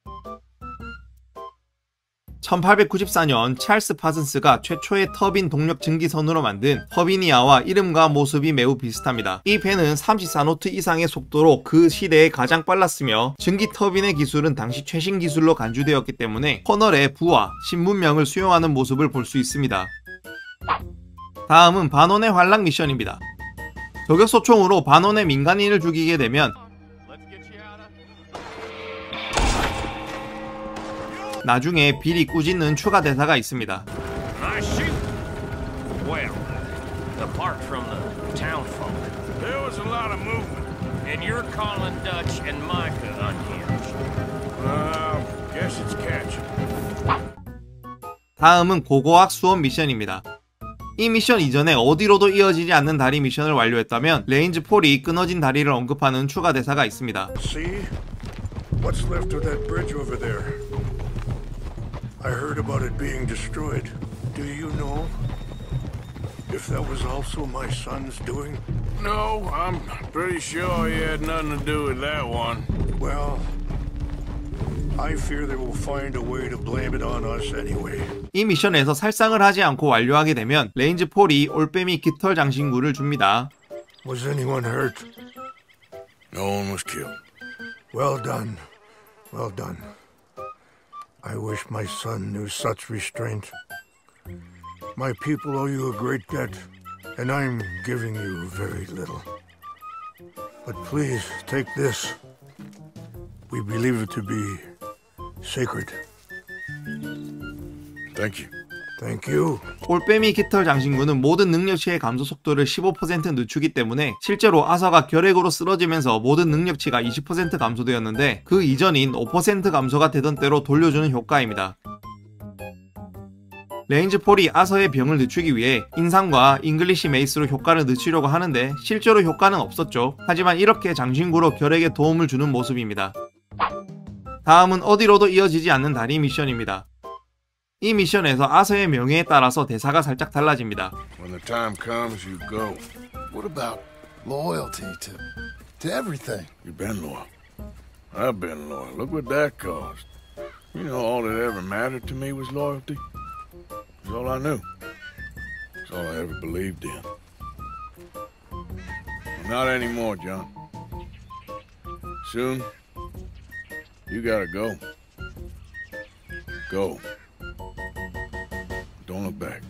1894년 찰스 파슨스가 최초의 터빈 동력 증기선으로 만든 터비니아와 이름과 모습이 매우 비슷합니다. 이 배는 34노트 이상의 속도로 그 시대에 가장 빨랐으며 증기 터빈의 기술은 당시 최신 기술로 간주되었기 때문에 코널의 부와 신문명을 수용하는 모습을 볼 수 있습니다. 다음은 반원의 환락 미션입니다. 저격소총으로 반원의 민간인을 죽이게 되면 나중에 비리 꾸짖는 추가 대사가 있습니다. Uh. 다음은 고고학 수업 미션입니다. 이 미션 이전에 어디로도 이어지지 않는 다리 미션을 완료했다면 레인지 폴이 끊어진 다리를 언급하는 추가 대사가 있습니다. See? What's left of that bridge over there? I heard about it being destroyed. Do you know? if that was also my son's doing? No, I'm pretty sure he had nothing to do with that one. Well, I fear they will find a way to blame it on us anyway. 이 미션에서 살상을 하지 않고 완료하게 되면 레인지 폴이 올빼미 깃털 장신구를 줍니다. Was anyone hurt? No one was killed. Well done. Well done. I wish my son knew such restraint. My people owe you a great debt, and I'm giving you very little. But please take this. We believe it to be sacred. Thank you. Thank you. 올빼미 깃털 장신구는 모든 능력치의 감소 속도를 15% 늦추기 때문에 실제로 아서가 결핵으로 쓰러지면서 모든 능력치가 20% 감소되었는데 그 이전인 5% 감소가 되던 때로 돌려주는 효과입니다. 레인즈 폴이 아서의 병을 늦추기 위해 인삼과 English mace로 효과를 늦추려고 하는데 실제로 효과는 없었죠. 하지만 이렇게 장신구로 결핵에 도움을 주는 모습입니다. 다음은 어디로도 이어지지 않는 다리 미션입니다. 이 미션에서 아서의 명예에 따라서 대사가 살짝 달라집니다. When the time comes, you go. What about loyalty to to everything? You've been loyal. I've been loyal. Look what that cost. You know, all that ever mattered to me was loyalty. It's all I knew. It's all I ever believed in. Not anymore, John. Soon, you gotta go. Go. Don't look back.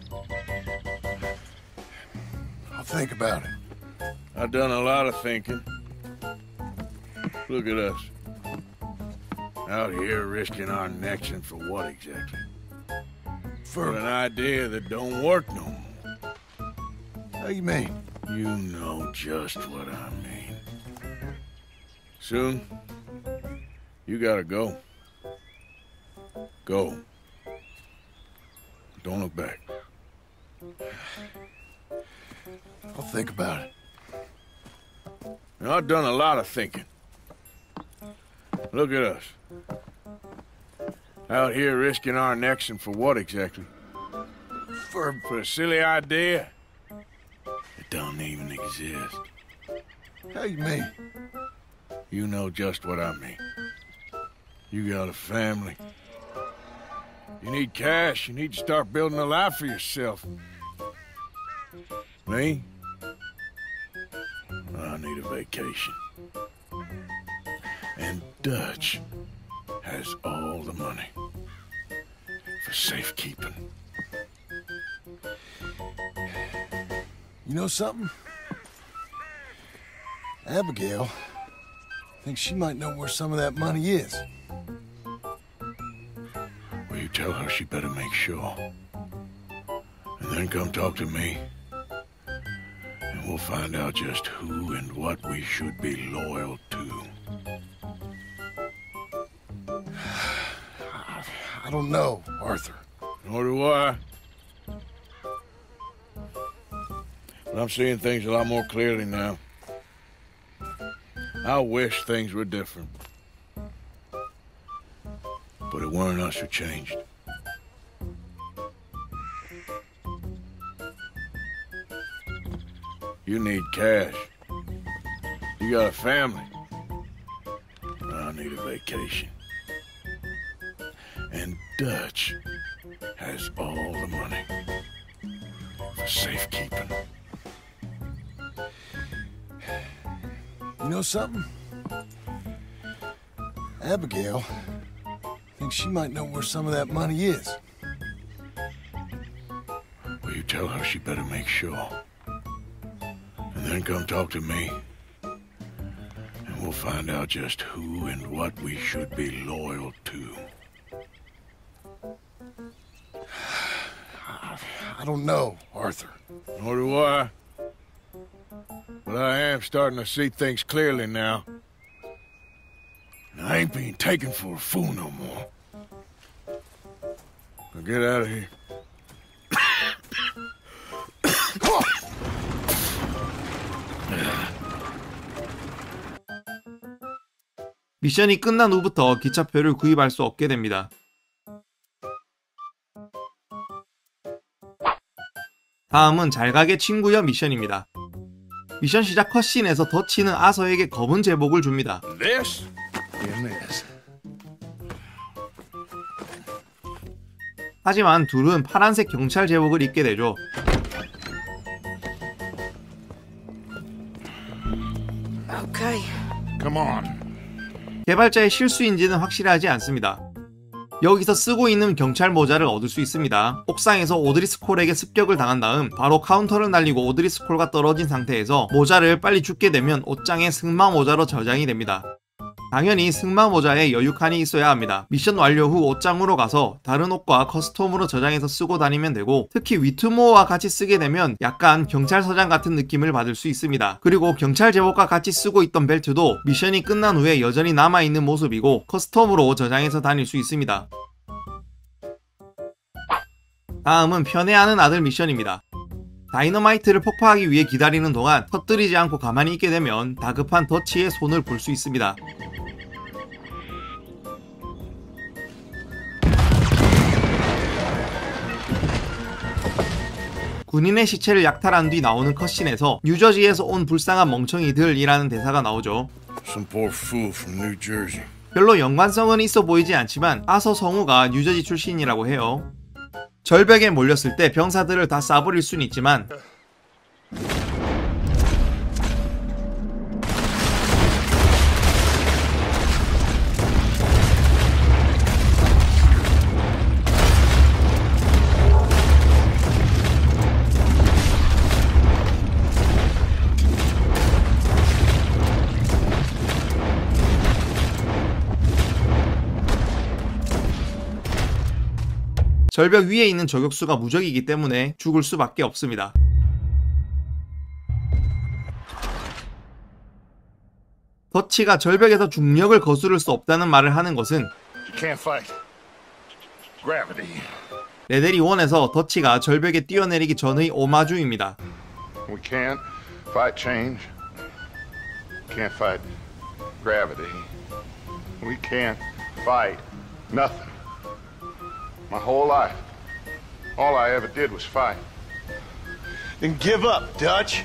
I'll think about it. I've done a lot of thinking. Look at us. Out here risking our necks and for what exactly? For an idea that don't work no more. How you mean? You know just what I mean. Soon, you gotta go. Go. Don't look back. I'll think about it. I've done a lot of thinking. Look at us. Out here risking our necks and for what exactly? For, for a silly idea It don't even exist. How you mean? You know just what I mean. You got a family. You need cash. You need to start building a life for yourself. Me? I need a vacation. And Dutch has all the money for safekeeping. You know something? Abigail thinks she might know where some of that money is. Will you tell her she better make sure? And then come talk to me. And we'll find out just who and what we should be loyal to. I don't know, Arthur. Nor do I. But I'm seeing things a lot more clearly now. I wish things were different. But it weren't us who changed. You need cash. You got a family. I need a vacation. And Dutch has all the money for safekeeping. You know something? Abigail thinks she might know where some of that money is. Will you tell her she better make sure? And then come talk to me. And we'll find out just who and what we should be loyal to. I don't know, Arthur. Nor do I. But I am starting to see things clearly now. I ain't being taken for a fool no more. Now get out of here. 미션이 끝난 후부터 기차표를 구입할 수 없게 됩니다. 다음은 잘가게 친구여 미션입니다. 미션 시작 컷신에서 더치는 아서에게 검은 제복을 줍니다. This 하지만 둘은 파란색 경찰 제복을 입게 되죠. Okay. Come on. 개발자의 실수인지는 확실하지 않습니다. 여기서 쓰고 있는 경찰 모자를 얻을 수 있습니다. 옥상에서 오드리스콜에게 습격을 당한 다음 바로 카운터를 날리고 오드리스콜과 떨어진 상태에서 모자를 빨리 줍게 되면 옷장에 승마 모자로 저장이 됩니다. 당연히 승마 모자에 여유칸이 있어야 합니다. 미션 완료 후 옷장으로 가서 다른 옷과 custom으로 저장해서 쓰고 다니면 되고 특히 위트모어와 같이 쓰게 되면 약간 경찰서장 같은 느낌을 받을 수 있습니다. 그리고 경찰 제복과 같이 쓰고 있던 벨트도 미션이 끝난 후에 여전히 남아있는 모습이고 custom으로 저장해서 다닐 수 있습니다. 다음은 편애하는 아들 미션입니다. 다이너마이트를 폭파하기 위해 기다리는 동안 터뜨리지 않고 가만히 있게 되면 다급한 더치의 손을 볼 수 있습니다. 군인의 시체를 약탈한 뒤 나오는 컷신에서 뉴저지에서 온 불쌍한 멍청이들이라는 대사가 나오죠. 별로 연관성은 있어 보이지 않지만 아서 성우가 뉴저지 출신이라고 해요. 절벽에 몰렸을 때 병사들을 다 쏴버릴 수는 있지만 절벽 위에 있는 저격수가 무적이기 때문에 죽을 수밖에 없습니다. 더치가 절벽에서 중력을 거스를 수 없다는 말을 하는 것은. 레데리 1에서 더치가 절벽에 뛰어내리기 전의 오마주입니다. We can't fight change. Can't fight gravity. We can't fight nothing. My whole life, all I ever did was fight. Then give up, Dutch.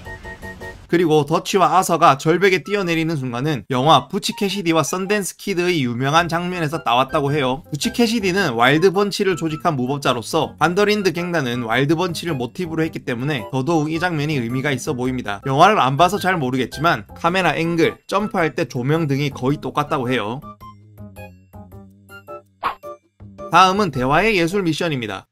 그리고 더치와 아서가 절벽에 뛰어내리는 순간은 영화 부치 캐시디와 썬댄스 키드의 유명한 장면에서 나왔다고 해요. 부치 캐시디는 와일드 번치를 조직한 무법자로서 반더린드 갱단은 와일드 번치를 모티브로 했기 때문에 더더욱 이 장면이 의미가 있어 보입니다. 영화를 안 봐서 잘 모르겠지만 카메라 앵글, 점프할 때 조명 등이 거의 똑같다고 해요. 다음은 대화의 예술 미션입니다.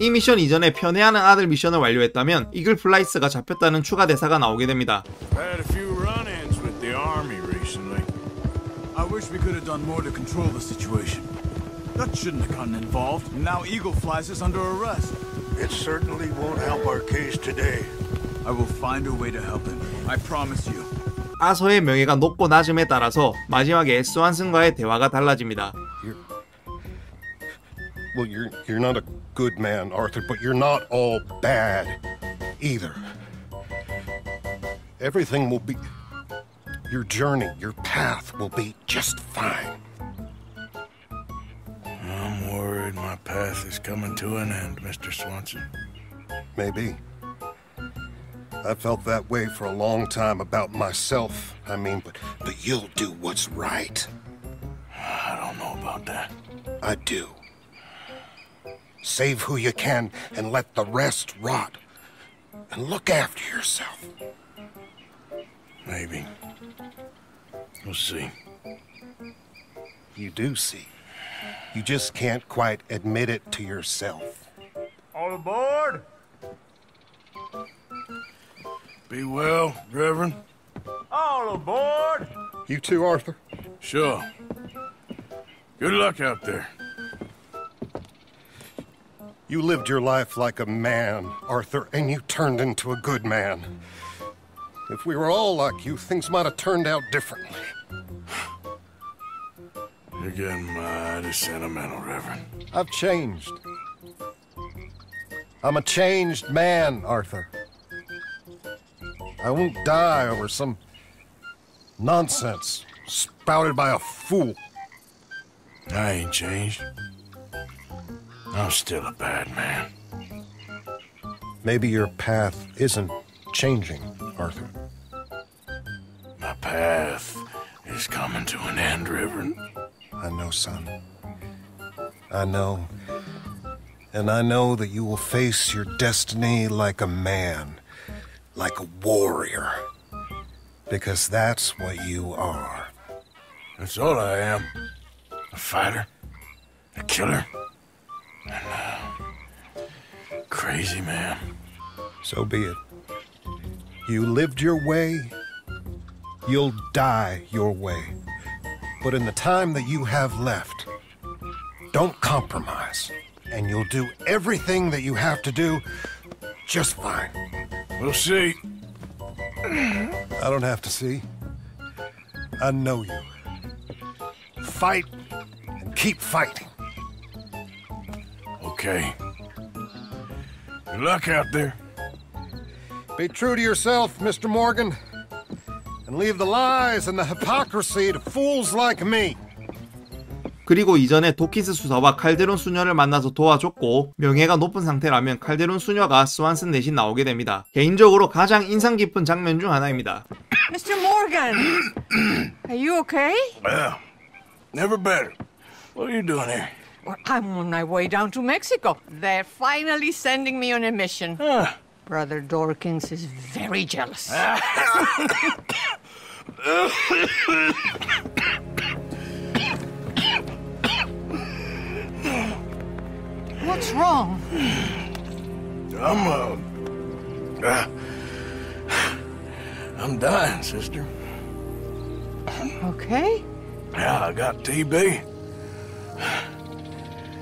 이 미션 이전에 편애하는 아들 미션을 완료했다면 이글 플라이스가 잡혔다는 추가 대사가 나오게 됩니다. Had a few run-ins with the army recently. I wish we could have done more to control the situation. Dutch shouldn't have gotten involved. Now Eagle Flies is under arrest. It certainly won't help our case today. I will find a way to help him. I promise you. 아서의 명예가 높고 낮음에 따라서 마지막에 스완슨과의 대화가 달라집니다. Well, you're you're not a good man, Arthur, but you're not all bad either. Everything will be your journey, your path will be just fine. I'm worried my path is coming to an end, Mr. Swanson. Maybe. I felt that way for a long time about myself. I mean, but but you'll do what's right. I don't know about that. I do. Save who you can and let the rest rot. And look after yourself. Maybe. We'll see. You do see. You just can't quite admit it to yourself. All aboard! Be well, Reverend. All aboard! You too, Arthur? Sure. Good luck out there. You lived your life like a man, Arthur, and you turned into a good man. If we were all like you, things might have turned out differently. You're getting mighty sentimental, Reverend. I've changed. I'm a changed man, Arthur. I won't die over some nonsense spouted by a fool. I ain't changed. I'm still a bad man. Maybe your path isn't changing, Arthur. My path is coming to an end, Reverend. I know, son. I know. And I know that you will face your destiny like a man, like a warrior. Because that's what you are. That's all I am. A fighter, a killer, crazy man. So be it. You lived your way, you'll die your way. But in the time that you have left, don't compromise. And you'll do everything that you have to do just fine. We'll see. I don't have to see. I know you. Fight and keep fighting. Okay. Good luck out there. Be true to yourself, Mr. Morgan, and leave the lies and the hypocrisy to fools like me. 그리고 이전에 도키스 수사와 칼데론 수녀를 만나서 도와줬고 명예가 높은 상태라면 칼데론 수녀가 스완슨 대신 나오게 됩니다. 개인적으로 가장 인상 깊은 장면 중 하나입니다. Mr. Morgan! Are you okay? Well, never better. What are you doing here? I'm on my way down to Mexico. They're finally sending me on a mission. Brother Dorkins is very jealous. What's wrong? I'm, uh, uh, I'm dying, sister. Okay. Yeah, I got TB.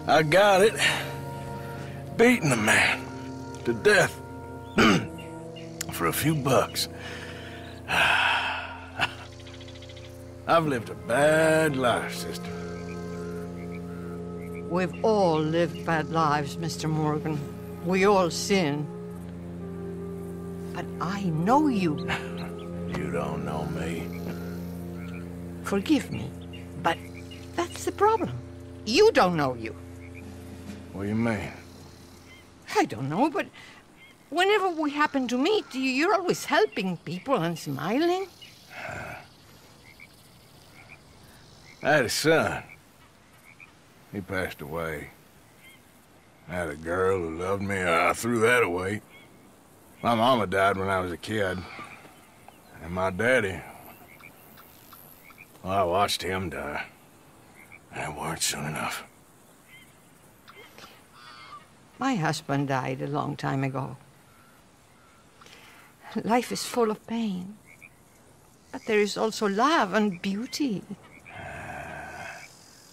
I got it. Beating a man to death for a few bucks. I've lived a bad life, sister. We've all lived bad lives, Mr. Morgan. We all sin. But I know you. You don't know me. Forgive me, but that's the problem. You don't know you. What do you mean? I don't know, but whenever we happen to meet, you- you're always helping people and smiling. I had a son. He passed away. I had a girl who loved me. I threw that away. My mama died when I was a kid. And my daddy... Well, I watched him die. And it weren't soon enough. My husband died a long time ago. Life is full of pain. But there is also love and beauty.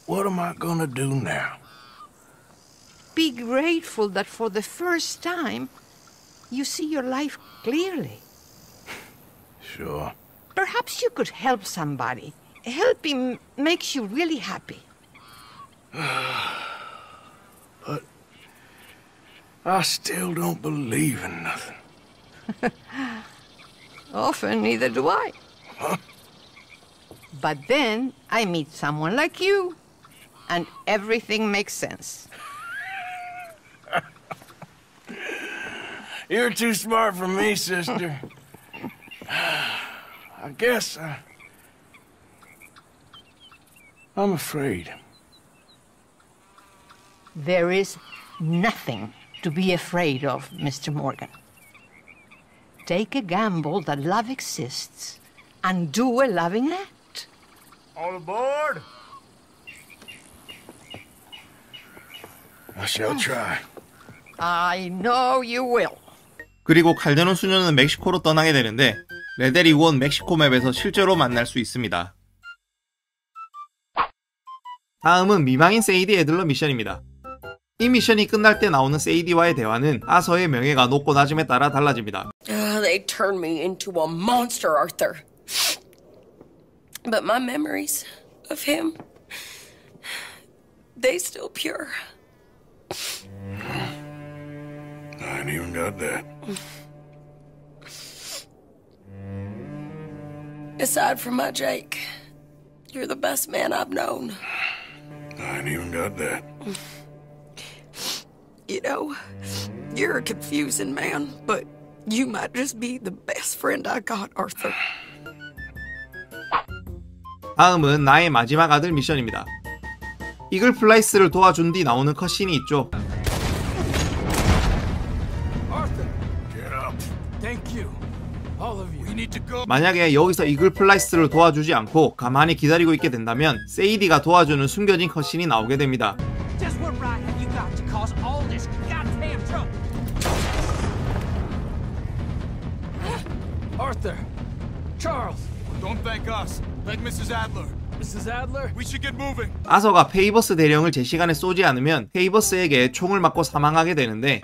What am I gonna do now? Be grateful that for the first time, you see your life clearly. Sure. Perhaps you could help somebody. Helping makes you really happy. But I still don't believe in nothing. Often, neither do I. But then I meet someone like you, and everything makes sense. You're too smart for me, sister. I guess uh, I'm afraid. There is nothing to be afraid of, Mr. Morgan. Take a gamble that love exists and do a loving act. All aboard! I shall try. I know you will. 그리고 칼데론 수녀는 멕시코로 떠나게 되는데 레데리 원 멕시코 맵에서 실제로 만날 수 있습니다. 다음은 미망인 세이디 애들러 미션입니다. 이 미션이 끝날 때 나오는 세이디와의 대화는 아서의 명예가 높고 낮음에 따라 달라집니다. Ah, they turned me into a monster, Arthur. But my memories of him, they still pure. I ain't even got that. Aside from my Jake, you're the best man I've known. I ain't even got that. You know, you're a confusing man, but you might just be the best friend I got, Arthur. 다음은 나의 마지막 아들 미션입니다. 이글 플라이스를 도와준 뒤 나오는 컷신이 있죠. Arthur! Get up. Thank you. All of you. We need to go. 만약에 여기서 이글 플라이스를 도와주지 않고 가만히 기다리고 있게 된다면 세이디가 도와주는 숨겨진 cutscene이 나오게 됩니다. Arthur! Charles! Don't thank us. Thank Mrs. Adler. Mrs. Adler? We should get moving. 아서가 페이버스 대령을 제 시간에 쏘지 않으면 페이버스에게 총을 맞고 사망하게 되는데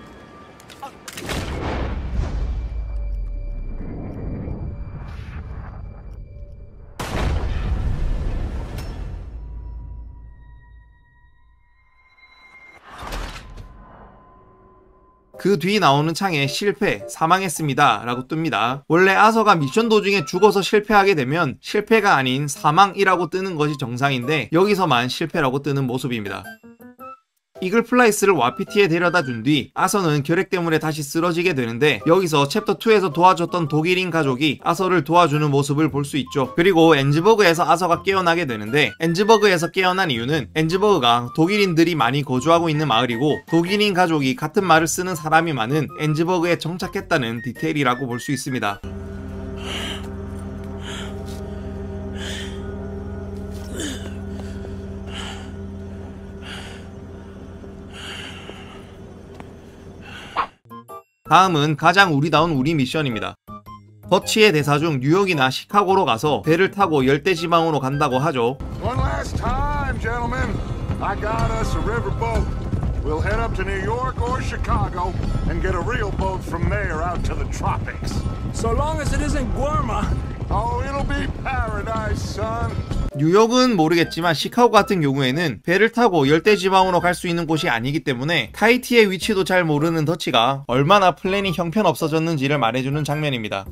그 뒤 나오는 창에 실패, 사망했습니다. 라고 뜹니다. 원래 아서가 미션 도중에 죽어서 실패하게 되면 실패가 아닌 사망이라고 뜨는 것이 정상인데 여기서만 실패라고 뜨는 모습입니다. 이글 플라이스를 와피티에 데려다 준 뒤 아서는 결핵 때문에 다시 쓰러지게 되는데 여기서 챕터 2에서 도와줬던 독일인 가족이 아서를 도와주는 모습을 볼 수 있죠. 그리고 엔즈버그에서 아서가 깨어나게 되는데 엔즈버그에서 깨어난 이유는 엔즈버그가 독일인들이 많이 거주하고 있는 마을이고 독일인 가족이 같은 말을 쓰는 사람이 많은 엔즈버그에 정착했다는 디테일이라고 볼 수 있습니다. 다음은 가장 우리다운 우리 미션입니다. 더치의 대사 중 뉴욕이나 시카고로 가서 배를 타고 열대지방으로 간다고 하죠. One last time, gentlemen. I got us a river boat. We'll head up to New York or Chicago and get a real boat from there out to the tropics. So long as it isn't Guarma. Oh, it'll be paradise, son. 뉴욕은 모르겠지만 시카고 같은 경우에는 배를 타고 열대지방으로 갈 수 있는 곳이 아니기 때문에 타이티의 위치도 잘 모르는 더치가 얼마나 플랜이 형편없어졌는지를 말해주는 장면입니다.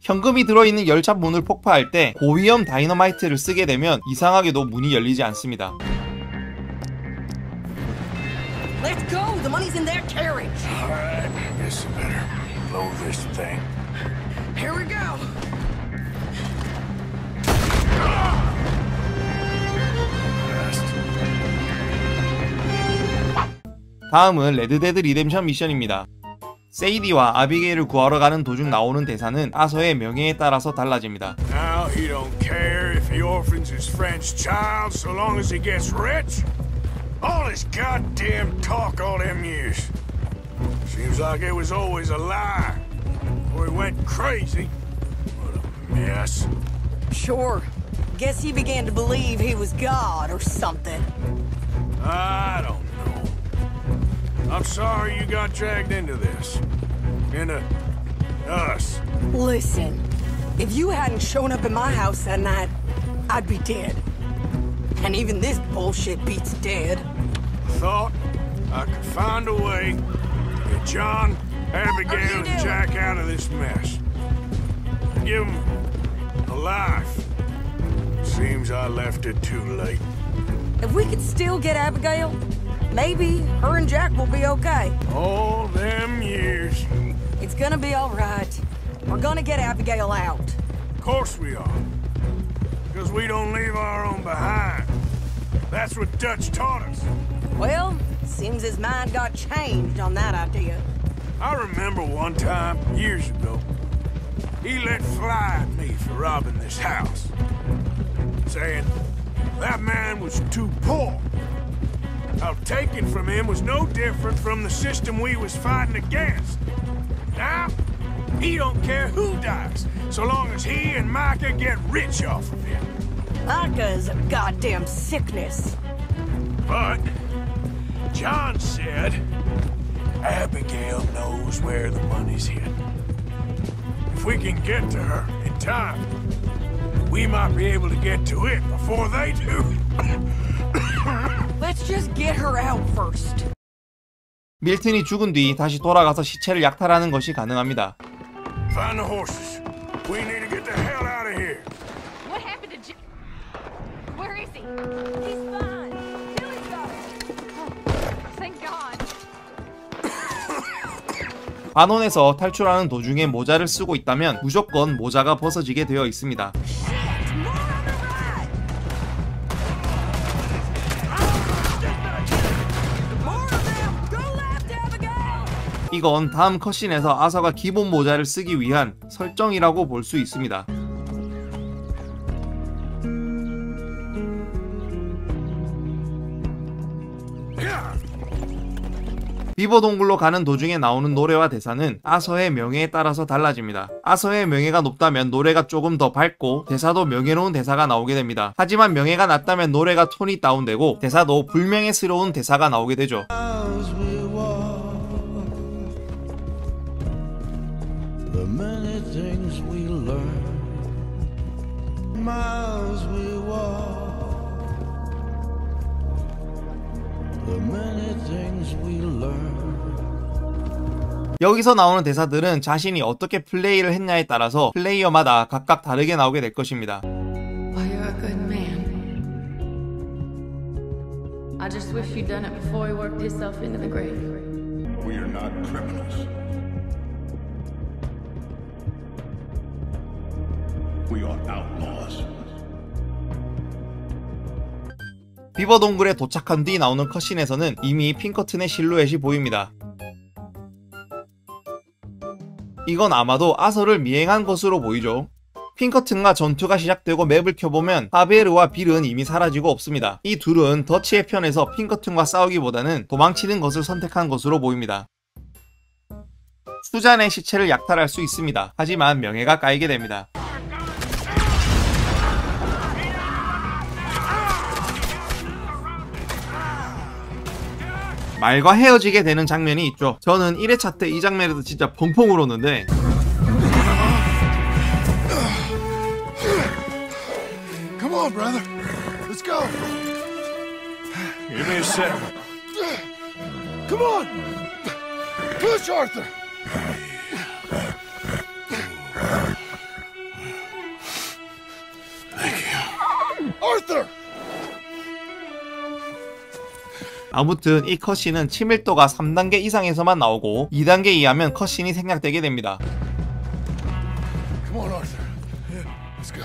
현금이 들어있는 열차 문을 폭파할 때 고위험 다이너마이트를 쓰게 되면 이상하게도 문이 열리지 않습니다. Let's go. The money's in that carriage. All right. Guess I better blow this thing. Here we go. 다음은 레드데드 리뎀션 미션입니다. 세이디와 아비게일을 구하러 가는 도중 나오는 대사는 아서의 명예에 따라서 달라집니다. Now he don't care if he orphans his French child so long as he gets rich. All this goddamn talk all them years. Seems like it was always a lie. Or he went crazy. What a mess. Sure. Guess he began to believe he was God or something. I don't know. I'm sorry you got dragged into this. Into us. Listen, if you hadn't shown up at my house that night, I'd be dead. And even this bullshit beats dead. Thought I could find a way to get John, Abigail, and Jack out of this mess. Give them a life. Seems I left it too late. If we could still get Abigail, maybe her and Jack will be okay. All them years. It's gonna be all right. We're gonna get Abigail out. Of course we are. Because we don't leave our own behind. That's what Dutch taught us. Well, seems his mind got changed on that idea. I remember one time, years ago, he let fly at me for robbing this house. Saying that man was too poor. How taken from him was no different from the system we was fighting against. Now, he don't care who dies, so long as he and Micah get rich off of him. Micah is a goddamn sickness. But John said Abigail knows where the money's hid. If we can get to her in time, we might be able to get to it before they do. Let's just get her out first. 밀튼이 죽은 뒤 다시 돌아가서 시체를 약탈하는 것이 가능합니다. Find the horses. We need to get the hell out of here. What happened to J- Where is he? He's fine. Billy's got him. Oh, thank God. 반원에서 탈출하는 도중에 모자를 쓰고 있다면 무조건 모자가 벗어지게 되어 있습니다. 이건 다음 컷신에서 아서가 기본 모자를 쓰기 위한 설정이라고 볼 수 있습니다. 비버 동굴로 가는 도중에 나오는 노래와 대사는 아서의 명예에 따라서 달라집니다. 아서의 명예가 높다면 노래가 조금 더 밝고 대사도 명예로운 대사가 나오게 됩니다. 하지만 명예가 낮다면 노래가 톤이 다운되고 대사도 불명예스러운 대사가 나오게 되죠. Miles we walk. The many things we learn. 여기서 나오는 대사들은 자신이 어떻게 플레이를 했냐에 따라서 플레이어마다 각각 다르게 나오게 될 것입니다. Well, you're a good man. I just wish you'd done it before he worked himself into the grave. We are not criminals. We are outlaws. 비버 동굴에 도착한 뒤 나오는 컷신에서는 이미 핑커튼의 실루엣이 보입니다. 이건 아마도 아서를 미행한 것으로 보이죠. 핑커튼과 전투가 시작되고 맵을 켜보면 하베르와 빌은 이미 사라지고 없습니다. 이 둘은 더치의 편에서 핑커튼과 싸우기보다는 도망치는 것을 선택한 것으로 보입니다. 수잔의 시체를 약탈할 수 있습니다. 하지만 명예가 까이게 됩니다. 말과 헤어지게 되는 장면이 있죠. 저는 1회차 때 이 장면에서 진짜 펑펑 울었는데 Come on, brother. Let's go. Give me a sec. Come on. Push, Arthur. Arthur! 아무튼 이 cutscene은 친밀도가 3단계 이상에서만 나오고 2단계 이하면 cutscene이 생략되게 됩니다. Come on, Arthur. Let's go.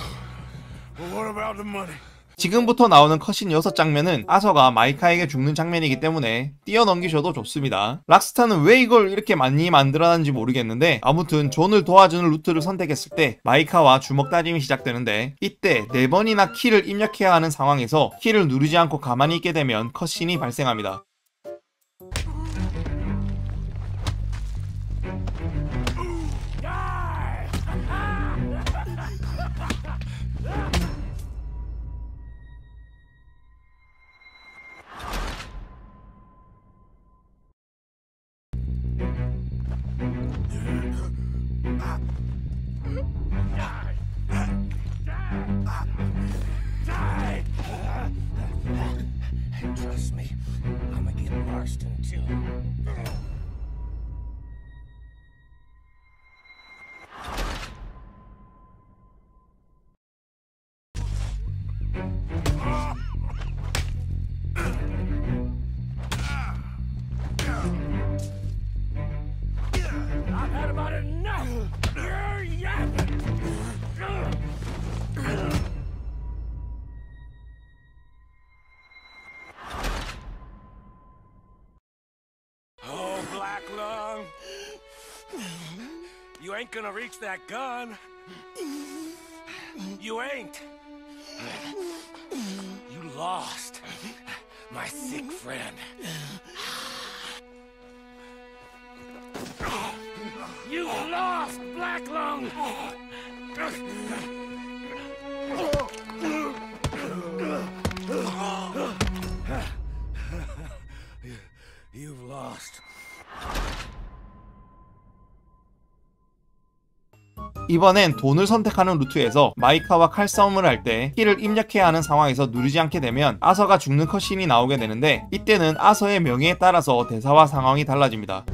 Well, what about the money? 지금부터 나오는 cutscene 6장면은 아서가 마이카에게 죽는 장면이기 때문에 뛰어넘기셔도 좋습니다. 락스타는 왜 이걸 이렇게 많이 만들어놨는지 모르겠는데 아무튼 존을 도와주는 루트를 선택했을 때 마이카와 주먹 다짐이 시작되는데 이때 4번이나 키를 입력해야 하는 상황에서 키를 누르지 않고 가만히 있게 되면 cutscene이 발생합니다. Get Marston too. I've had about enough. Ain't gonna reach that gun. You ain't. You lost. My sick friend. You lost, Black Lung! 이번엔 돈을 선택하는 루트에서 마이카와 칼싸움을 할 때 키를 입력해야 하는 상황에서 누르지 않게 되면 아서가 죽는 컷신이 나오게 되는데 이때는 아서의 명예에 따라서 대사와 상황이 달라집니다.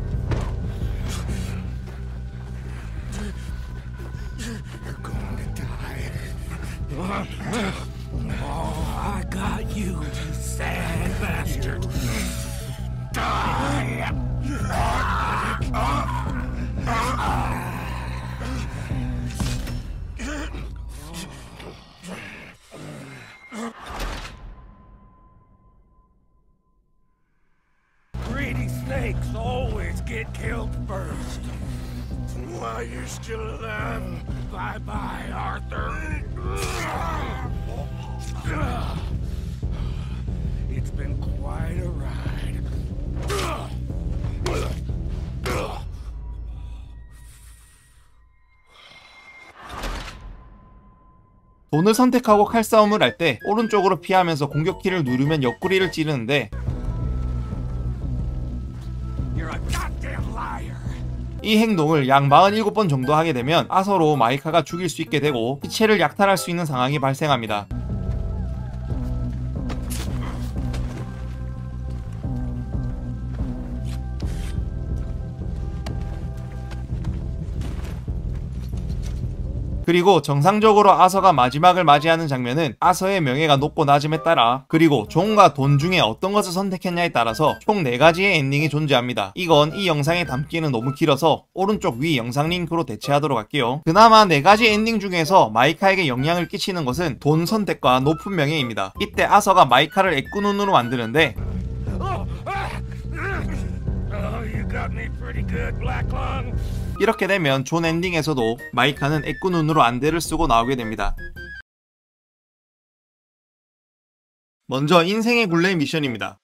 Snakes always get killed first. While you're still alive, bye-bye, Arthur. It's been quite a ride. 돈을 선택하고 칼싸움을 할 때 오른쪽으로 피하면서 공격키를 누르면 옆구리를 찌르는데 이 행동을 약 47번 정도 하게 되면 아서로 마이카를 죽일 수 있게 되고 시체를 약탈할 수 있는 상황이 발생합니다. 그리고 정상적으로 아서가 마지막을 맞이하는 장면은 아서의 명예가 높고 낮음에 따라 그리고 존과 돈 중에 어떤 것을 선택했냐에 따라서 총 4가지의 엔딩이 존재합니다. 이건 이 영상에 담기엔 너무 길어서 오른쪽 위 영상 링크로 대체하도록 할게요. 그나마 4가지 엔딩 중에서 마이카에게 영향을 끼치는 것은 돈 선택과 높은 명예입니다. 이때 아서가 마이카를 애꾸눈으로 만드는데 이렇게 되면 존 엔딩에서도 마이카는 애꾸눈으로 안대를 쓰고 나오게 됩니다. 먼저 인생의 굴레 미션입니다.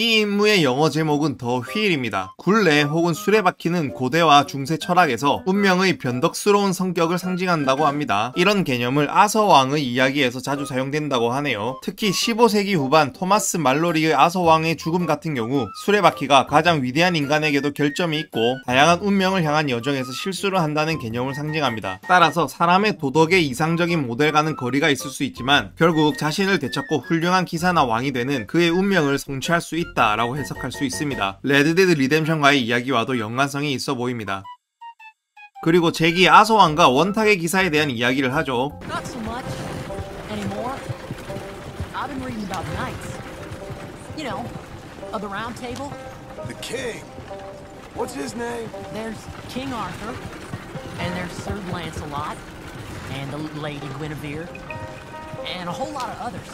이 임무의 영어 제목은 The Wheel입니다. 굴레 혹은 수레바퀴는 고대와 중세 철학에서 운명의 변덕스러운 성격을 상징한다고 합니다. 이런 개념을 아서왕의 이야기에서 자주 사용된다고 하네요. 특히 15세기 후반 토마스 말로리의 아서왕의 죽음 같은 경우 수레바퀴가 가장 위대한 인간에게도 결점이 있고 다양한 운명을 향한 여정에서 실수를 한다는 개념을 상징합니다. 따라서 사람의 도덕의 이상적인 모델과는 거리가 있을 수 있지만 결국 자신을 되찾고 훌륭한 기사나 왕이 되는 그의 운명을 성취할 수 있다 라고 해석할 수 있습니다. 레드데드 리뎀션과의 이야기와도 연관성이 있어 보입니다. 그리고 잭이 아소왕과 원탁의 기사에 대한 이야기를 하죠. Not so much anymore. I've been reading about knights. You know, of the round table. The king. What's his name? There's King Arthur, and there's Sir Lancelot, and the Lady Guinevere, and a whole lot of others.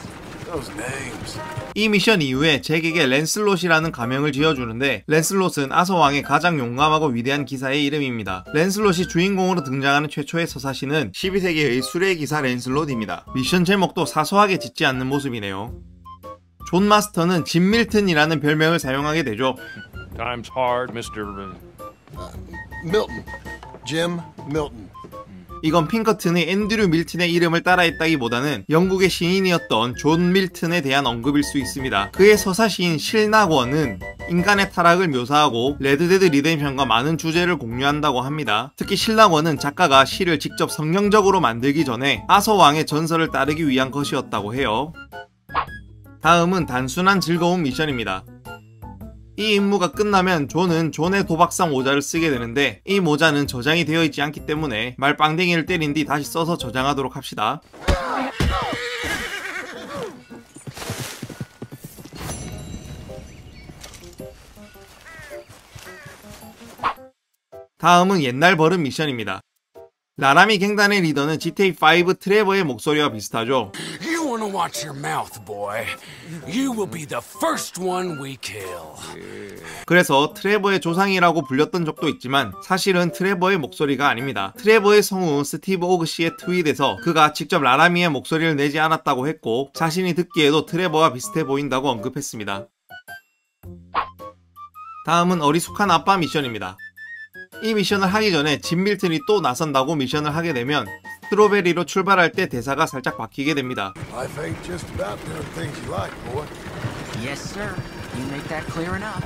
이 미션 이후에 잭에게 랜슬롯이라는 가명을 지어주는데 랜슬롯은 아서왕의 가장 용감하고 위대한 기사의 이름입니다. 랜슬롯이 주인공으로 등장하는 최초의 서사시는 12세기의 수레 기사 랜슬롯입니다. 미션 제목도 사소하게 짓지 않는 모습이네요. 존 마스턴은 짐 밀튼이라는 별명을 사용하게 되죠. Time's hard, Mr. Milton. Jim Milton. 이건 핑커튼의 앤드류 밀튼의 이름을 따라했다기보다는 영국의 시인이었던 존 밀튼에 대한 언급일 수 있습니다. 그의 서사시인 실낙원은 인간의 타락을 묘사하고 레드데드 리뎀션과 많은 주제를 공유한다고 합니다. 특히 실낙원은 작가가 시를 직접 성경적으로 만들기 전에 아서왕의 전설을 따르기 위한 것이었다고 해요. 다음은 단순한 즐거운 미션입니다. 이 임무가 끝나면 존은 존의 도박사 모자를 쓰게 되는데 이 모자는 저장이 되어 있지 않기 때문에 말빵댕이를 때린 뒤 다시 써서 저장하도록 합시다. 다음은 옛날 버릇 미션입니다. 라라미 갱단의 리더는 GTA5 트레버의 목소리와 비슷하죠. To watch your mouth, boy. You will be the first one we kill. 그래서 트레버의 조상이라고 불렸던 적도 있지만 사실은 트레버의 목소리가 아닙니다. 트레버의 성우 스티브 오그 씨의 트윗에서 그가 직접 라라미의 목소리를 내지 않았다고 했고 자신이 듣기에도 트레버와 비슷해 보인다고 언급했습니다. 다음은 어리숙한 아빠 미션입니다. 이 미션을 하기 전에 짐 밀튼이 또 나선다고 미션을 하게 되면 스트로베리로 출발할 때 대사가 살짝 바뀌게 됩니다. Life ain't just about doing things you like, boy. Yes, sir. You make that clear enough.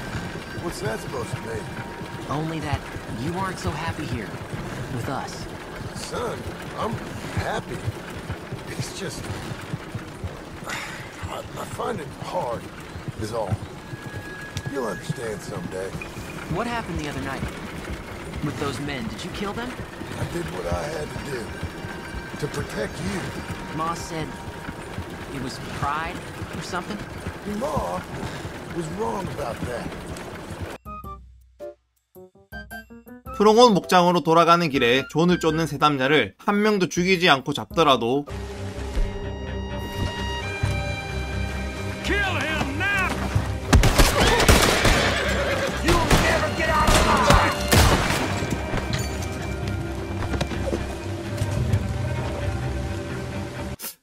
What's that supposed to mean? Only that you aren't so happy here with us. Son, I'm happy. It's just. I, I find it hard, is all. You'll understand someday. What happened the other night? With those men, did you kill them? I did what I had to do To protect you. Ma said it was pride or something? Ma was wrong about that. 프롱온 목장으로 돌아가는 길에 존을 쫓는 세 남자를 한 명도 죽이지 않고 잡더라도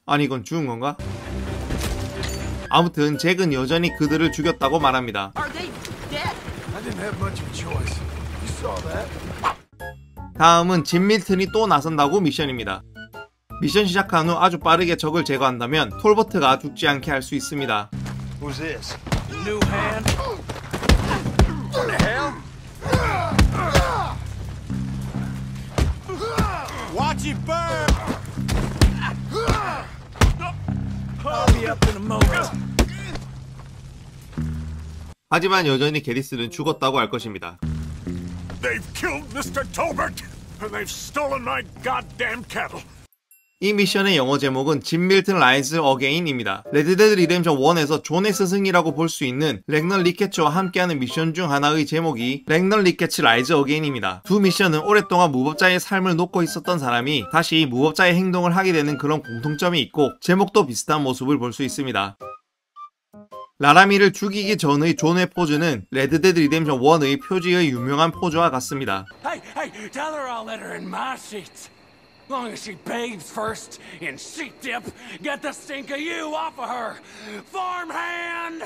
아니 이건 죽은 건가? 아무튼 잭은 여전히 그들을 죽였다고 말합니다. I didn't have much of a choice. You saw that? 다음은 짐 밀튼이 또 나선다고 미션입니다. 미션 시작한 후 아주 빠르게 적을 제거한다면 톨버트가 죽지 않게 할 수 있습니다. 하지만 여전히 게리스는 죽었다고 할 것입니다. They've killed Mr. Tolbert, and they've stolen my goddamn cattle. 이 미션의 영어 제목은 Jim Milton Rides Again입니다. 레드데드 리뎀션 1에서 존의 스승이라고 볼 수 있는 랜던 리케츠와 함께하는 미션 중 하나의 제목이 Landon Ricketts Rides Again입니다. 두 미션은 오랫동안 무법자의 삶을 놓고 있었던 사람이 다시 무법자의 행동을 하게 되는 그런 공통점이 있고 제목도 비슷한 모습을 볼 수 있습니다. 라라미를 죽이기 전의 존의 포즈는 Red Dead Redemption 1의 표지의 유명한 포즈와 같습니다. Hey, hey, Long as she bathes first in sheep dip, get the stink of you off of her. Farmhand!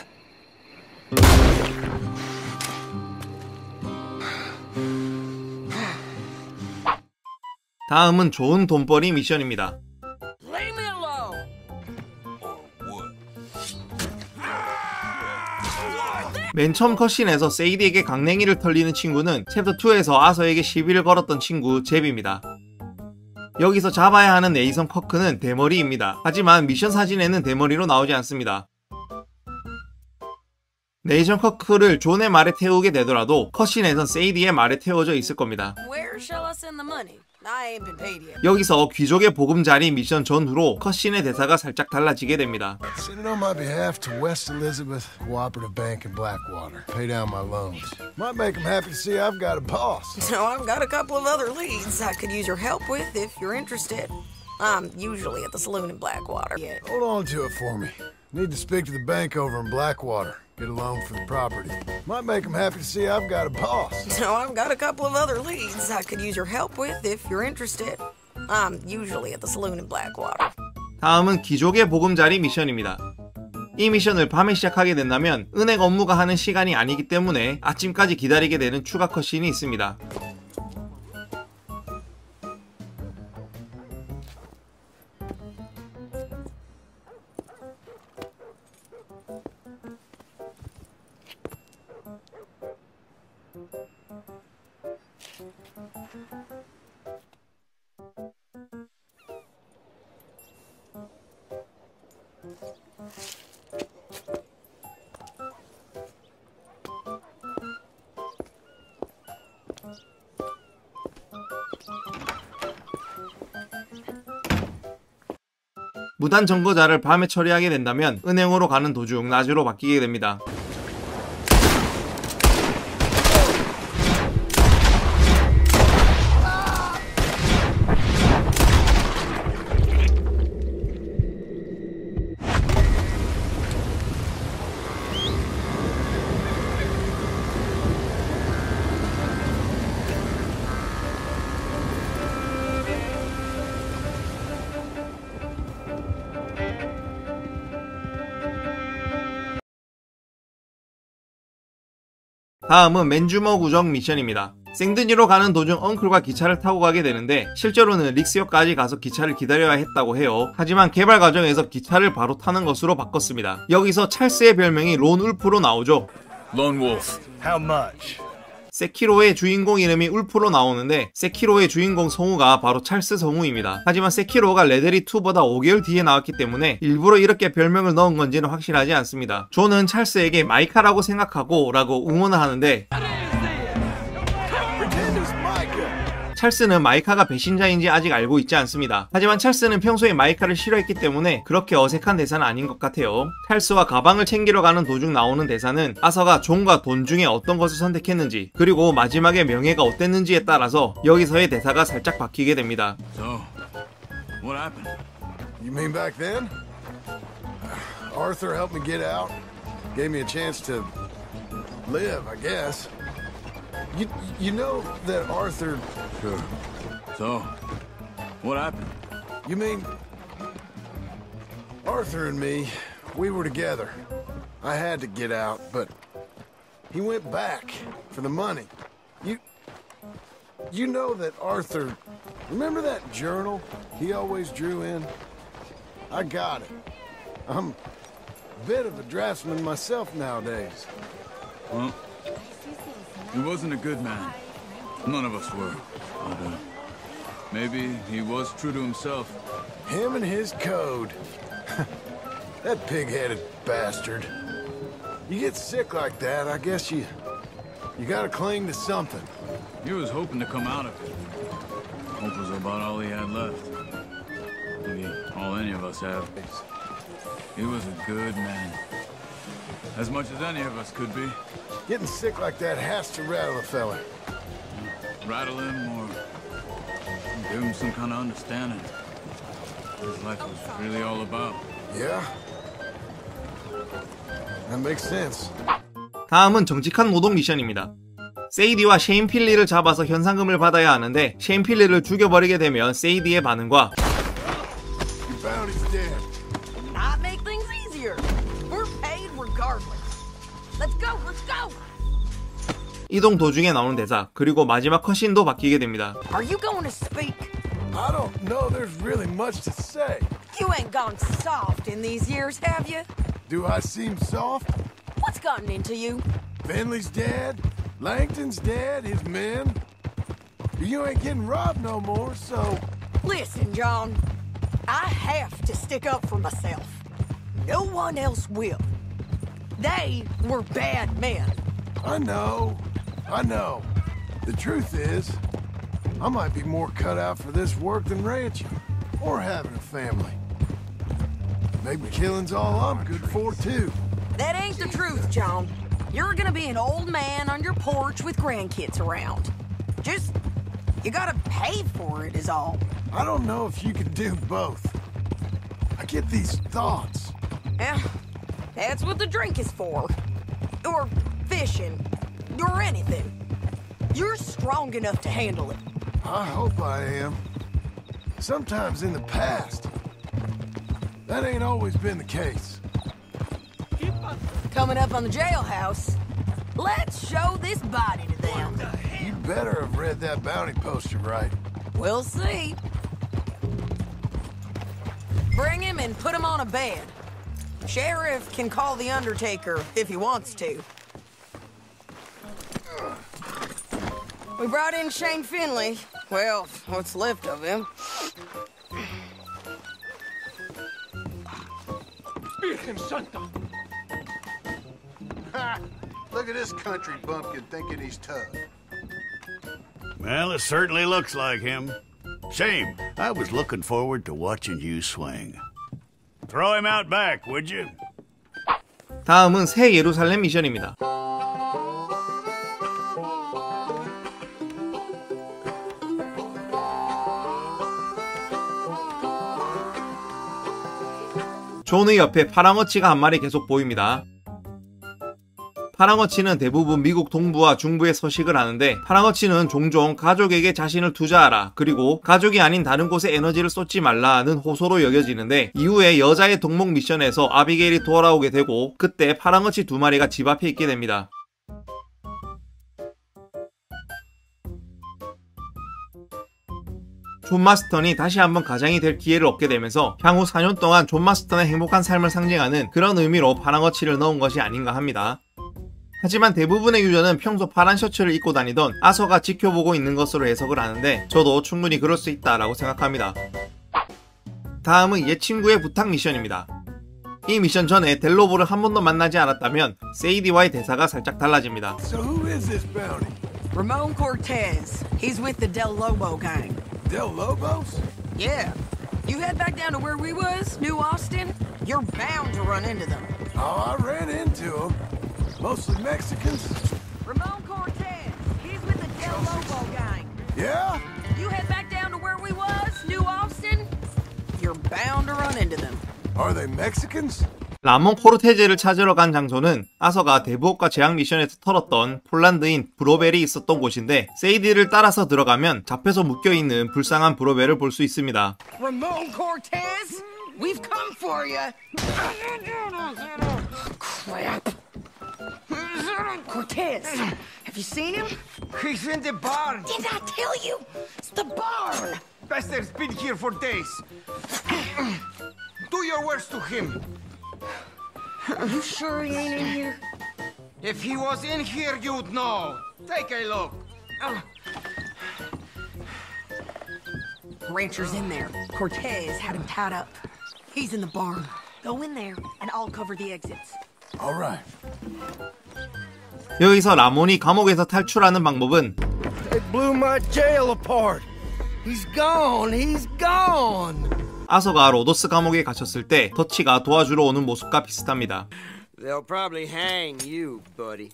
다음은 좋은 돈벌이 미션입니다. Leave me alone! 맨 처음 cutscene에서 세이디에게 강냉이를 털리는 친구는 챕터 2에서 아서에게 시비를 걸었던 친구 잽입니다. 여기서 잡아야 하는 네이선 커크는 대머리입니다. 하지만 미션 사진에는 대머리로 나오지 않습니다. 네이선 커크를 존의 말에 태우게 되더라도 cutscene에선 세이디의 말에 태워져 있을 겁니다. Where shall I send the money? I ain't been paid yet. 여기서 귀족의 보금자리 미션 전후로 컷신의 대사가 살짝 달라지게 됩니다. Send it on my behalf to West Elizabeth Cooperative Bank in Blackwater. Pay down my loans. Might make them happy to see I've got a boss. So I've got a couple of other leads I could use your help with if you're interested. I'm usually at the saloon in Blackwater. Yeah. Hold on to it for me. Need to speak to the bank over in Blackwater. Get a loan for the property. Might make them happy to see I've got a boss. So I've got a couple of other leads I could use your help with if you're interested. I'm usually at the saloon in Blackwater. 다음은 귀족의 보금자리 미션입니다. 이 미션을 밤에 시작하게 된다면 은행 업무가 하는 시간이 아니기 때문에 아침까지 기다리게 되는 추가 컷신이 있습니다. 무단 점거자를 밤에 처리하게 된다면 은행으로 가는 도중 낮으로 바뀌게 됩니다. 다음은 맨주먹 우정 미션입니다. 생드니로 가는 도중 엉클과 기차를 타고 가게 되는데 실제로는 릭스역까지 가서 기차를 기다려야 했다고 해요. 하지만 개발 과정에서 기차를 바로 타는 것으로 바꿨습니다. 여기서 찰스의 별명이 Lone Wolf로 나오죠. Lone Wolf. How much? 세키로의 주인공 이름이 Wolf로 나오는데 세키로의 주인공 성우가 바로 찰스 성우입니다. 하지만 세키로가 레데리 2보다 5개월 뒤에 나왔기 때문에 일부러 이렇게 별명을 넣은 건지는 확실하지 않습니다. 존은 찰스에게 마이카라고 생각하고 라고 응원을 하는데 찰스는 마이카가 배신자인지 아직 알고 있지 않습니다. 하지만 찰스는 평소에 마이카를 싫어했기 때문에 그렇게 어색한 대사는 아닌 것 같아요. 찰스와 가방을 챙기러 가는 도중 나오는 대사는 아서가 존과 돈 중에 어떤 것을 선택했는지 그리고 마지막에 명예가 어땠는지에 따라서 여기서의 대사가 살짝 바뀌게 됩니다. So, what happened? You mean back then? Arthur helped me get out. Gave me a chance to live, I guess. You, you know that Arthur. Sure. So, what happened? You mean Arthur and me, we were together. I had to get out, but he went back for the money. You. You know that Arthur. Remember that journal he always drew in? I got it. I'm a bit of a draftsman myself nowadays. Well, he wasn't a good man. None of us were. But, uh, maybe he was true to himself. Him and his code. that pig-headed bastard. You get sick like that, I guess you... You gotta cling to something. He was hoping to come out of it. Hope was about all he had left. Maybe all any of us have. He was a good man. As much as any of us could be. Getting sick like that has to rattle a fella. Rattle him or give him some kind of understanding. His life was really all about. Yeah? That makes sense. 다음은 정직한 노동 미션입니다. 세이디와 셰인 필리를 잡아서 현상금을 받아야 하는데 셰인 필리를 죽여버리게 되면 세이디의 반응과 이동 도중에 나오는 대사 그리고 마지막 컷신도 바뀌게 됩니다. Are you going to speak? I don't know there's really much to say. You ain't gone soft in these years, have you? Do I seem soft? What's gotten into you? Finley's dead. Langton's dead. His men. You ain't getting robbed no more, so... Listen, John. I have to stick up for myself. No one else will. They were bad men. I know. I know. The truth is, I might be more cut out for this work than ranching. Or having a family. Maybe killing's all I'm good for, too. That ain't the truth, John. You're gonna be an old man on your porch with grandkids around. Just, you gotta pay for it, is all. I don't know if you can do both. I get these thoughts. Yeah, that's what the drink is for. Or fishing. Or anything. You're strong enough to handle it. I hope I am. Sometimes in the past. That ain't always been the case. Coming up on the jailhouse. Let's show this body to them. You better have read that bounty poster right. We'll see. Bring him and put him on a bed. Sheriff can call the Undertaker if he wants to. We brought in Shane Finley. Well, what's left of him. Virgen Santa! Ha! Look at this country bumpkin thinking he's tough. Well, it certainly looks like him. Shame. I was looking forward to watching you swing. Throw him out back, would you? 다음은 새 예루살렘 미션입니다. 존의 옆에 파랑어치가 한 마리 계속 보입니다. 파랑어치는 대부분 미국 동부와 중부에 서식을 하는데 파랑어치는 종종 가족에게 자신을 투자하라 그리고 가족이 아닌 다른 곳에 에너지를 쏟지 말라는 호소로 여겨지는데 이후에 여자의 덕목 미션에서 아비게일이 돌아오게 되고 그때 파랑어치 두 마리가 집 앞에 있게 됩니다. 존 마스턴이 다시 한번 가장이 될 기회를 얻게 되면서 향후 4년 동안 존 마스턴의 행복한 삶을 상징하는 그런 의미로 파랑어치를 넣은 것이 아닌가 합니다. 하지만 대부분의 유저는 평소 파란 셔츠를 입고 다니던 아서가 지켜보고 있는 것으로 해석을 하는데 저도 충분히 그럴 수 있다라고 생각합니다. 다음은 옛 친구의 부탁 미션입니다. 이 미션 전에 델로보를 한 번도 만나지 않았다면 세이디와의 대사가 살짝 달라집니다. So who is this bounty? Ramon Cortez. He's with the Del Lobo gang. Del Lobos? Yeah. You head back down to where we was, New Austin, you're bound to run into them. Oh, I ran into them. Mostly Mexicans. Ramon Cortez. He's with the Del Lobo gang. Yeah? You head back down to where we was, New Austin, you're bound to run into them. Are they Mexicans? 라몬 코르테즈를 찾으러 간 장소는 아서가 대부업과 제약 미션에서 털었던 폴란드인 브로벨이 있었던 곳인데 세이디를 따라서 들어가면 잡혀서 묶여있는 불쌍한 브로벨을 볼 수 있습니다. Ramon Cortez? We've come for you. Crap. Cortez, have you seen him? He's in the barn. Did I tell you? It's the barn. Bester's been here for days. Do your worst to him. Are you sure he ain't in here? If he was in here, you'd know. Take a look. Rancher's in there. Cortez had him tied up. He's in the barn. Go in there, and I'll cover the exits. All right. 여기서 라몬이 감옥에서 탈출하는 방법은 They blew my jail apart. He's gone. He's gone. 아서가 로도스 감옥에 갇혔을 때 터치가 도와주러 오는 모습과 비슷합니다. They'll probably hang you, buddy.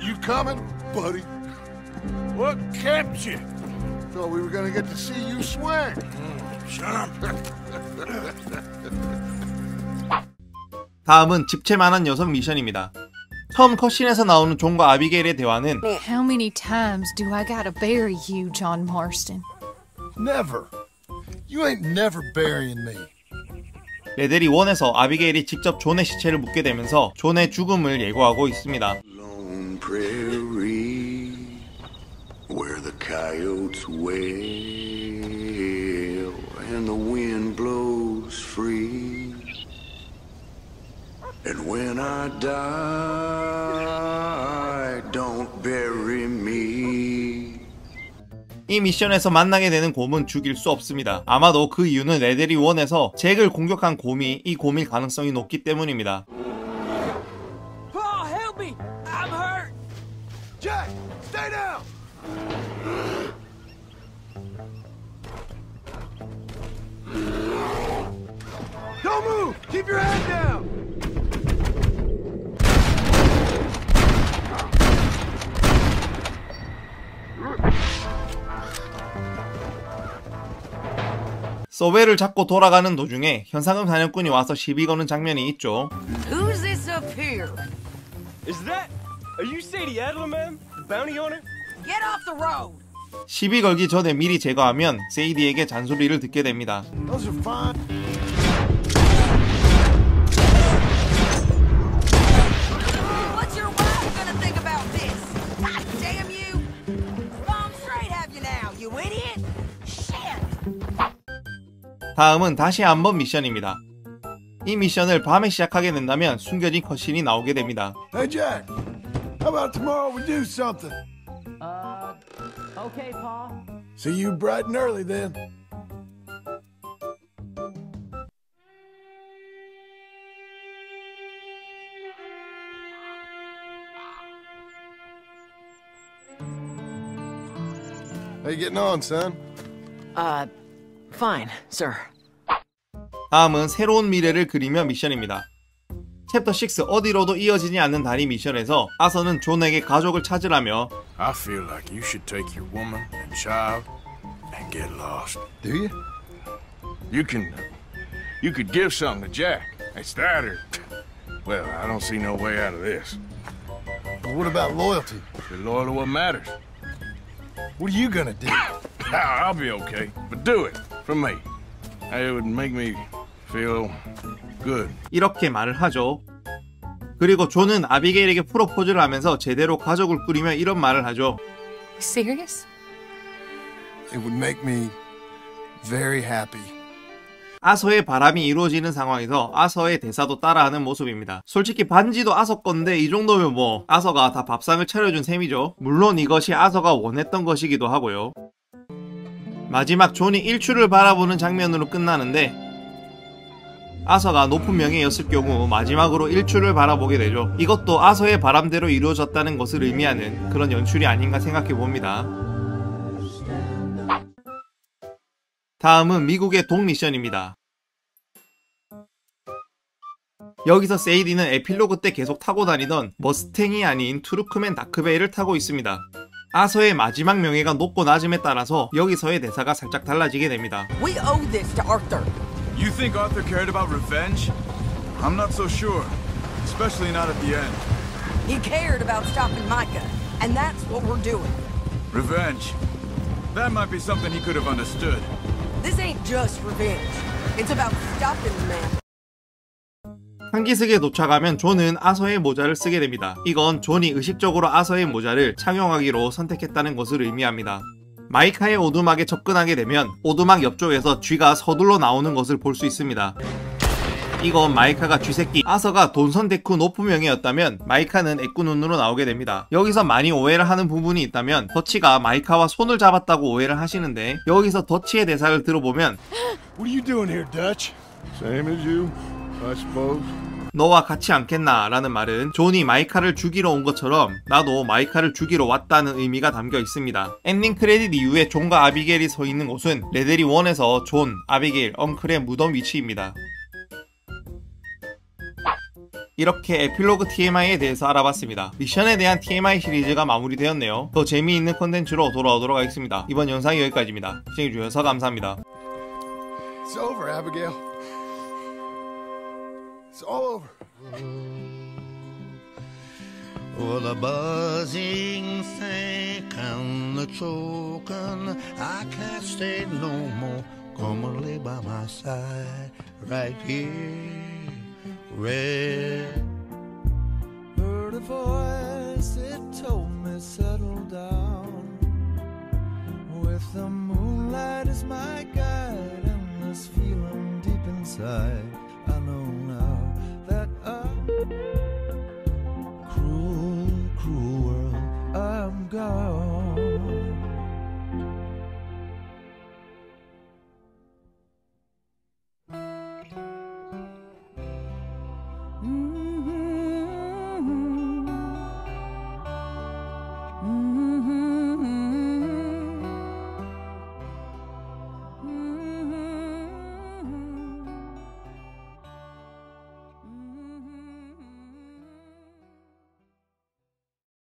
You coming, buddy? What kept you? Thought we were gonna get to see you swing. Shut up. 다음은 집채만한 여성 미션입니다. 처음 컷신에서 나오는 존과 아비게일의 대화는 How many times do I gotta bury you, John Marston? Never. You ain't never burying me. 레델이 원에서 아비게일이 직접 존의 시체를 묻게 되면서 존의 죽음을 예고하고 있습니다. Lone prairie where the coyotes wail and the wind blows free. And when I die, don't bury me. 이 미션에서 만나게 되는 곰은 죽일 수 없습니다. 아마도 그 이유는 레델이 원에서 잭을 공격한 곰이 이 곰일 가능성이 높기 때문입니다. Paul, help me! I'm hurt. Jack, stay down. Don't move. Keep your head down. 서베를 잡고 돌아가는 도중에 현상금 사냥꾼이 와서 시비 거는 장면이 있죠. Who's this up here? Is that? Are you Sadie Adlerman, the bounty hunter? Get off the road. 시비 걸기 전에 미리 제거하면 세이디에게 잔소리를 듣게 됩니다. Those are fine. 다음은 다시 한번 미션입니다. 이 미션을 밤에 시작하게 된다면 숨겨진 컷신이 나오게 됩니다. Hey, Jack. How about tomorrow we do something? Uh, okay, Paul. See you bright and early then. How you getting on, son? Uh, fine, sir. 다음은 새로운 미래를 그리며 미션입니다. 챕터 6 어디로도 이어지지 않는 다리 미션에서 아서는 존에게 가족을 찾으라며 I feel like you should take your woman and child and get lost. Do you? You can. You could give something to Jack. It's that or. Well, I don't see no way out of this. But what about loyalty? Be loyal to what matters. What are you gonna do? I'll be okay, but do it for me. It would make me feel good. 이렇게 말을 하죠. 그리고 존은 아비게일에게 프로포즈를 하면서 제대로 가족을 꾸리며 이런 말을 하죠. Serious? It would make me very happy. 아서의 바람이 이루어지는 상황에서 아서의 대사도 따라하는 모습입니다. 솔직히 반지도 아서 건데 이 정도면 뭐 아서가 다 밥상을 차려준 셈이죠. 물론 이것이 아서가 원했던 것이기도 하고요. 마지막 존이 일출을 바라보는 장면으로 끝나는데 아서가 높은 명예였을 경우 마지막으로 일출을 바라보게 되죠. 이것도 아서의 바람대로 이루어졌다는 것을 의미하는 그런 연출이 아닌가 생각해 봅니다. 다음은 미국의 독 미션입니다. 여기서 세이디는 에필로그 때 계속 타고 다니던 머스탱이 아닌 투르크맨 dark bay를 타고 있습니다. 아서의 마지막 명예가 높고 낮음에 따라서 여기서의 대사가 살짝 달라지게 됩니다. We owe this to Arthur. You think Arthur cared about revenge? I'm not so sure. Especially not at the end. He cared about stopping Micah. And that's what we're doing. Revenge. That might be something he could have understood. This ain't just revenge. It's about stopping the man. 한기슭에 도착하면 존은 아서의 모자를 쓰게 됩니다. 이건 존이 의식적으로 아서의 모자를 착용하기로 선택했다는 것을 의미합니다. 마이카의 오두막에 접근하게 되면 오두막 옆쪽에서 쥐가 서둘러 나오는 것을 볼 수 있습니다. 이건 마이카가 쥐새끼 아서가 돈 선택 후 높명이었다면 마이카는 애꾸눈으로 나오게 됩니다. 여기서 많이 오해를 하는 부분이 있다면 더치가 마이카와 손을 잡았다고 오해를 하시는데 여기서 더치의 대사를 들어보면 What are you doing here, Dutch? Same as you. 너와 같지 않겠나 라는 말은 존이 마이카를 죽이러 온 것처럼 나도 마이카를 죽이러 왔다는 의미가 담겨 있습니다. 엔딩 크레딧 이후에 존과 아비게일이 서 있는 곳은 레데리 1에서 존, 아비게일, 엉클의 무덤 위치입니다. 이렇게 에필로그 TMI에 대해서 알아봤습니다. 미션에 대한 TMI 시리즈가 마무리되었네요. 더 재미있는 컨텐츠로 돌아오도록 하겠습니다. 이번 영상이 여기까지입니다. 시청해주셔서 감사합니다. It's over, Abigail. It's all over. Oh, the buzzing sank and the choking. I can't stay no more. Come and lay by my side right here. Red. Heard a voice, it told me settle down. With the moonlight as my guide and this feeling deep inside. go.